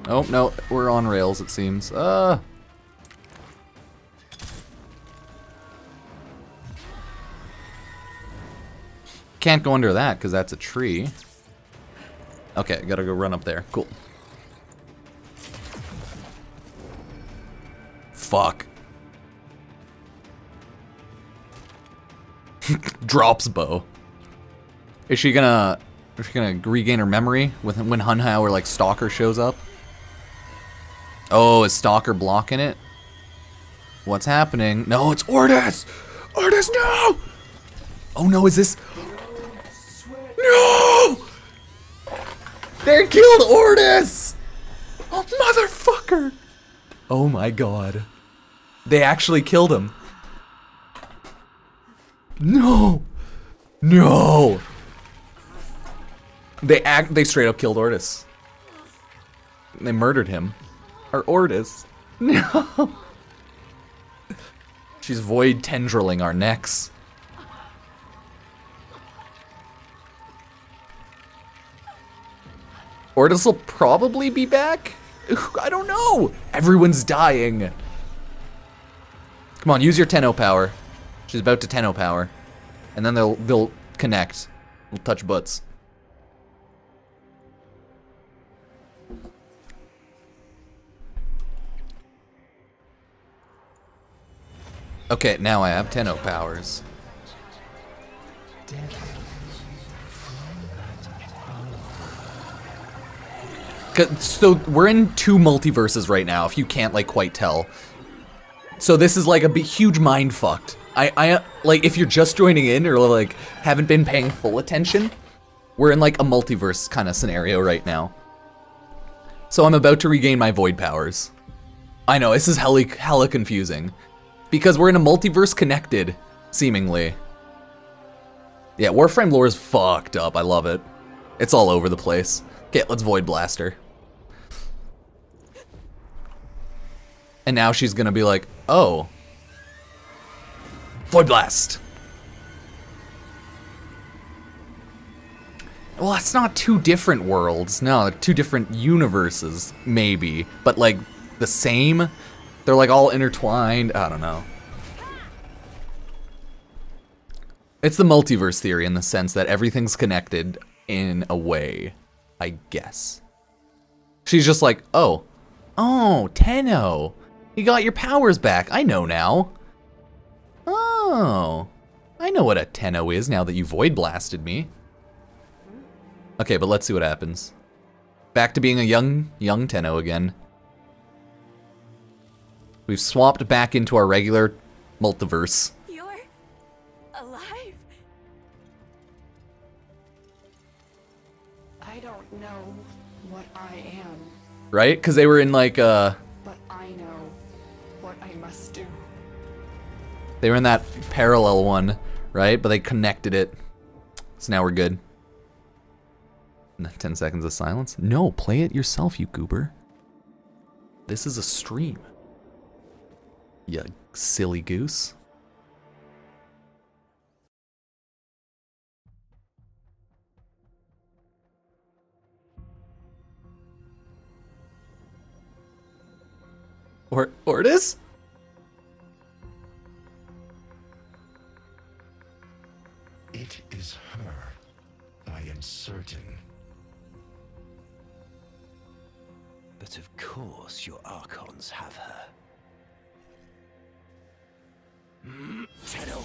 Oh, no, we're on rails, it seems. Uh... Can't go under that, because that's a tree. Okay, gotta go run up there. Cool. Fuck. Drops bow. Is she gonna is she gonna regain her memory with when Hunhow or like Stalker shows up? Oh, is Stalker blocking it? What's happening? No, it's Ordis! Ordis, no! Oh no, is this No! They killed Ordis! Oh motherfucker! Oh my god. They actually killed him. No! No! They act they straight up killed Ortis. They murdered him. Or Ortis. No! She's void tendriling our necks. Ortis will probably be back? I don't know! Everyone's dying. Come on, use your Tenno power. She's about to Tenno power. And then they'll they'll connect. They'll touch butts. Okay, now I have Tenno powers. So we're in two multiverses right now, if you can't like quite tell. So this is like a huge mind fucked. I, I, like, if you're just joining in or like haven't been paying full attention, we're in like a multiverse kind of scenario right now. So I'm about to regain my void powers. I know, this is hella, hella confusing. Because we're in a multiverse connected, seemingly. Yeah, Warframe lore is fucked up. I love it. It's all over the place. Okay, let's Void Blaster. And now she's gonna be like, oh. Void Blast! Well, that's not two different worlds. No, two different universes, maybe. But, like, the same? They're, like, all intertwined? I don't know. It's the multiverse theory in the sense that everything's connected in a way, I guess. She's just like, oh, oh, Tenno. You got your powers back. I know now. Oh. I know what a Tenno is now that you Void Blasted me. Okay, but let's see what happens. Back to being a young, young Tenno again. We've swapped back into our regular multiverse. You're alive. I don't know what I am, Right? Because they were in like, uh, they were in that parallel one, right? But they connected it. So now we're good. 10 seconds of silence? No, play it yourself, you goober. This is a stream. You silly goose. Or Ortis? Certain. But of course your Archons have her. Mm, Tenno.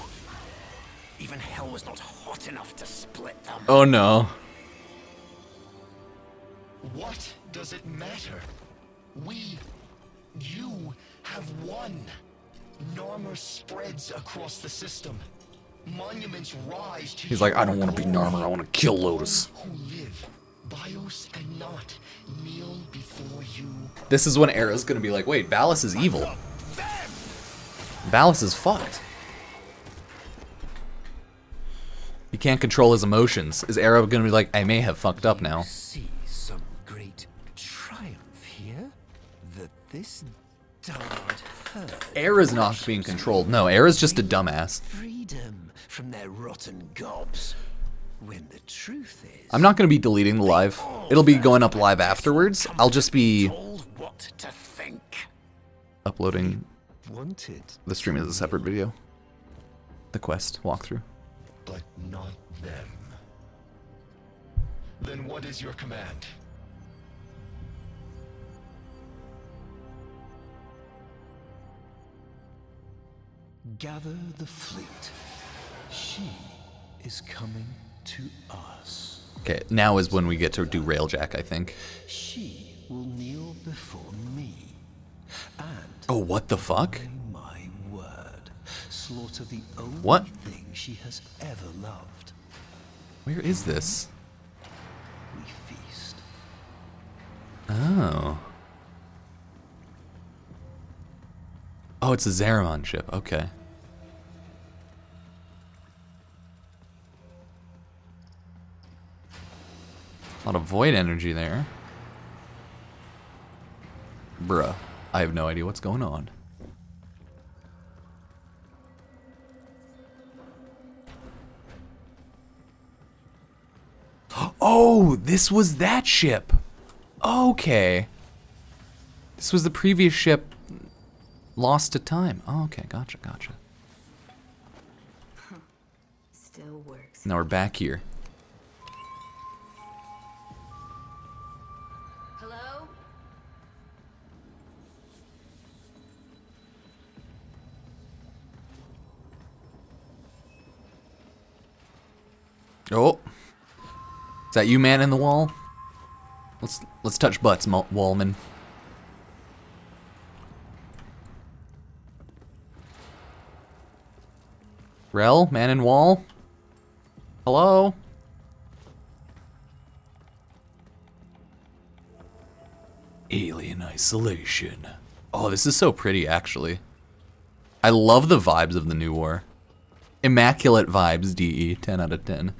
Even hell was not hot enough to split them. Oh no. What does it matter? We You have won. Narmer spreads across the system. Monuments rise to He's like, I don't want to be Narmer. I want to kill Lotus. who live, bios and not, kneel before you. This is when Erra's gonna be like, wait, Ballas is evil. Ballas is fucked. He can't control his emotions. Is Erra gonna be like, I may have fucked up now? See some great triumph here? That this darned herd Erra's not being controlled. No, Erra's just a dumbass. freedom from their rotten gobs. When the truth is, I'm not gonna be deleting the live. It'll be going up live afterwards. I'll just be what to think. uploading Wanted. the stream as a separate video. The quest walkthrough. But not them. Then what is your command? Gather the fleet. She is coming to us. Okay, now is when we get to do Railjack, I think. She will kneel before me. And Oh, what the fuck? my word, slaughter the only What? thing she has ever loved. Where is this? We feast. Oh. Oh, it's a Zariman ship. Okay. A lot of void energy there. Bruh. I have no idea what's going on. Oh, this was that ship. Okay. This was the previous ship lost to time. Oh, okay, gotcha, gotcha. Still works. Now we're back here. Oh. Is that you, man in the wall? Let's let's touch butts, Wallman. Rell, man in wall. Hello. Alien isolation. Oh, this is so pretty, actually. I love the vibes of the new war. Immaculate vibes, DE. 10 out of 10.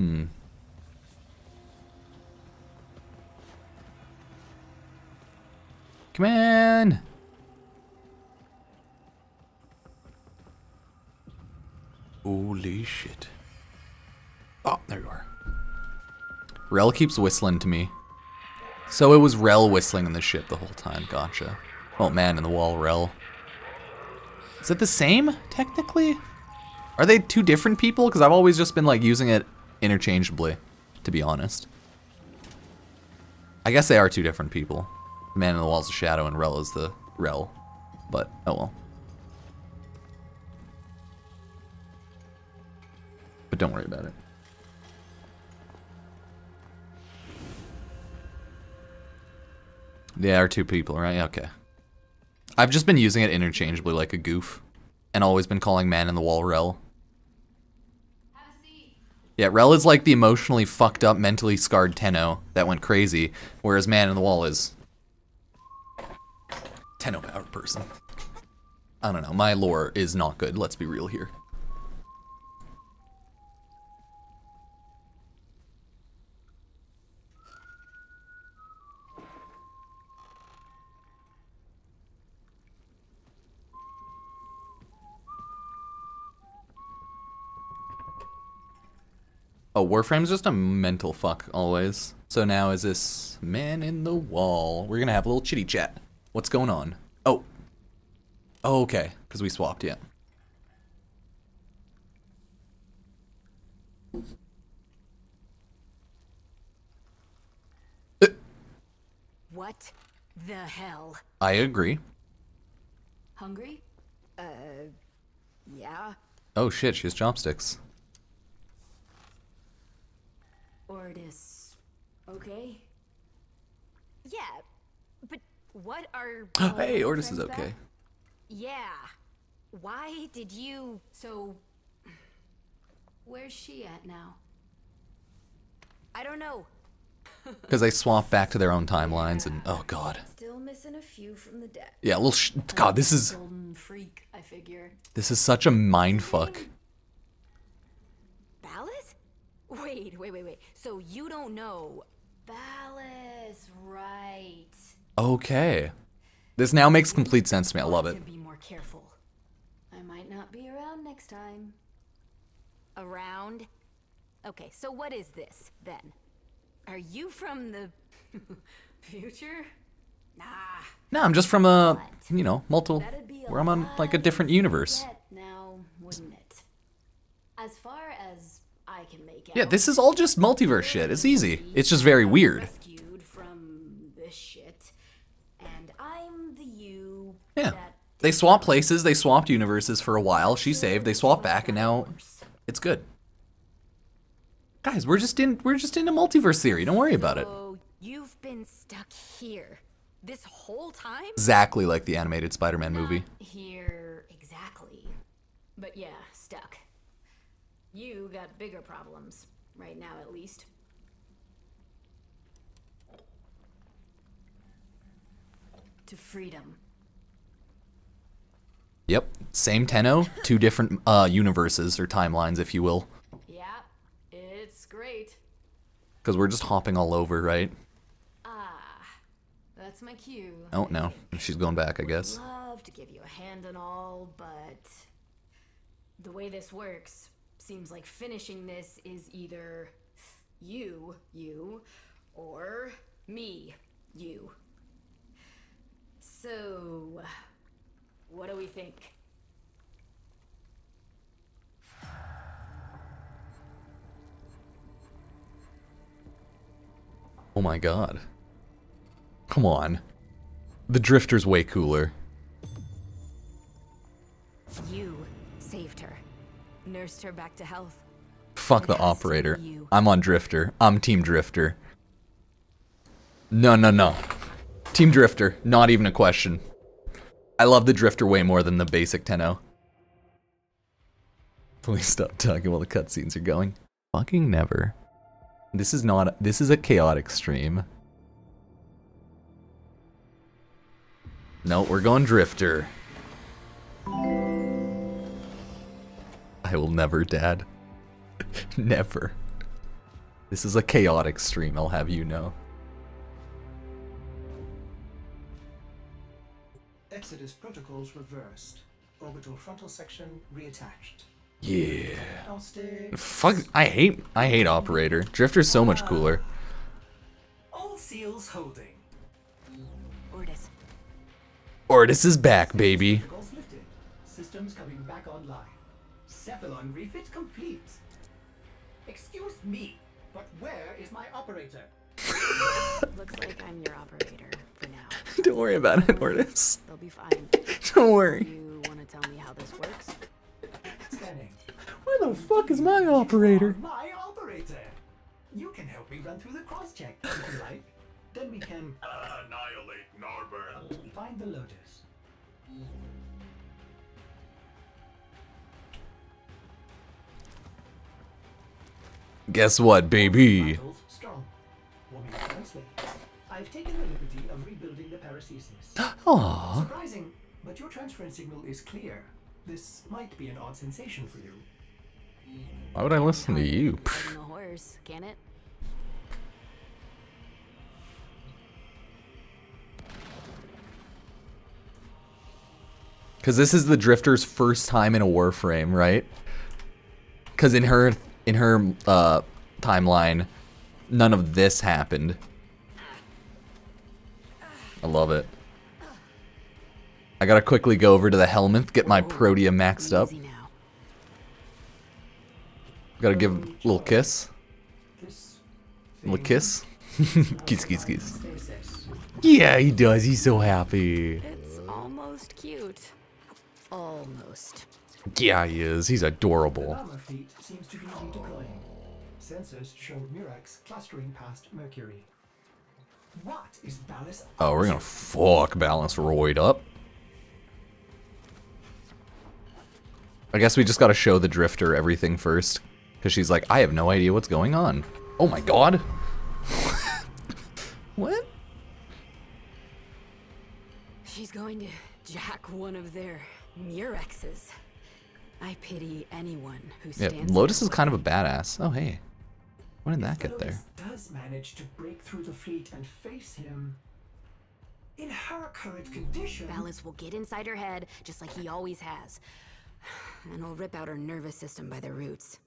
Hmm. Come on. Holy shit. Oh, there you are. Rell keeps whistling to me. So it was Rell whistling in the ship the whole time. Gotcha. Oh, man in the wall, Rell. Is it the same, technically? Are they two different people? Because I've always just been, like, using it interchangeably, to be honest. I guess they are two different people. Man in the Walls the shadow and Rell is the Rell. But, oh well. But don't worry about it. They are two people, right? Okay. I've just been using it interchangeably like a goof. And always been calling man in the wall Rell. Yeah, Rell is like the emotionally fucked up, mentally scarred Tenno that went crazy, whereas Man in the Wall is Tenno powered person. I don't know. My lore is not good. Let's be real here. Oh, Warframe's just a mental fuck always. So now is this man in the wall? We're gonna have a little chitty chat. What's going on? Oh. Oh, okay. Because we swapped, yeah. What the hell? I agree. Hungry? Uh, Yeah? Oh shit, she has chopsticks. Ordis. Okay? Yeah, but what are. hey, Ordis is okay. back? Yeah. Why did you. So. Where's she at now? I don't know. Because they swap back to their own timelines and oh god. Still missing a few from the deck. Yeah, little sh- God, this is Golden freak, I figure. this is such a mind fuck. Wait, wait, wait, wait. So you don't know. Ballas, right. Okay. This now makes complete sense to me. I love it. Be more careful. I might not be around next time. Around? Okay, so what is this then? Are you from the future? Nah. No, I'm just from a you know, multiple That'd be a where I'm on like a different universe. Now, wouldn't it? As far as I can make out. Yeah, this is all just multiverse shit. It's easy. It's just very weird. from this shit, and I'm the you. Yeah. They swap places, they swapped universes for a while. She saved, they swapped back, and now it's good. Guys, we're just in we're just in a multiverse theory. Don't worry about it. So you've been stuck here this whole time? Exactly like the animated Spider-Man movie. Here exactly. But yeah. You got bigger problems right now at least. To freedom. Yep, same Tenno, two different uh, universes or timelines, if you will, Yeah, it's great. because we're just hopping all over, right? Ah, that's my cue. Oh no, she's going back, I guess. Love to give you a hand and all, but the way this works seems like finishing this is either you, you, or me, you. So, what do we think? Oh my god. Come on. The Drifter's way cooler. You nursed her back to health. Fuck the operator. I'm on Drifter. I'm Team Drifter. No, no, no. Team Drifter. Not even a question. I love the Drifter way more than the basic Tenno. Oh. Please stop talking while the cutscenes are going. Fucking never. This is not. This is a chaotic stream. No, we're going Drifter. I will never, Dad. never. This is a chaotic stream, I'll have you know. Exodus protocols reversed. Orbital frontal section reattached. Yeah. Fuck, I hate, I hate Operator. Drifter's so much cooler. All seals holding. Ordis. Ordis is back, baby. Systems coming back online. Cephalon refit complete. Excuse me, but where is my operator? Looks like I'm your operator for now. Don't worry about it, Ordis. They'll be fine. Don't worry. You want to tell me how this works? Scanning. Where the fuck is my operator? My operator. You can help me run through the cross check if you like. Then we can uh, Annihilate Narmer. find the Lotus. Guess what, baby? Vitals strong. Want me to translate? I've taken the liberty of rebuilding the paracesis. Aww. Surprising, but your transference signal is clear. This might be an odd sensation for you. Why would I listen to you? Horse, can it? Because this is the Drifter's first time in a Warframe, right? Because in her in her uh, timeline, none of this happened. I love it. I gotta quickly go over to the Helminth, get my Protea maxed up. Gotta give a little kiss. Little kiss. kiss, kiss, kiss. Yeah, he does. He's so happy. It's almost cute. Almost. Yeah, he is. He's adorable. Llama fleet seems to be redeploying. Sensors showed Murex clustering past Mercury. What is Ballas Oh, we're gonna fuck balance Royd up. I guess we just gotta show the Drifter everything first. Because she's like, I have no idea what's going on. Oh my god. what? She's going to jack one of their Murexes. I pity anyone who Yeah, stands. Lotus is kind of a badass. Oh, hey. When did that If get there? Lotus does manage to break through the fleet and face him. In her current condition, Ballas will get inside her head, just like he always has. And he'll rip out her nervous system by the roots.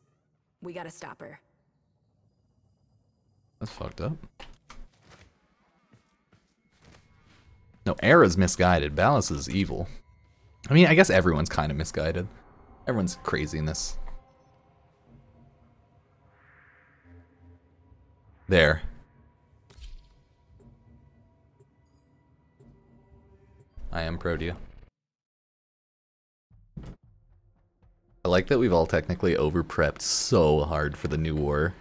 We gotta stop her. That's fucked up. No, Erra's misguided. Ballas is evil. I mean, I guess everyone's kind of misguided. Everyone's crazy in this. There. I am Protea. I like that we've all technically over prepped so hard for the new war.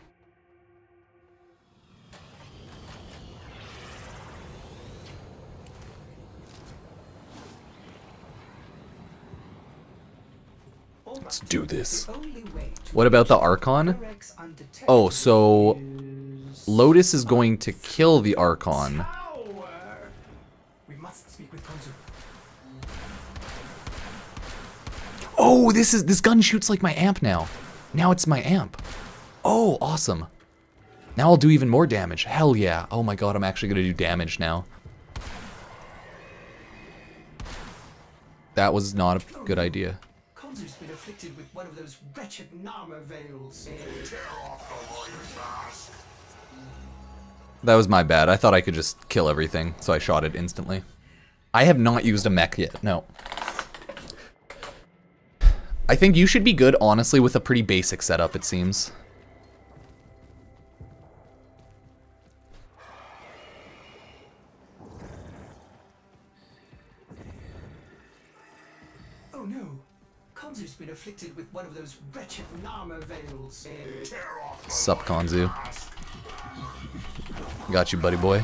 Let's do this. What about the Archon? Oh, so Lotus is going to kill the Archon. we must speak with Konzu. Oh, this is this gun shoots like my amp now. Now it's my amp. Oh, awesome. Now I'll do even more damage. Hell yeah. Oh my god, I'm actually gonna do damage now. That was not a good idea. Konzu's been afflicted with one of those wretched Narmer veils. That was my bad. I thought I could just kill everything, so I shot it instantly. I have not used a mech yet. No. I think you should be good, honestly, with a pretty basic setup, it seems. Been afflicted with one of those wretched Narmer veils. Sup, Konzu. Got you, buddy boy.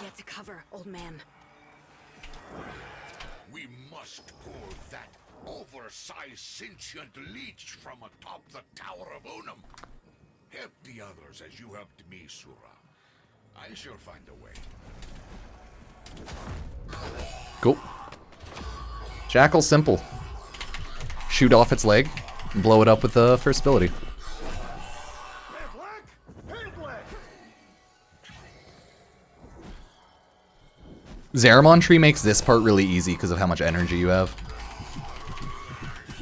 Get to cover, old man. We must pull that oversized sentient leech from atop the Tower of Unum. Help the others as you helped me, Sura. I shall find a way. Cool. Jackal simple. Shoot off its leg, and blow it up with the first ability. Zeramon tree makes this part really easy because of how much energy you have.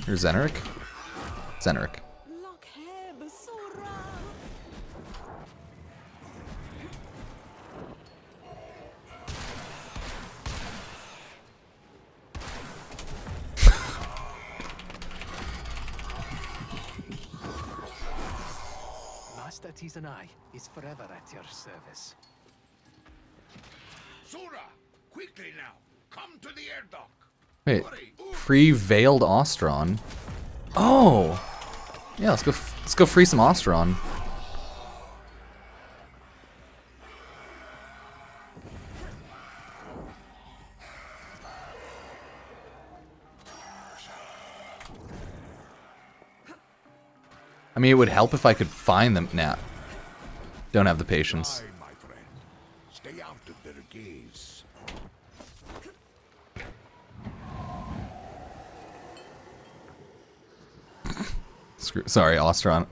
Here's Zeneric. Zeneric. Master Teasonai is forever at your service. Sura, quickly now, come to the air dock. Wait, free veiled Ostron. Oh, yeah. Let's go. Let's go free some Ostron. I mean, it would help if I could find them. Nah, don't have the patience. Aye, my friend. Stay out of their gaze. Screw, sorry, Ostron.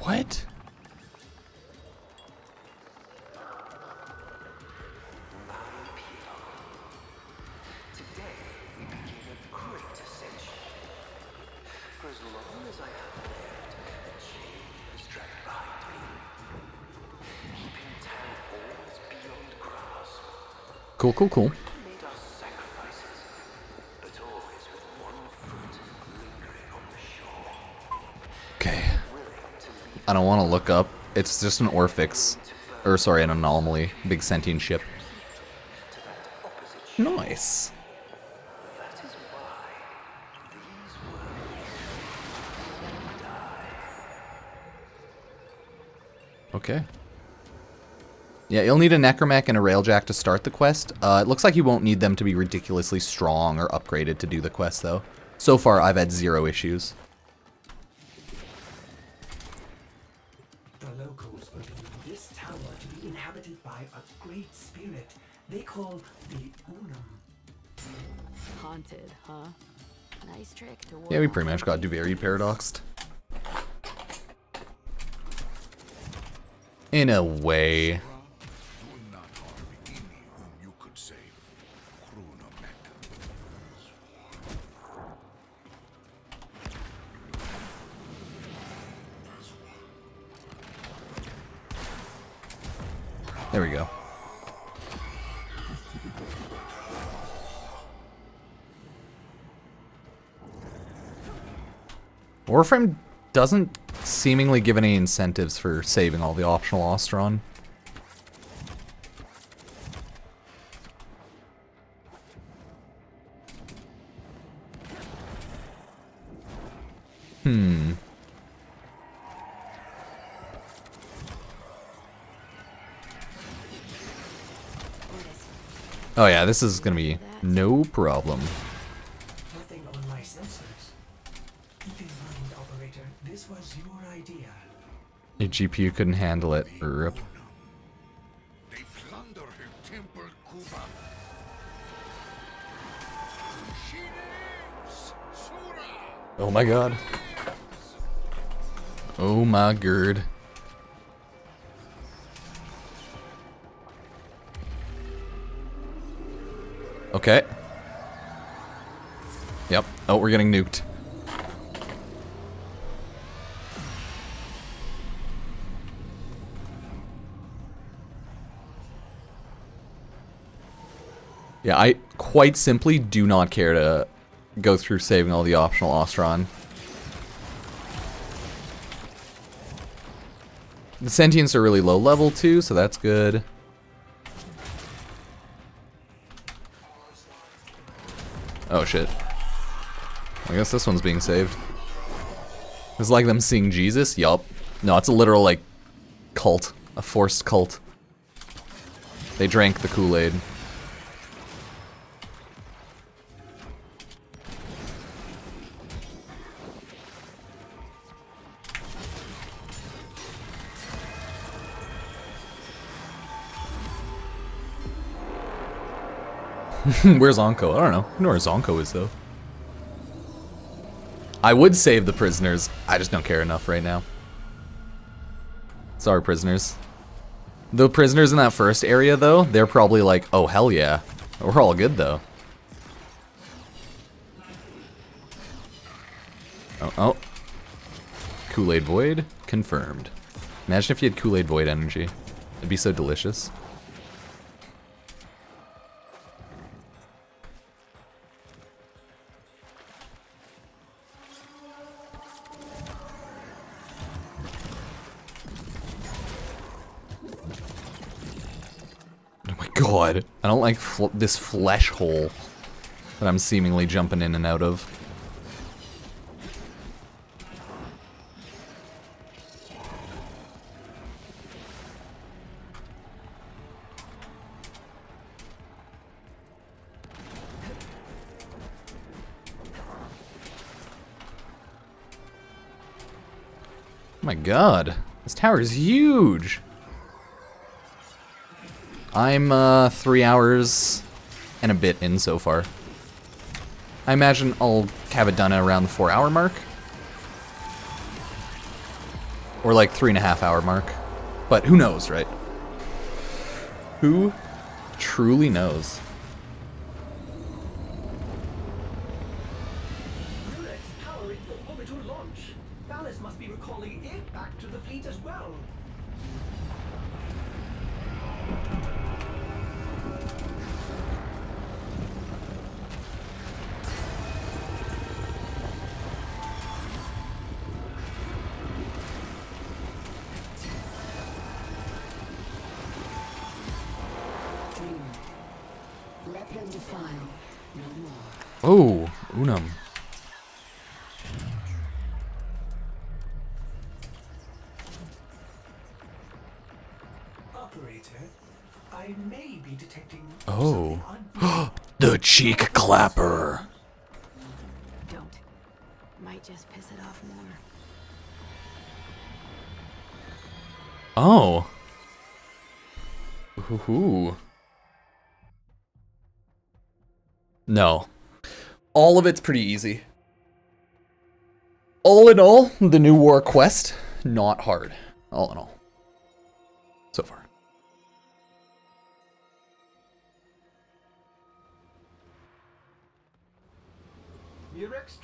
What? On the shore. Okay. I don't want to look up. It's just an Orphix. Or, sorry, an anomaly. Big sentient ship. Nice. Okay. Yeah, you'll need a Necromech and a Railjack to start the quest. Uh, it looks like you won't need them to be ridiculously strong or upgraded to do the quest, though. So far, I've had zero issues. The locals believe this tower to be inhabited by a great spirit they call the Unum. Haunted, huh? Nice trick to Yeah, we pretty much got Duviri paradoxed. In a way. Warframe doesn't seemingly give any incentives for saving all the optional Ostron. Hmm. Oh yeah, this is gonna be no problem. Nothing on my sensors. Keep in mind, operator, this was your idea. Your GPU couldn't handle it. Rip. Oh my god. Oh my god. Okay. Yep. Oh, we're getting nuked. Yeah, I quite simply do not care to go through saving all the optional Ostron. The sentients are really low level too, so that's good. Oh shit. I guess this one's being saved. It's like them seeing Jesus? Yup. No, it's a literal, like, cult. A forced cult. They drank the Kool-Aid. Where's Onkko? I don't know. I know where Zonko is, though. I would save the prisoners. I just don't care enough right now. Sorry, prisoners. The prisoners in that first area, though, they're probably like, oh, hell yeah. We're all good, though. Oh, oh. Kool-Aid Void confirmed. Imagine if you had Kool-Aid Void energy. It'd be so delicious. God. I don't like fl this flesh hole that I'm seemingly jumping in and out of. Oh my god. This tower is huge. I'm uh, three hours and a bit in so far. I imagine I'll have it done around the four hour mark. Or like three and a half hour mark. But who knows, right? Who truly knows? Clapper. Don't. Might just piss it off more. Oh. Ooh. No. All of it's pretty easy. All in all, the new war quest, not hard. All in all.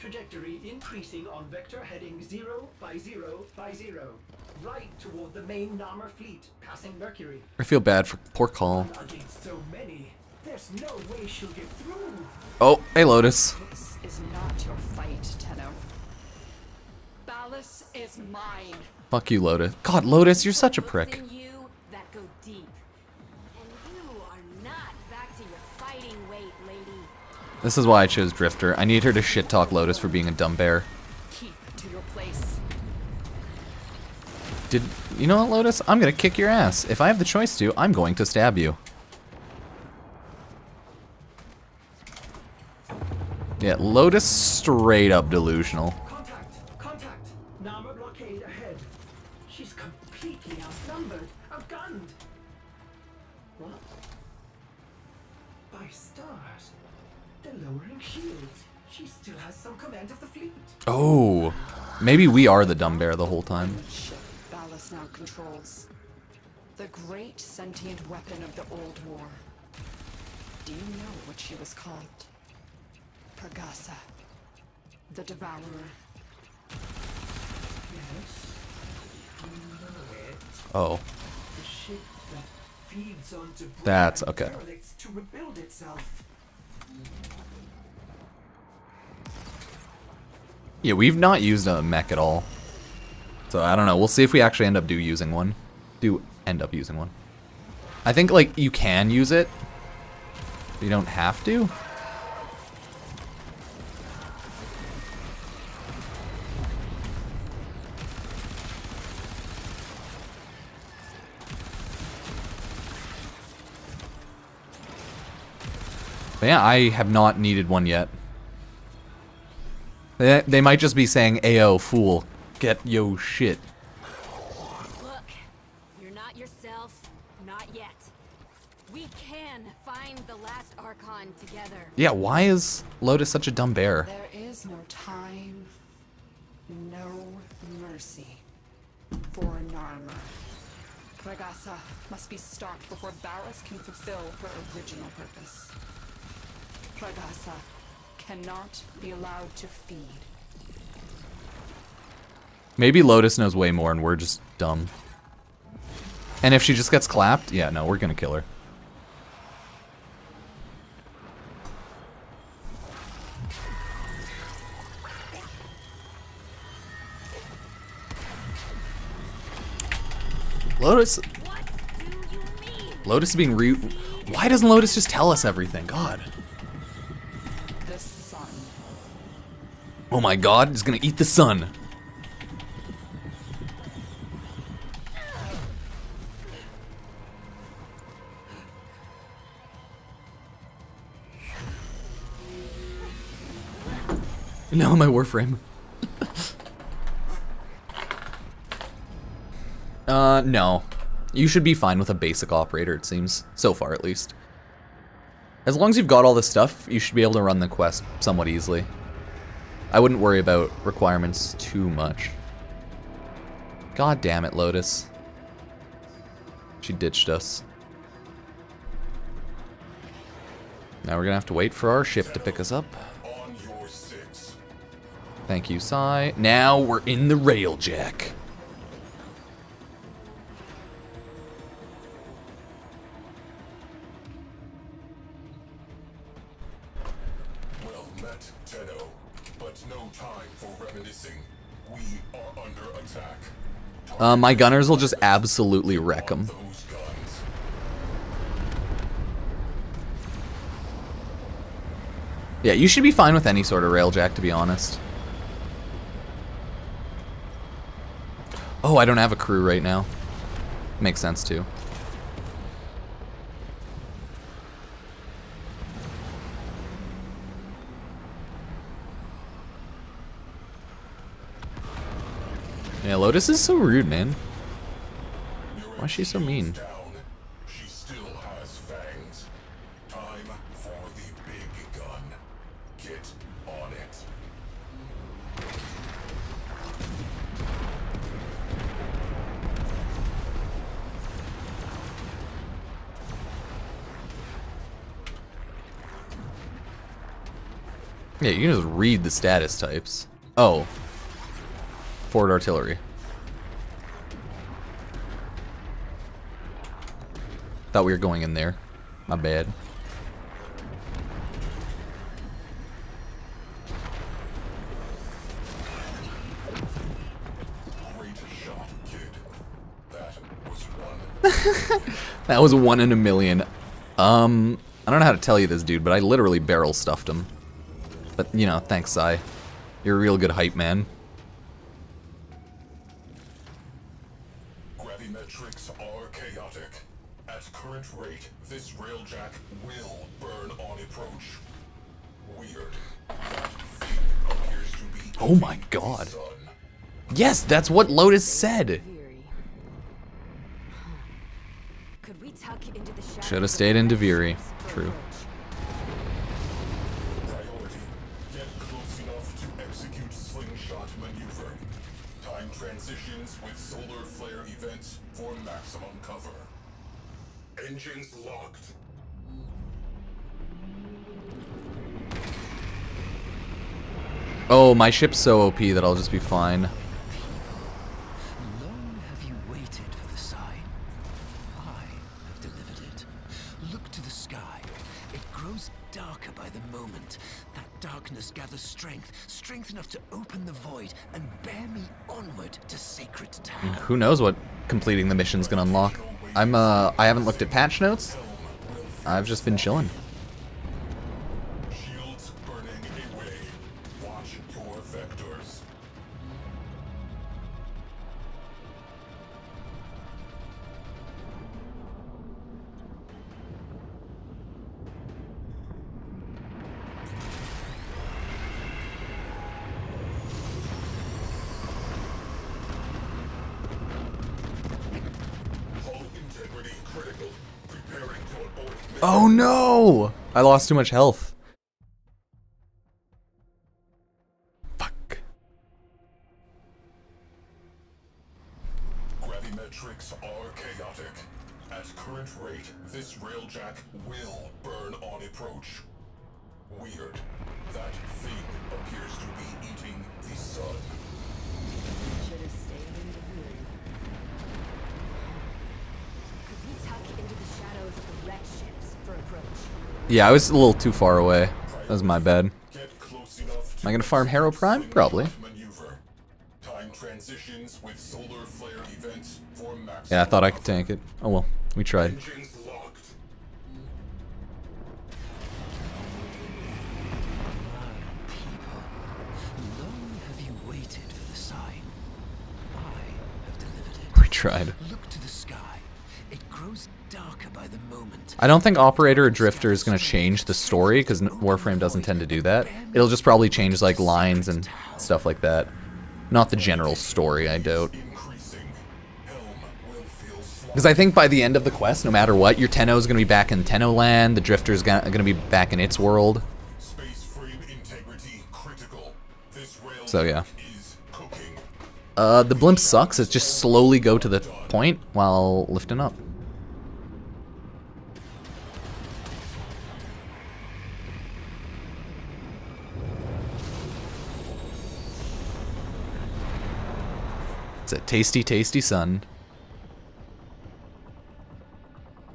Trajectory increasing on vector heading 0 by 0 by 0. Right toward the main Narmer fleet, passing Mercury. I feel bad for poor Kahl. So many, there's no way she'll get through. Oh, hey Lotus. This is not your fight, Tenno. Ballas is mine. Fuck you, Lotus. God, Lotus, you're such a prick. This is why I chose Drifter. I need her to shit talk Lotus for being a dumb bear. Keep to your place. Did you know what, Lotus? I'm gonna kick your ass. If I have the choice to, I'm going to stab you. Yeah, Lotus straight up delusional. Oh, maybe we are the dumb bear the whole time. Ship Ballas now controls. The great sentient weapon of the old war. Do you know what she was called? Praghasa. The Devourer. Yes. You know it. Oh, The ship that feeds on debris That's- and okay. Yeah, we've not used a mech at all. So I don't know. We'll see if we actually end up do using one. Do end up using one. I think like you can use it. But you don't have to. But yeah, I have not needed one yet. They, they might just be saying, Ayo, fool, get yo shit. Look, you're not yourself, not yet. We can find the last Archon together. Yeah, why is Lotus such a dumb bear? There is no time, no mercy for Narmer. Praghasa must be stopped before Ballas can fulfill her original purpose. Praghasa cannot be allowed to feed. Maybe Lotus knows way more and we're just dumb. And if she just gets clapped, yeah, no, we're gonna kill her. Lotus. Lotus being re. Why doesn't Lotus just tell us everything? God. The sun. Oh my god, he's gonna eat the sun. No, my warframe. uh, no. You should be fine with a basic operator, it seems. So far, at least. As long as you've got all this stuff, you should be able to run the quest somewhat easily. I wouldn't worry about requirements too much. God damn it, Lotus. She ditched us. Now we're gonna have to wait for our ship to pick us up. Thank you, Cy. Now we're in the railjack. Well Uh, my gunners will just absolutely wreck them. Yeah, you should be fine with any sort of railjack, to be honest. Oh, I don't have a crew right now. Makes sense, too. Yeah, Lotus is so rude, man. Why is she so mean? She still has fangs. Time for the big gun. Get on it. Yeah, you can just read the status types. Oh. Artillery. Thought we were going in there. My bad. That was one in a million. Um, I don't know how to tell you this, dude, but I literally barrel stuffed him. But, you know, thanks, Cy. You're a real good hype man. That's what Lotus said. Could we tuck into the Should have stayed in Duviri. True. priority. Get close enough to execute slingshot maneuver. Time transitions with solar flare events for maximum cover. Engines locked. Oh, my ship's so OP that I'll just be fine. Who knows what completing the mission's gonna unlock. I'm, uh, I haven't looked at patch notes. I've just been chilling. Lost too much health. Yeah, I was a little too far away. That was my bad. Am I gonna farm Harrow Prime? Probably. Maneuver. Time transitions with solar flare events for maximum. Yeah, I thought I could tank it. Oh well, we tried. I don't think Operator or Drifter is gonna change the story because Warframe doesn't tend to do that. It'll just probably change like lines and stuff like that. Not the general story, I doubt. Because I think by the end of the quest, no matter what, your Tenno is gonna be back in Tenno Land. The Drifter gonna, gonna be back in its world. So yeah. Uh, the blimp sucks. It just slowly go to the point while lifting up. It's a tasty, tasty sun.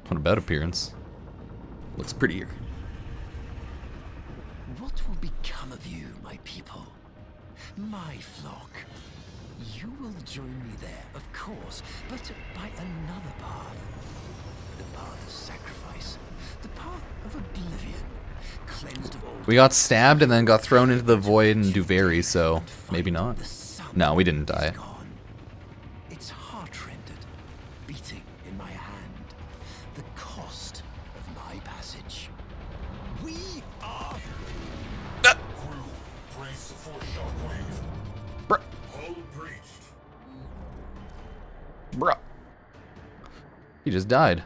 What about appearance? Looks prettier. What will become of you, my people? My flock? You will join me there, of course, but by another path. The path of sacrifice. The path of oblivion. Cleansed of all We got stabbed and then got thrown into the void and Duviri, so maybe not. No, we didn't die. Died.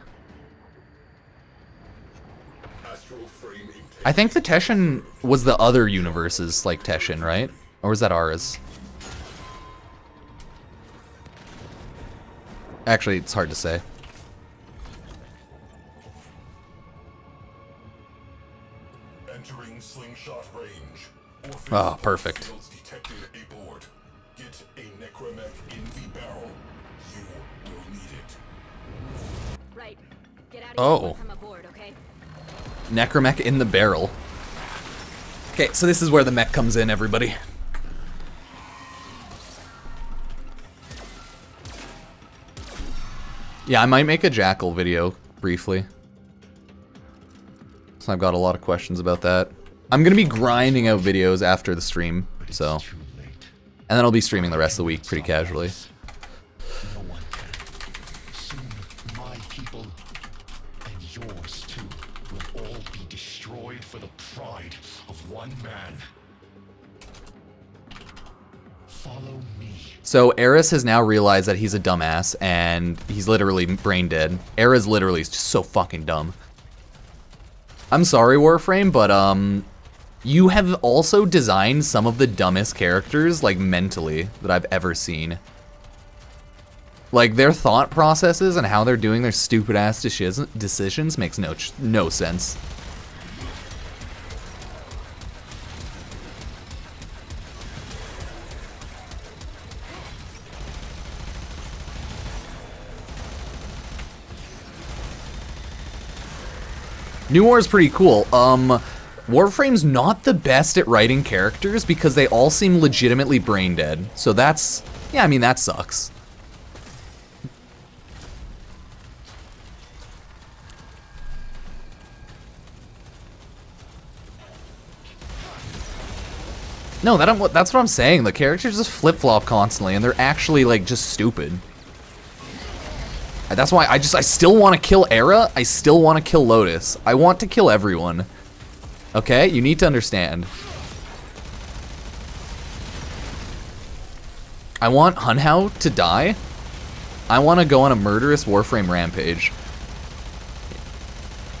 I think the Teshin was the other universe's like Teshin, right? Or was that ours? Actually, it's hard to say. entering slingshot range. Orpheus Oh, perfect. Oh. of here once I'm aboard, okay? Necramech in the barrel. Okay, so this is where the mech comes in, everybody. Yeah, I might make a Jackal video briefly. So I've got a lot of questions about that. I'm gonna be grinding out videos after the stream, so. And then I'll be streaming the rest of the week pretty casually. So Eris has now realized that he's a dumbass and he's literally brain dead. Erra's literally just so fucking dumb. I'm sorry, Warframe, but um, you have also designed some of the dumbest characters, like mentally, that I've ever seen. Like their thought processes and how they're doing their stupid ass decisions makes no no sense. New War is pretty cool. Um, Warframe's not the best at writing characters because they all seem legitimately brain dead. So that's, yeah, I mean, that sucks. No, that I'm, that's what I'm saying. The characters just flip-flop constantly, and they're actually, like, just stupid. That's why I just, I still want to kill Erra. I still want to kill Lotus. I want to kill everyone. Okay? You need to understand. I want Hunhow to die. I want to go on a murderous Warframe rampage.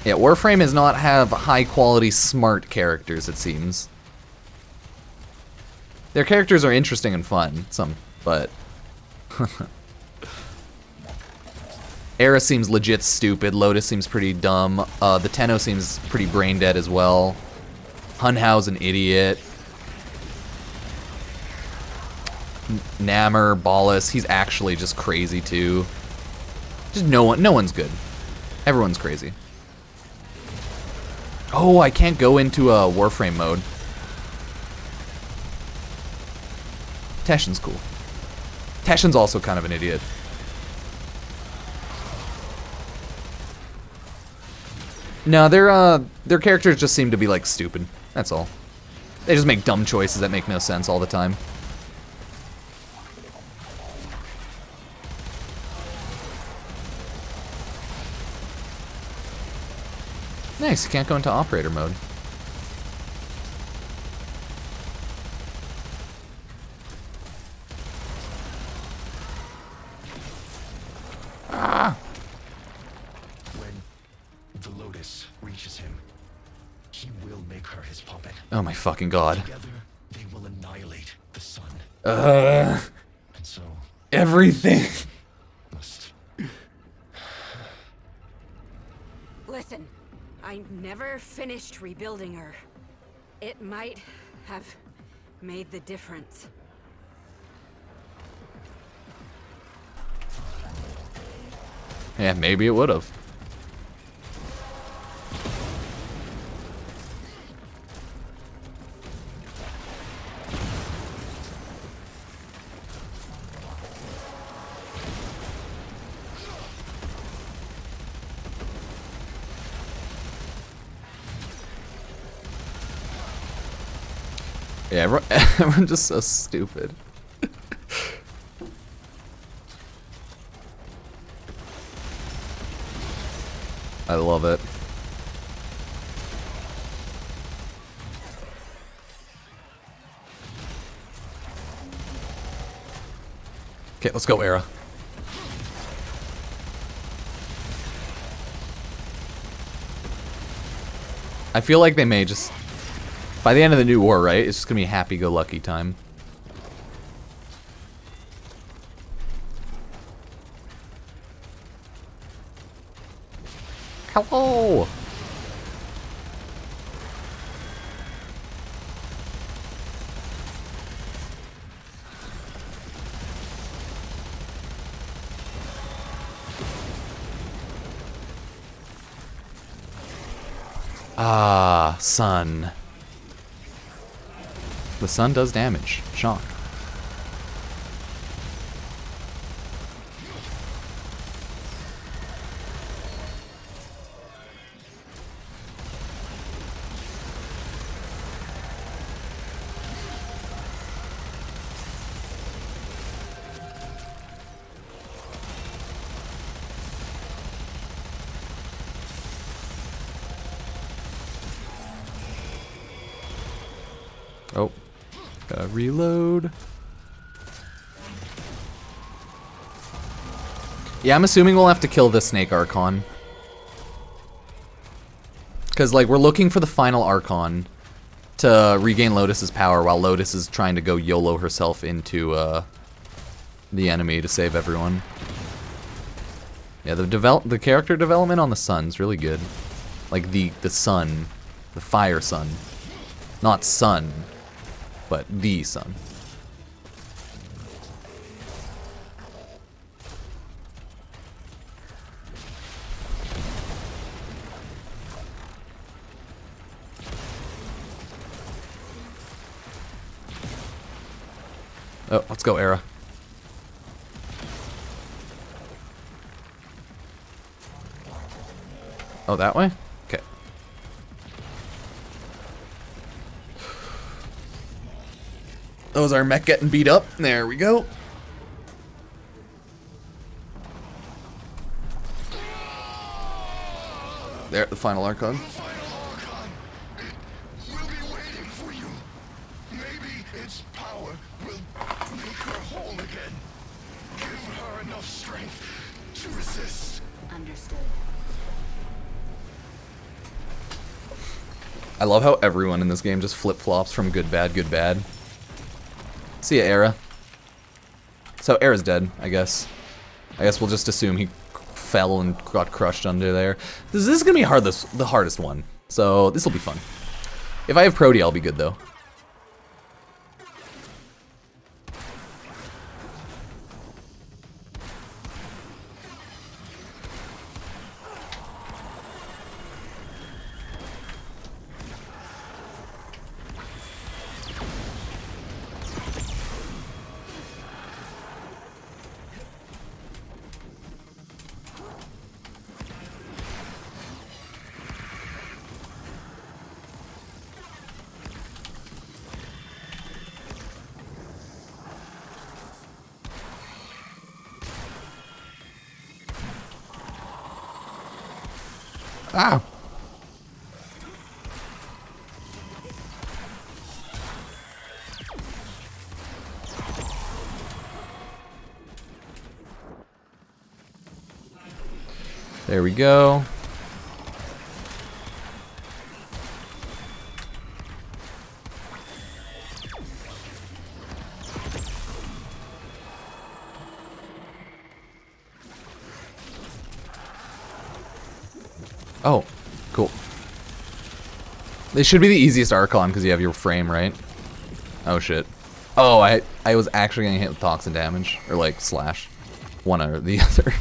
Yeah, Warframe does not have high-quality, smart characters, it seems. Their characters are interesting and fun, some, but... Erra seems legit stupid. Lotus seems pretty dumb. Uh, the Tenno seems pretty brain dead as well. Hunhow's an idiot. N- Narmer, Ballas, he's actually just crazy too. Just no one, no one's good. Everyone's crazy. Oh, I can't go into a Warframe mode. Teshin's cool. Teshin's also kind of an idiot. No, their uh, their characters just seem to be like stupid. That's all. They just make dumb choices that make no sense all the time. Nice, you can't go into operator mode. Ah! Oh my fucking god. Together, they will annihilate the sun. Uh, so everything. Must. Listen, I never finished rebuilding her. It might have made the difference. Yeah, maybe it would have. Yeah, everyone, everyone's just so stupid. I love it. Okay, let's go, Erra. I feel like they may just... By the end of the new war, right? It's just gonna be a happy-go-lucky time. Hello! Ah, sun. The sun does damage. Shock. Oh, gotta reload. Yeah, I'm assuming we'll have to kill this Snake Archon. Because, like, we're looking for the final Archon to regain Lotus's power while Lotus is trying to go YOLO herself into, uh, the enemy to save everyone. Yeah, the develop the character development on the sun's really good. Like the the sun, the fire sun, not sun, but the sun. Oh, let's go, Erra. Oh, that way? Was our mech getting beat up. There we go. There, the final Archon. I love how everyone in this game just flip-flops from good bad, good bad. See ya, Erra. So, Erra's dead, I guess. I guess we'll just assume he fell and got crushed under there. This, this is gonna be hard, this, the hardest one. So, this will be fun. If I have Prody, I'll be good, though. There we go. Oh, cool. They should be the easiest Archon because you have your frame, right? Oh shit. Oh, I I was actually gonna hit with toxin damage or like slash, one or the other.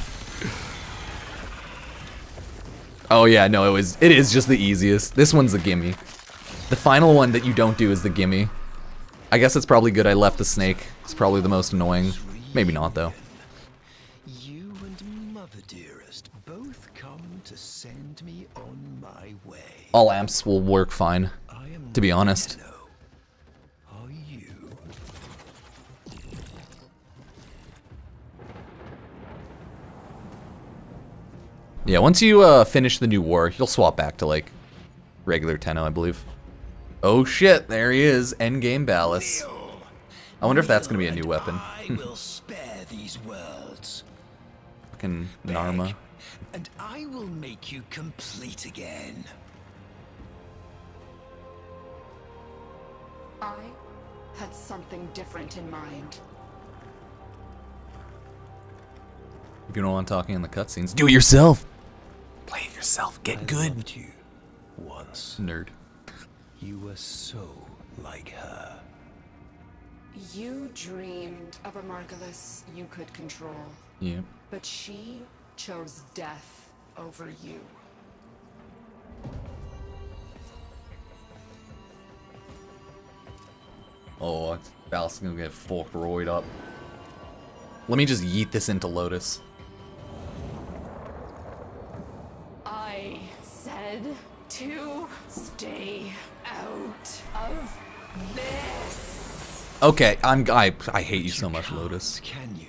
Oh yeah, no, it was. It is just the easiest. This one's the gimme. The final one that you don't do is the gimme. I guess it's probably good I left the snake. It's probably the most annoying. Maybe not though. You and Mother Dearest both come to send me on my way. All amps will work fine. To be honest. Are you? Yeah, once you uh, finish the new war, you'll swap back to like regular Tenno, I believe. Oh shit, there he is, endgame Ballas. I wonder if that's gonna be a new weapon. I will spare these worlds, Fucking Narmer. and I will make you complete again. I had something different in mind. If you don't want talking in the cutscenes, do it yourself. Play it yourself. Get I good. loved you once. Nerd. You were so like her. You dreamed of a Margulis you could control, Yeah. but she chose death over you. Oh, Ballas is gonna get full roid up. Let me just yeet this into Lotus. I said to stay out of this. Okay, I'm I I hate you so much, Lotus. Can you?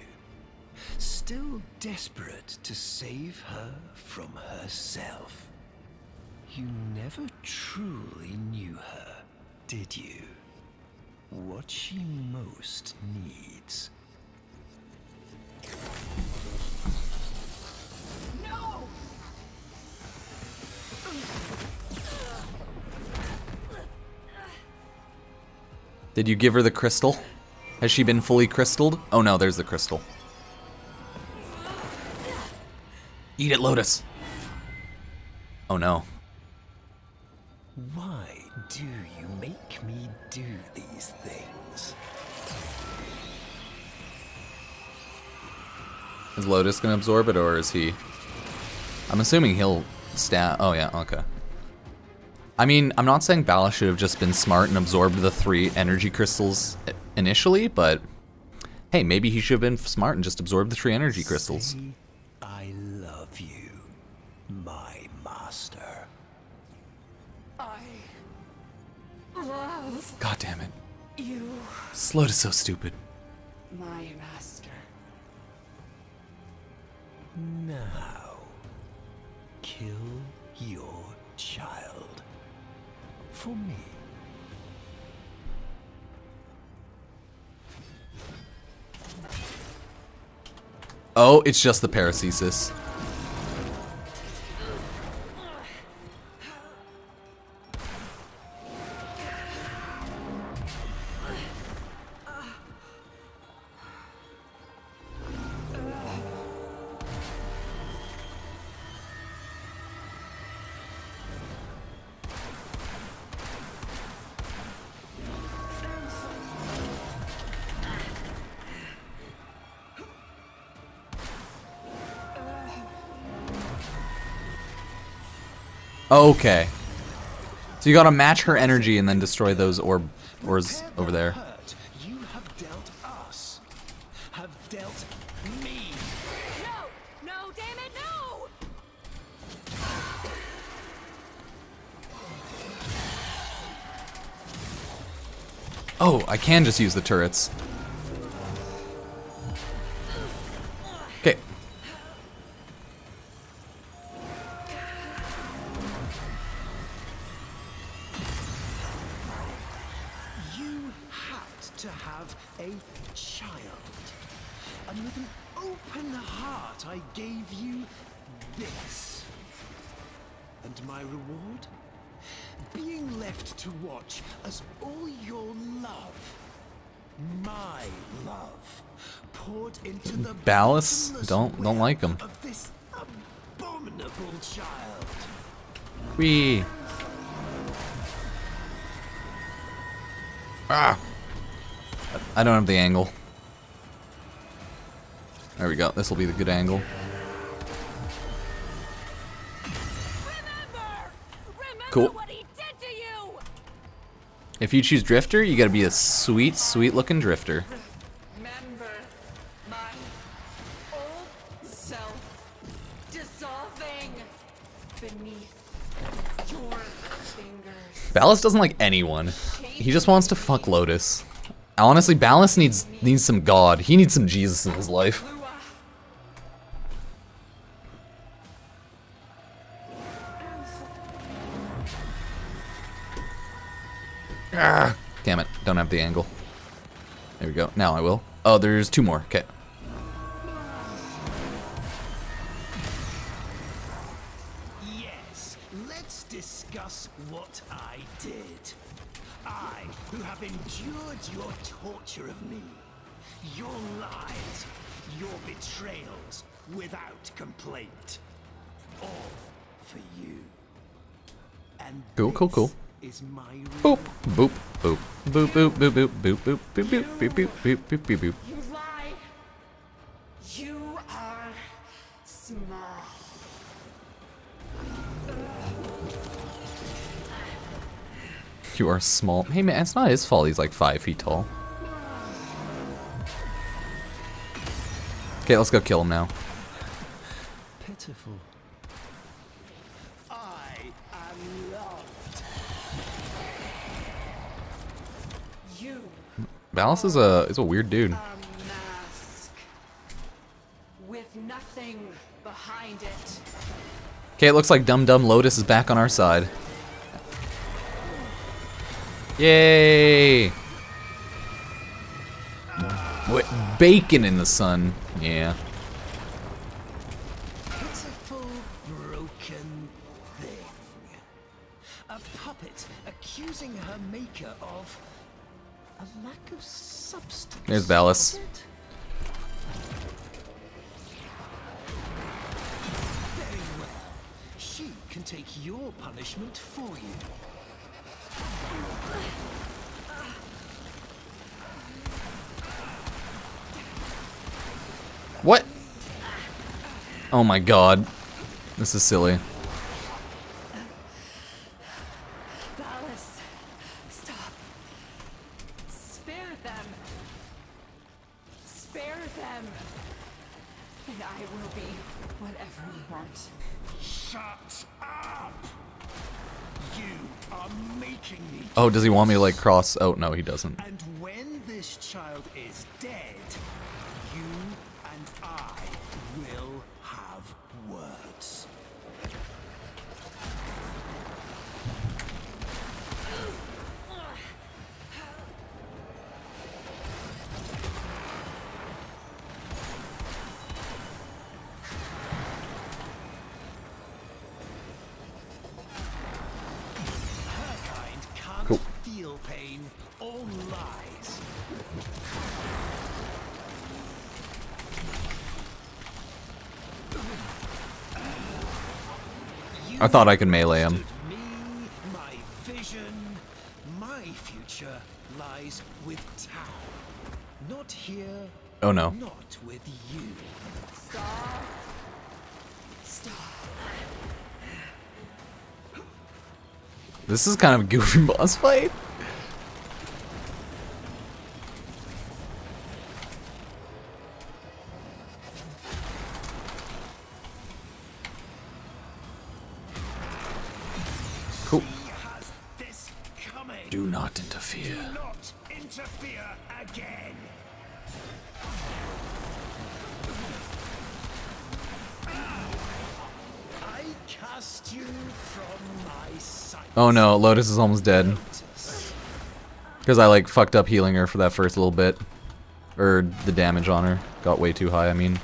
Still desperate to save her from herself. You never truly knew her, did you? What she most needs. No! Did you give her the crystal? Has she been fully crystalled? Oh no, there's the crystal. Eat it, Lotus. Oh no. Why do you make me do these things? Is Lotus gonna absorb it or is he? I'm assuming he'll stat. Oh yeah, okay. I mean, I'm not saying Ballas should have just been smart and absorbed the three energy crystals initially, but hey, maybe he should have been smart and just absorbed the three energy crystals. I love you, my master. I love God damn it. you, This Lotus so stupid. my master. Now, For me. Oh, it's just the paracesis. Okay. So you gotta match her energy and then destroy those orb ores over there. You have dealt us. Have dealt me. No, no, damn it, no! Oh, I can just use the turrets. Don't don't like him. of this abominable child. Wee. Ah. I don't have the angle. There we go. This will be the good angle. Cool. If you choose Drifter, you gotta be a sweet, sweet looking Drifter. Fingers. Ballas doesn't like anyone. He just wants to fuck Lotus. Honestly, Ballas needs needs some God. He needs some Jesus in his life. Ah, damn it. Don't have the angle. There we go. Now I will. Oh, there's two more. Okay. Boop, boop, boop, boop, boop, boop, boop, boop, boop, boop, boop, boop, boop, boop. You. You are small. You are small. Hey man, it's not his fault. He's like five feet tall. Okay, let's go kill him now. pitiful. Ballas is a is a weird dude. with nothing behind it. Okay, it looks like Dum Dum Lotus is back on our side. Yay! What bacon in the sun? Yeah. There's Ballas. was it? Very well. She can take your punishment for you. What? Oh my god. This is silly. Ballas, stop. Spare them. Spare them. And I will be whatever you want. Shut up! You are making me. Oh, does he want me to like cross? Oh no, he doesn't. I thought I could melee him. Me, my vision, my future lies with Tau. Not here. Oh, no. Not with you. Stop. Stop. This is kind of a goofy boss fight. Oh no, Lotus is almost dead. Because I like fucked up healing her for that first little bit. Or the damage on her got way too high, I mean.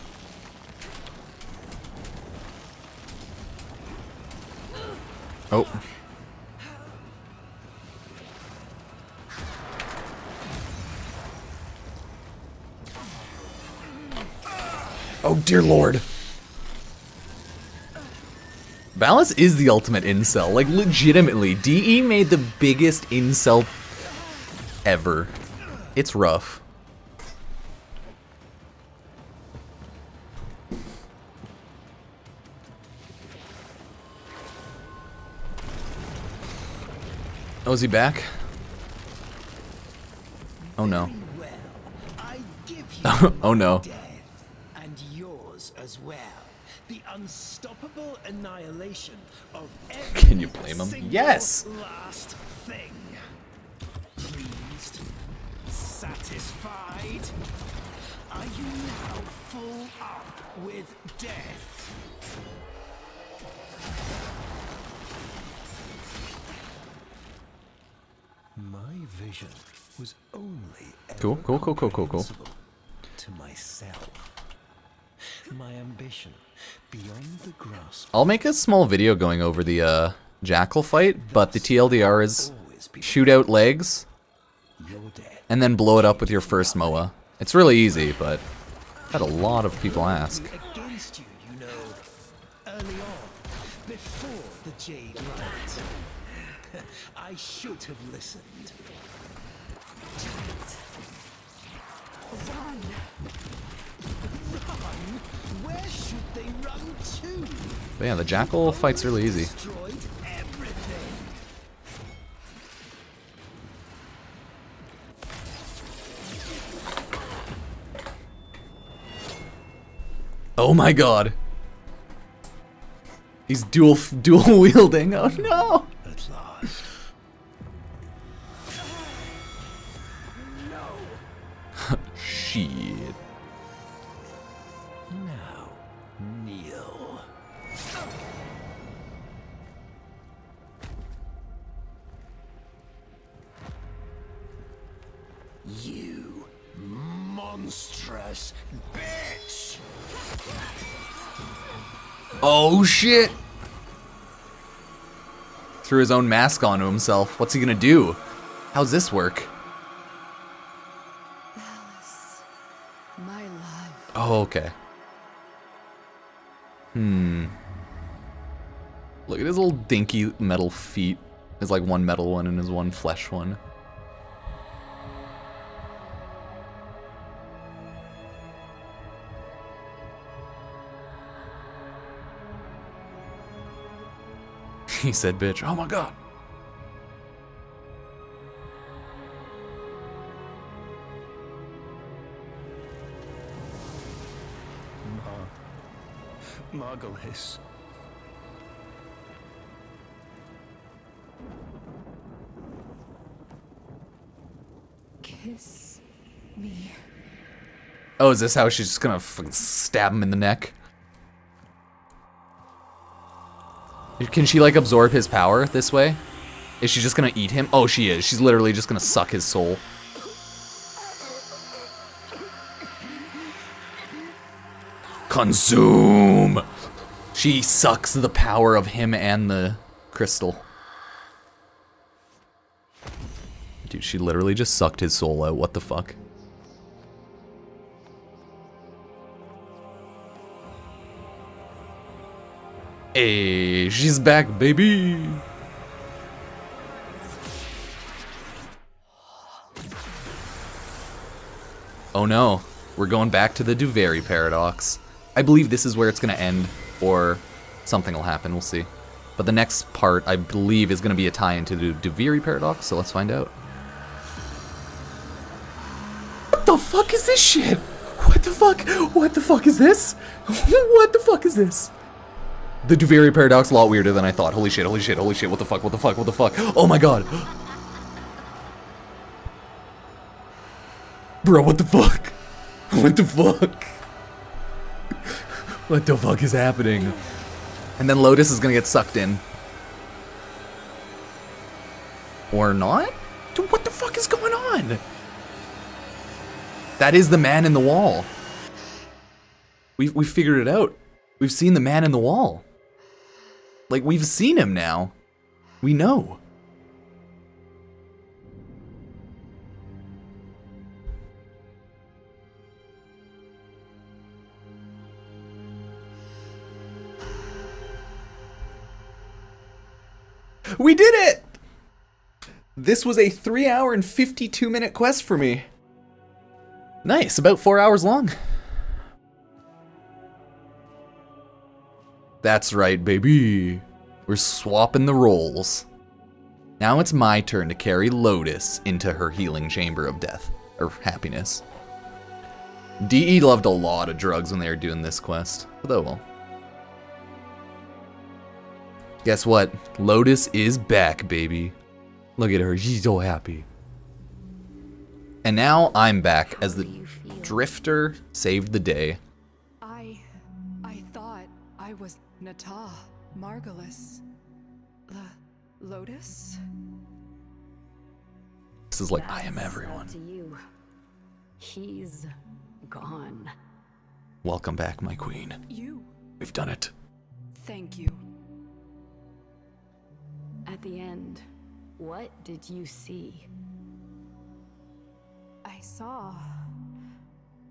Oh. Oh dear lord. Ballas is the ultimate incel. Like, legitimately. DE made the biggest incel ever. It's rough. Oh, is he back? Oh no. oh no. And yours as well. The unstoppable annihilation of every Can you blame him? single Yes! last thing. Pleased? Satisfied? Are you now full up with death? My vision was only Cool, cool, cool, cool, cool, cool. to myself. My ambition beyond the grasp I'll make a small video going over the uh, Jackal fight, but the TLDR is shoot out legs and then blow it up with your first MOA. It's really easy, but had a lot of people ask. against you, you know, early on, before the Jade Light. I should have listened. Run! Run? Where should they run to? But yeah, the Jackal fight's really easy. Oh my god. He's dual dual wielding. Oh no. At last. Shit. Now, Oh shit. Threw his own mask onto himself. What's he gonna do? How's this work? My love. Oh, okay. Hmm. Look at his little dinky metal feet. His like one metal one and his one flesh one. he said, bitch. Oh my god. Mar Margulis. Kiss me. Oh, is this how she's just gonna fucking stab him in the neck? Can she like absorb his power this way? Is she just gonna eat him? Oh, she is. She's literally just gonna suck his soul. Consume! She sucks the power of him and the crystal. Dude, she literally just sucked his soul out. What the fuck? Hey, she's back, baby. Oh no, we're going back to the Duviri paradox. I believe this is where it's gonna end, or something will happen, we'll see. But the next part, I believe, is gonna be a tie into the Duviri paradox, so let's find out. What the fuck is this shit? What the fuck? What the fuck is this? what the fuck is this? The Duviri paradox a lot weirder than I thought. Holy shit, holy shit, holy shit, what the fuck, what the fuck, what the fuck? Oh my god. Bro, what the fuck? What the fuck? What the fuck is happening? And then Lotus is gonna get sucked in. Or not? Dude, what the fuck is going on? That is the man in the wall. We've, we figured it out. We've seen the man in the wall. Like, we've seen him now. We know. We did it! This was a 3 hour and 52 minute quest for me. Nice, about 4 hours long. That's right, baby. We're swapping the roles. Now it's my turn to carry Lotus into her healing chamber of death, or happiness. DE loved a lot of drugs when they were doing this quest, but oh well. Guess what? Lotus is back, baby. Look at her, she's so happy. And now I'm back as the Drifter saved the day. Natah, Margulis. L- Lotus? This is like I am everyone. To you. He's gone. Welcome back, my queen. You. We've done it. Thank you. At the end, what did you see? I saw.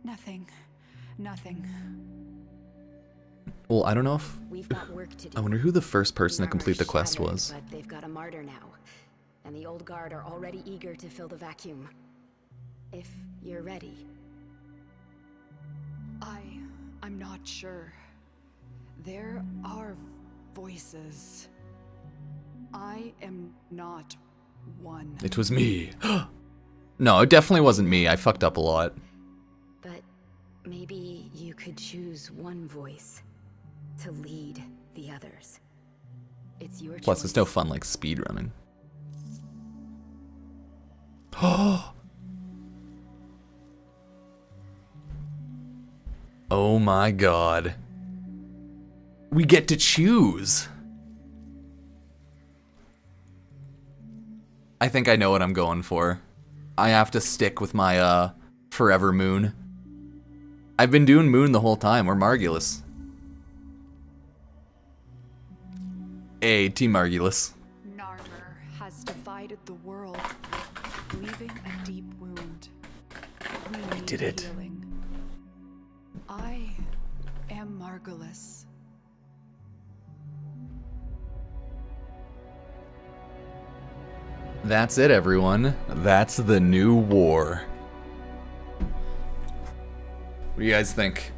Nothing. Nothing. Well, I don't know if. We've got work to do. I wonder who the first person to complete the quest shattered, was. But they've got a martyr now, and the old guard are already eager to fill the vacuum. If you're ready. I. I'm not sure. There are voices. I am not one. It was me. no, it definitely wasn't me. I fucked up a lot. But maybe you could choose one voice to lead the others. It's your Plus, choice. it's no fun like speedrunning. oh my god. We get to choose. I think I know what I'm going for. I have to stick with my uh forever moon. I've been doing moon the whole time, or Margulis. A Team Margulis. Narmer has divided the world, leaving a deep wound. We need did it. Healing. I am Margulis. That's it, everyone. That's the new war. What do you guys think?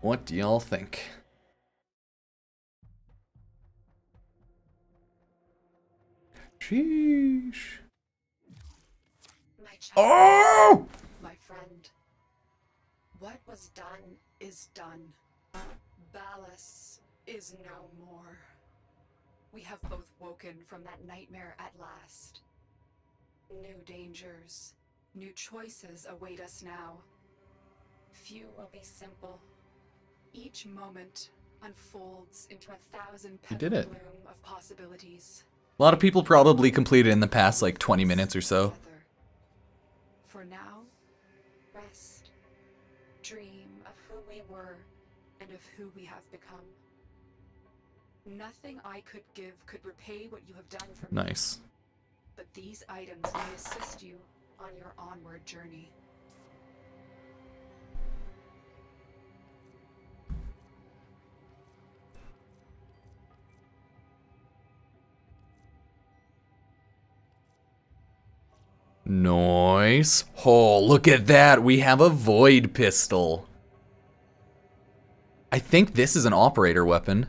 What do y'all think? Sheesh. My child. Oh! My friend. What was done is done. Ballas is no more. We have both woken from that nightmare at last. New dangers, new choices await us now. Few will be simple. Each moment unfolds into a thousand it. bloom of possibilities. A lot of people probably completed in the past like 20 minutes or so. For now, rest. Dream of who we were and of who we have become. Nothing I could give could repay what you have done for me. Nice. But these items may assist you on your onward journey. Nice. Oh, look at that. We have a void pistol. I think this is an operator weapon.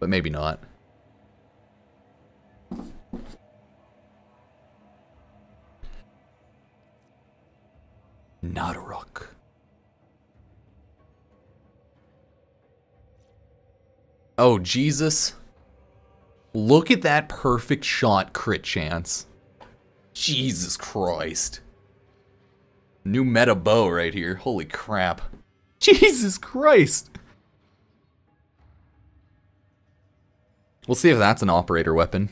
But maybe not. Not a rock. Oh, Jesus. Look at that perfect shot crit chance. Jesus Christ. New meta bow right here. Holy crap. Jesus Christ. We'll see if that's an operator weapon.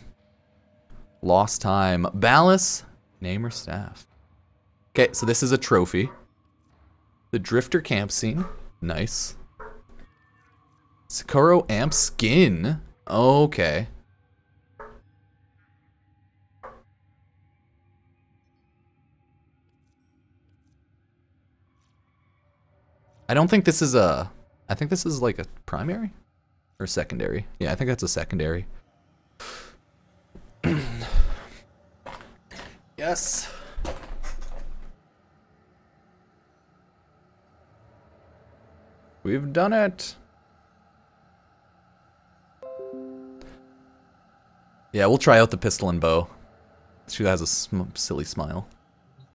Lost time. Ballas, name or staff. Okay, so this is a trophy. The Drifter camp scene. Nice. Sakuro amp skin. Okay. I don't think this is a. I think this is like a primary or secondary. Yeah, I think that's a secondary. yes. We've done it. Yeah, we'll try out the pistol and bow. She has a sm silly smile.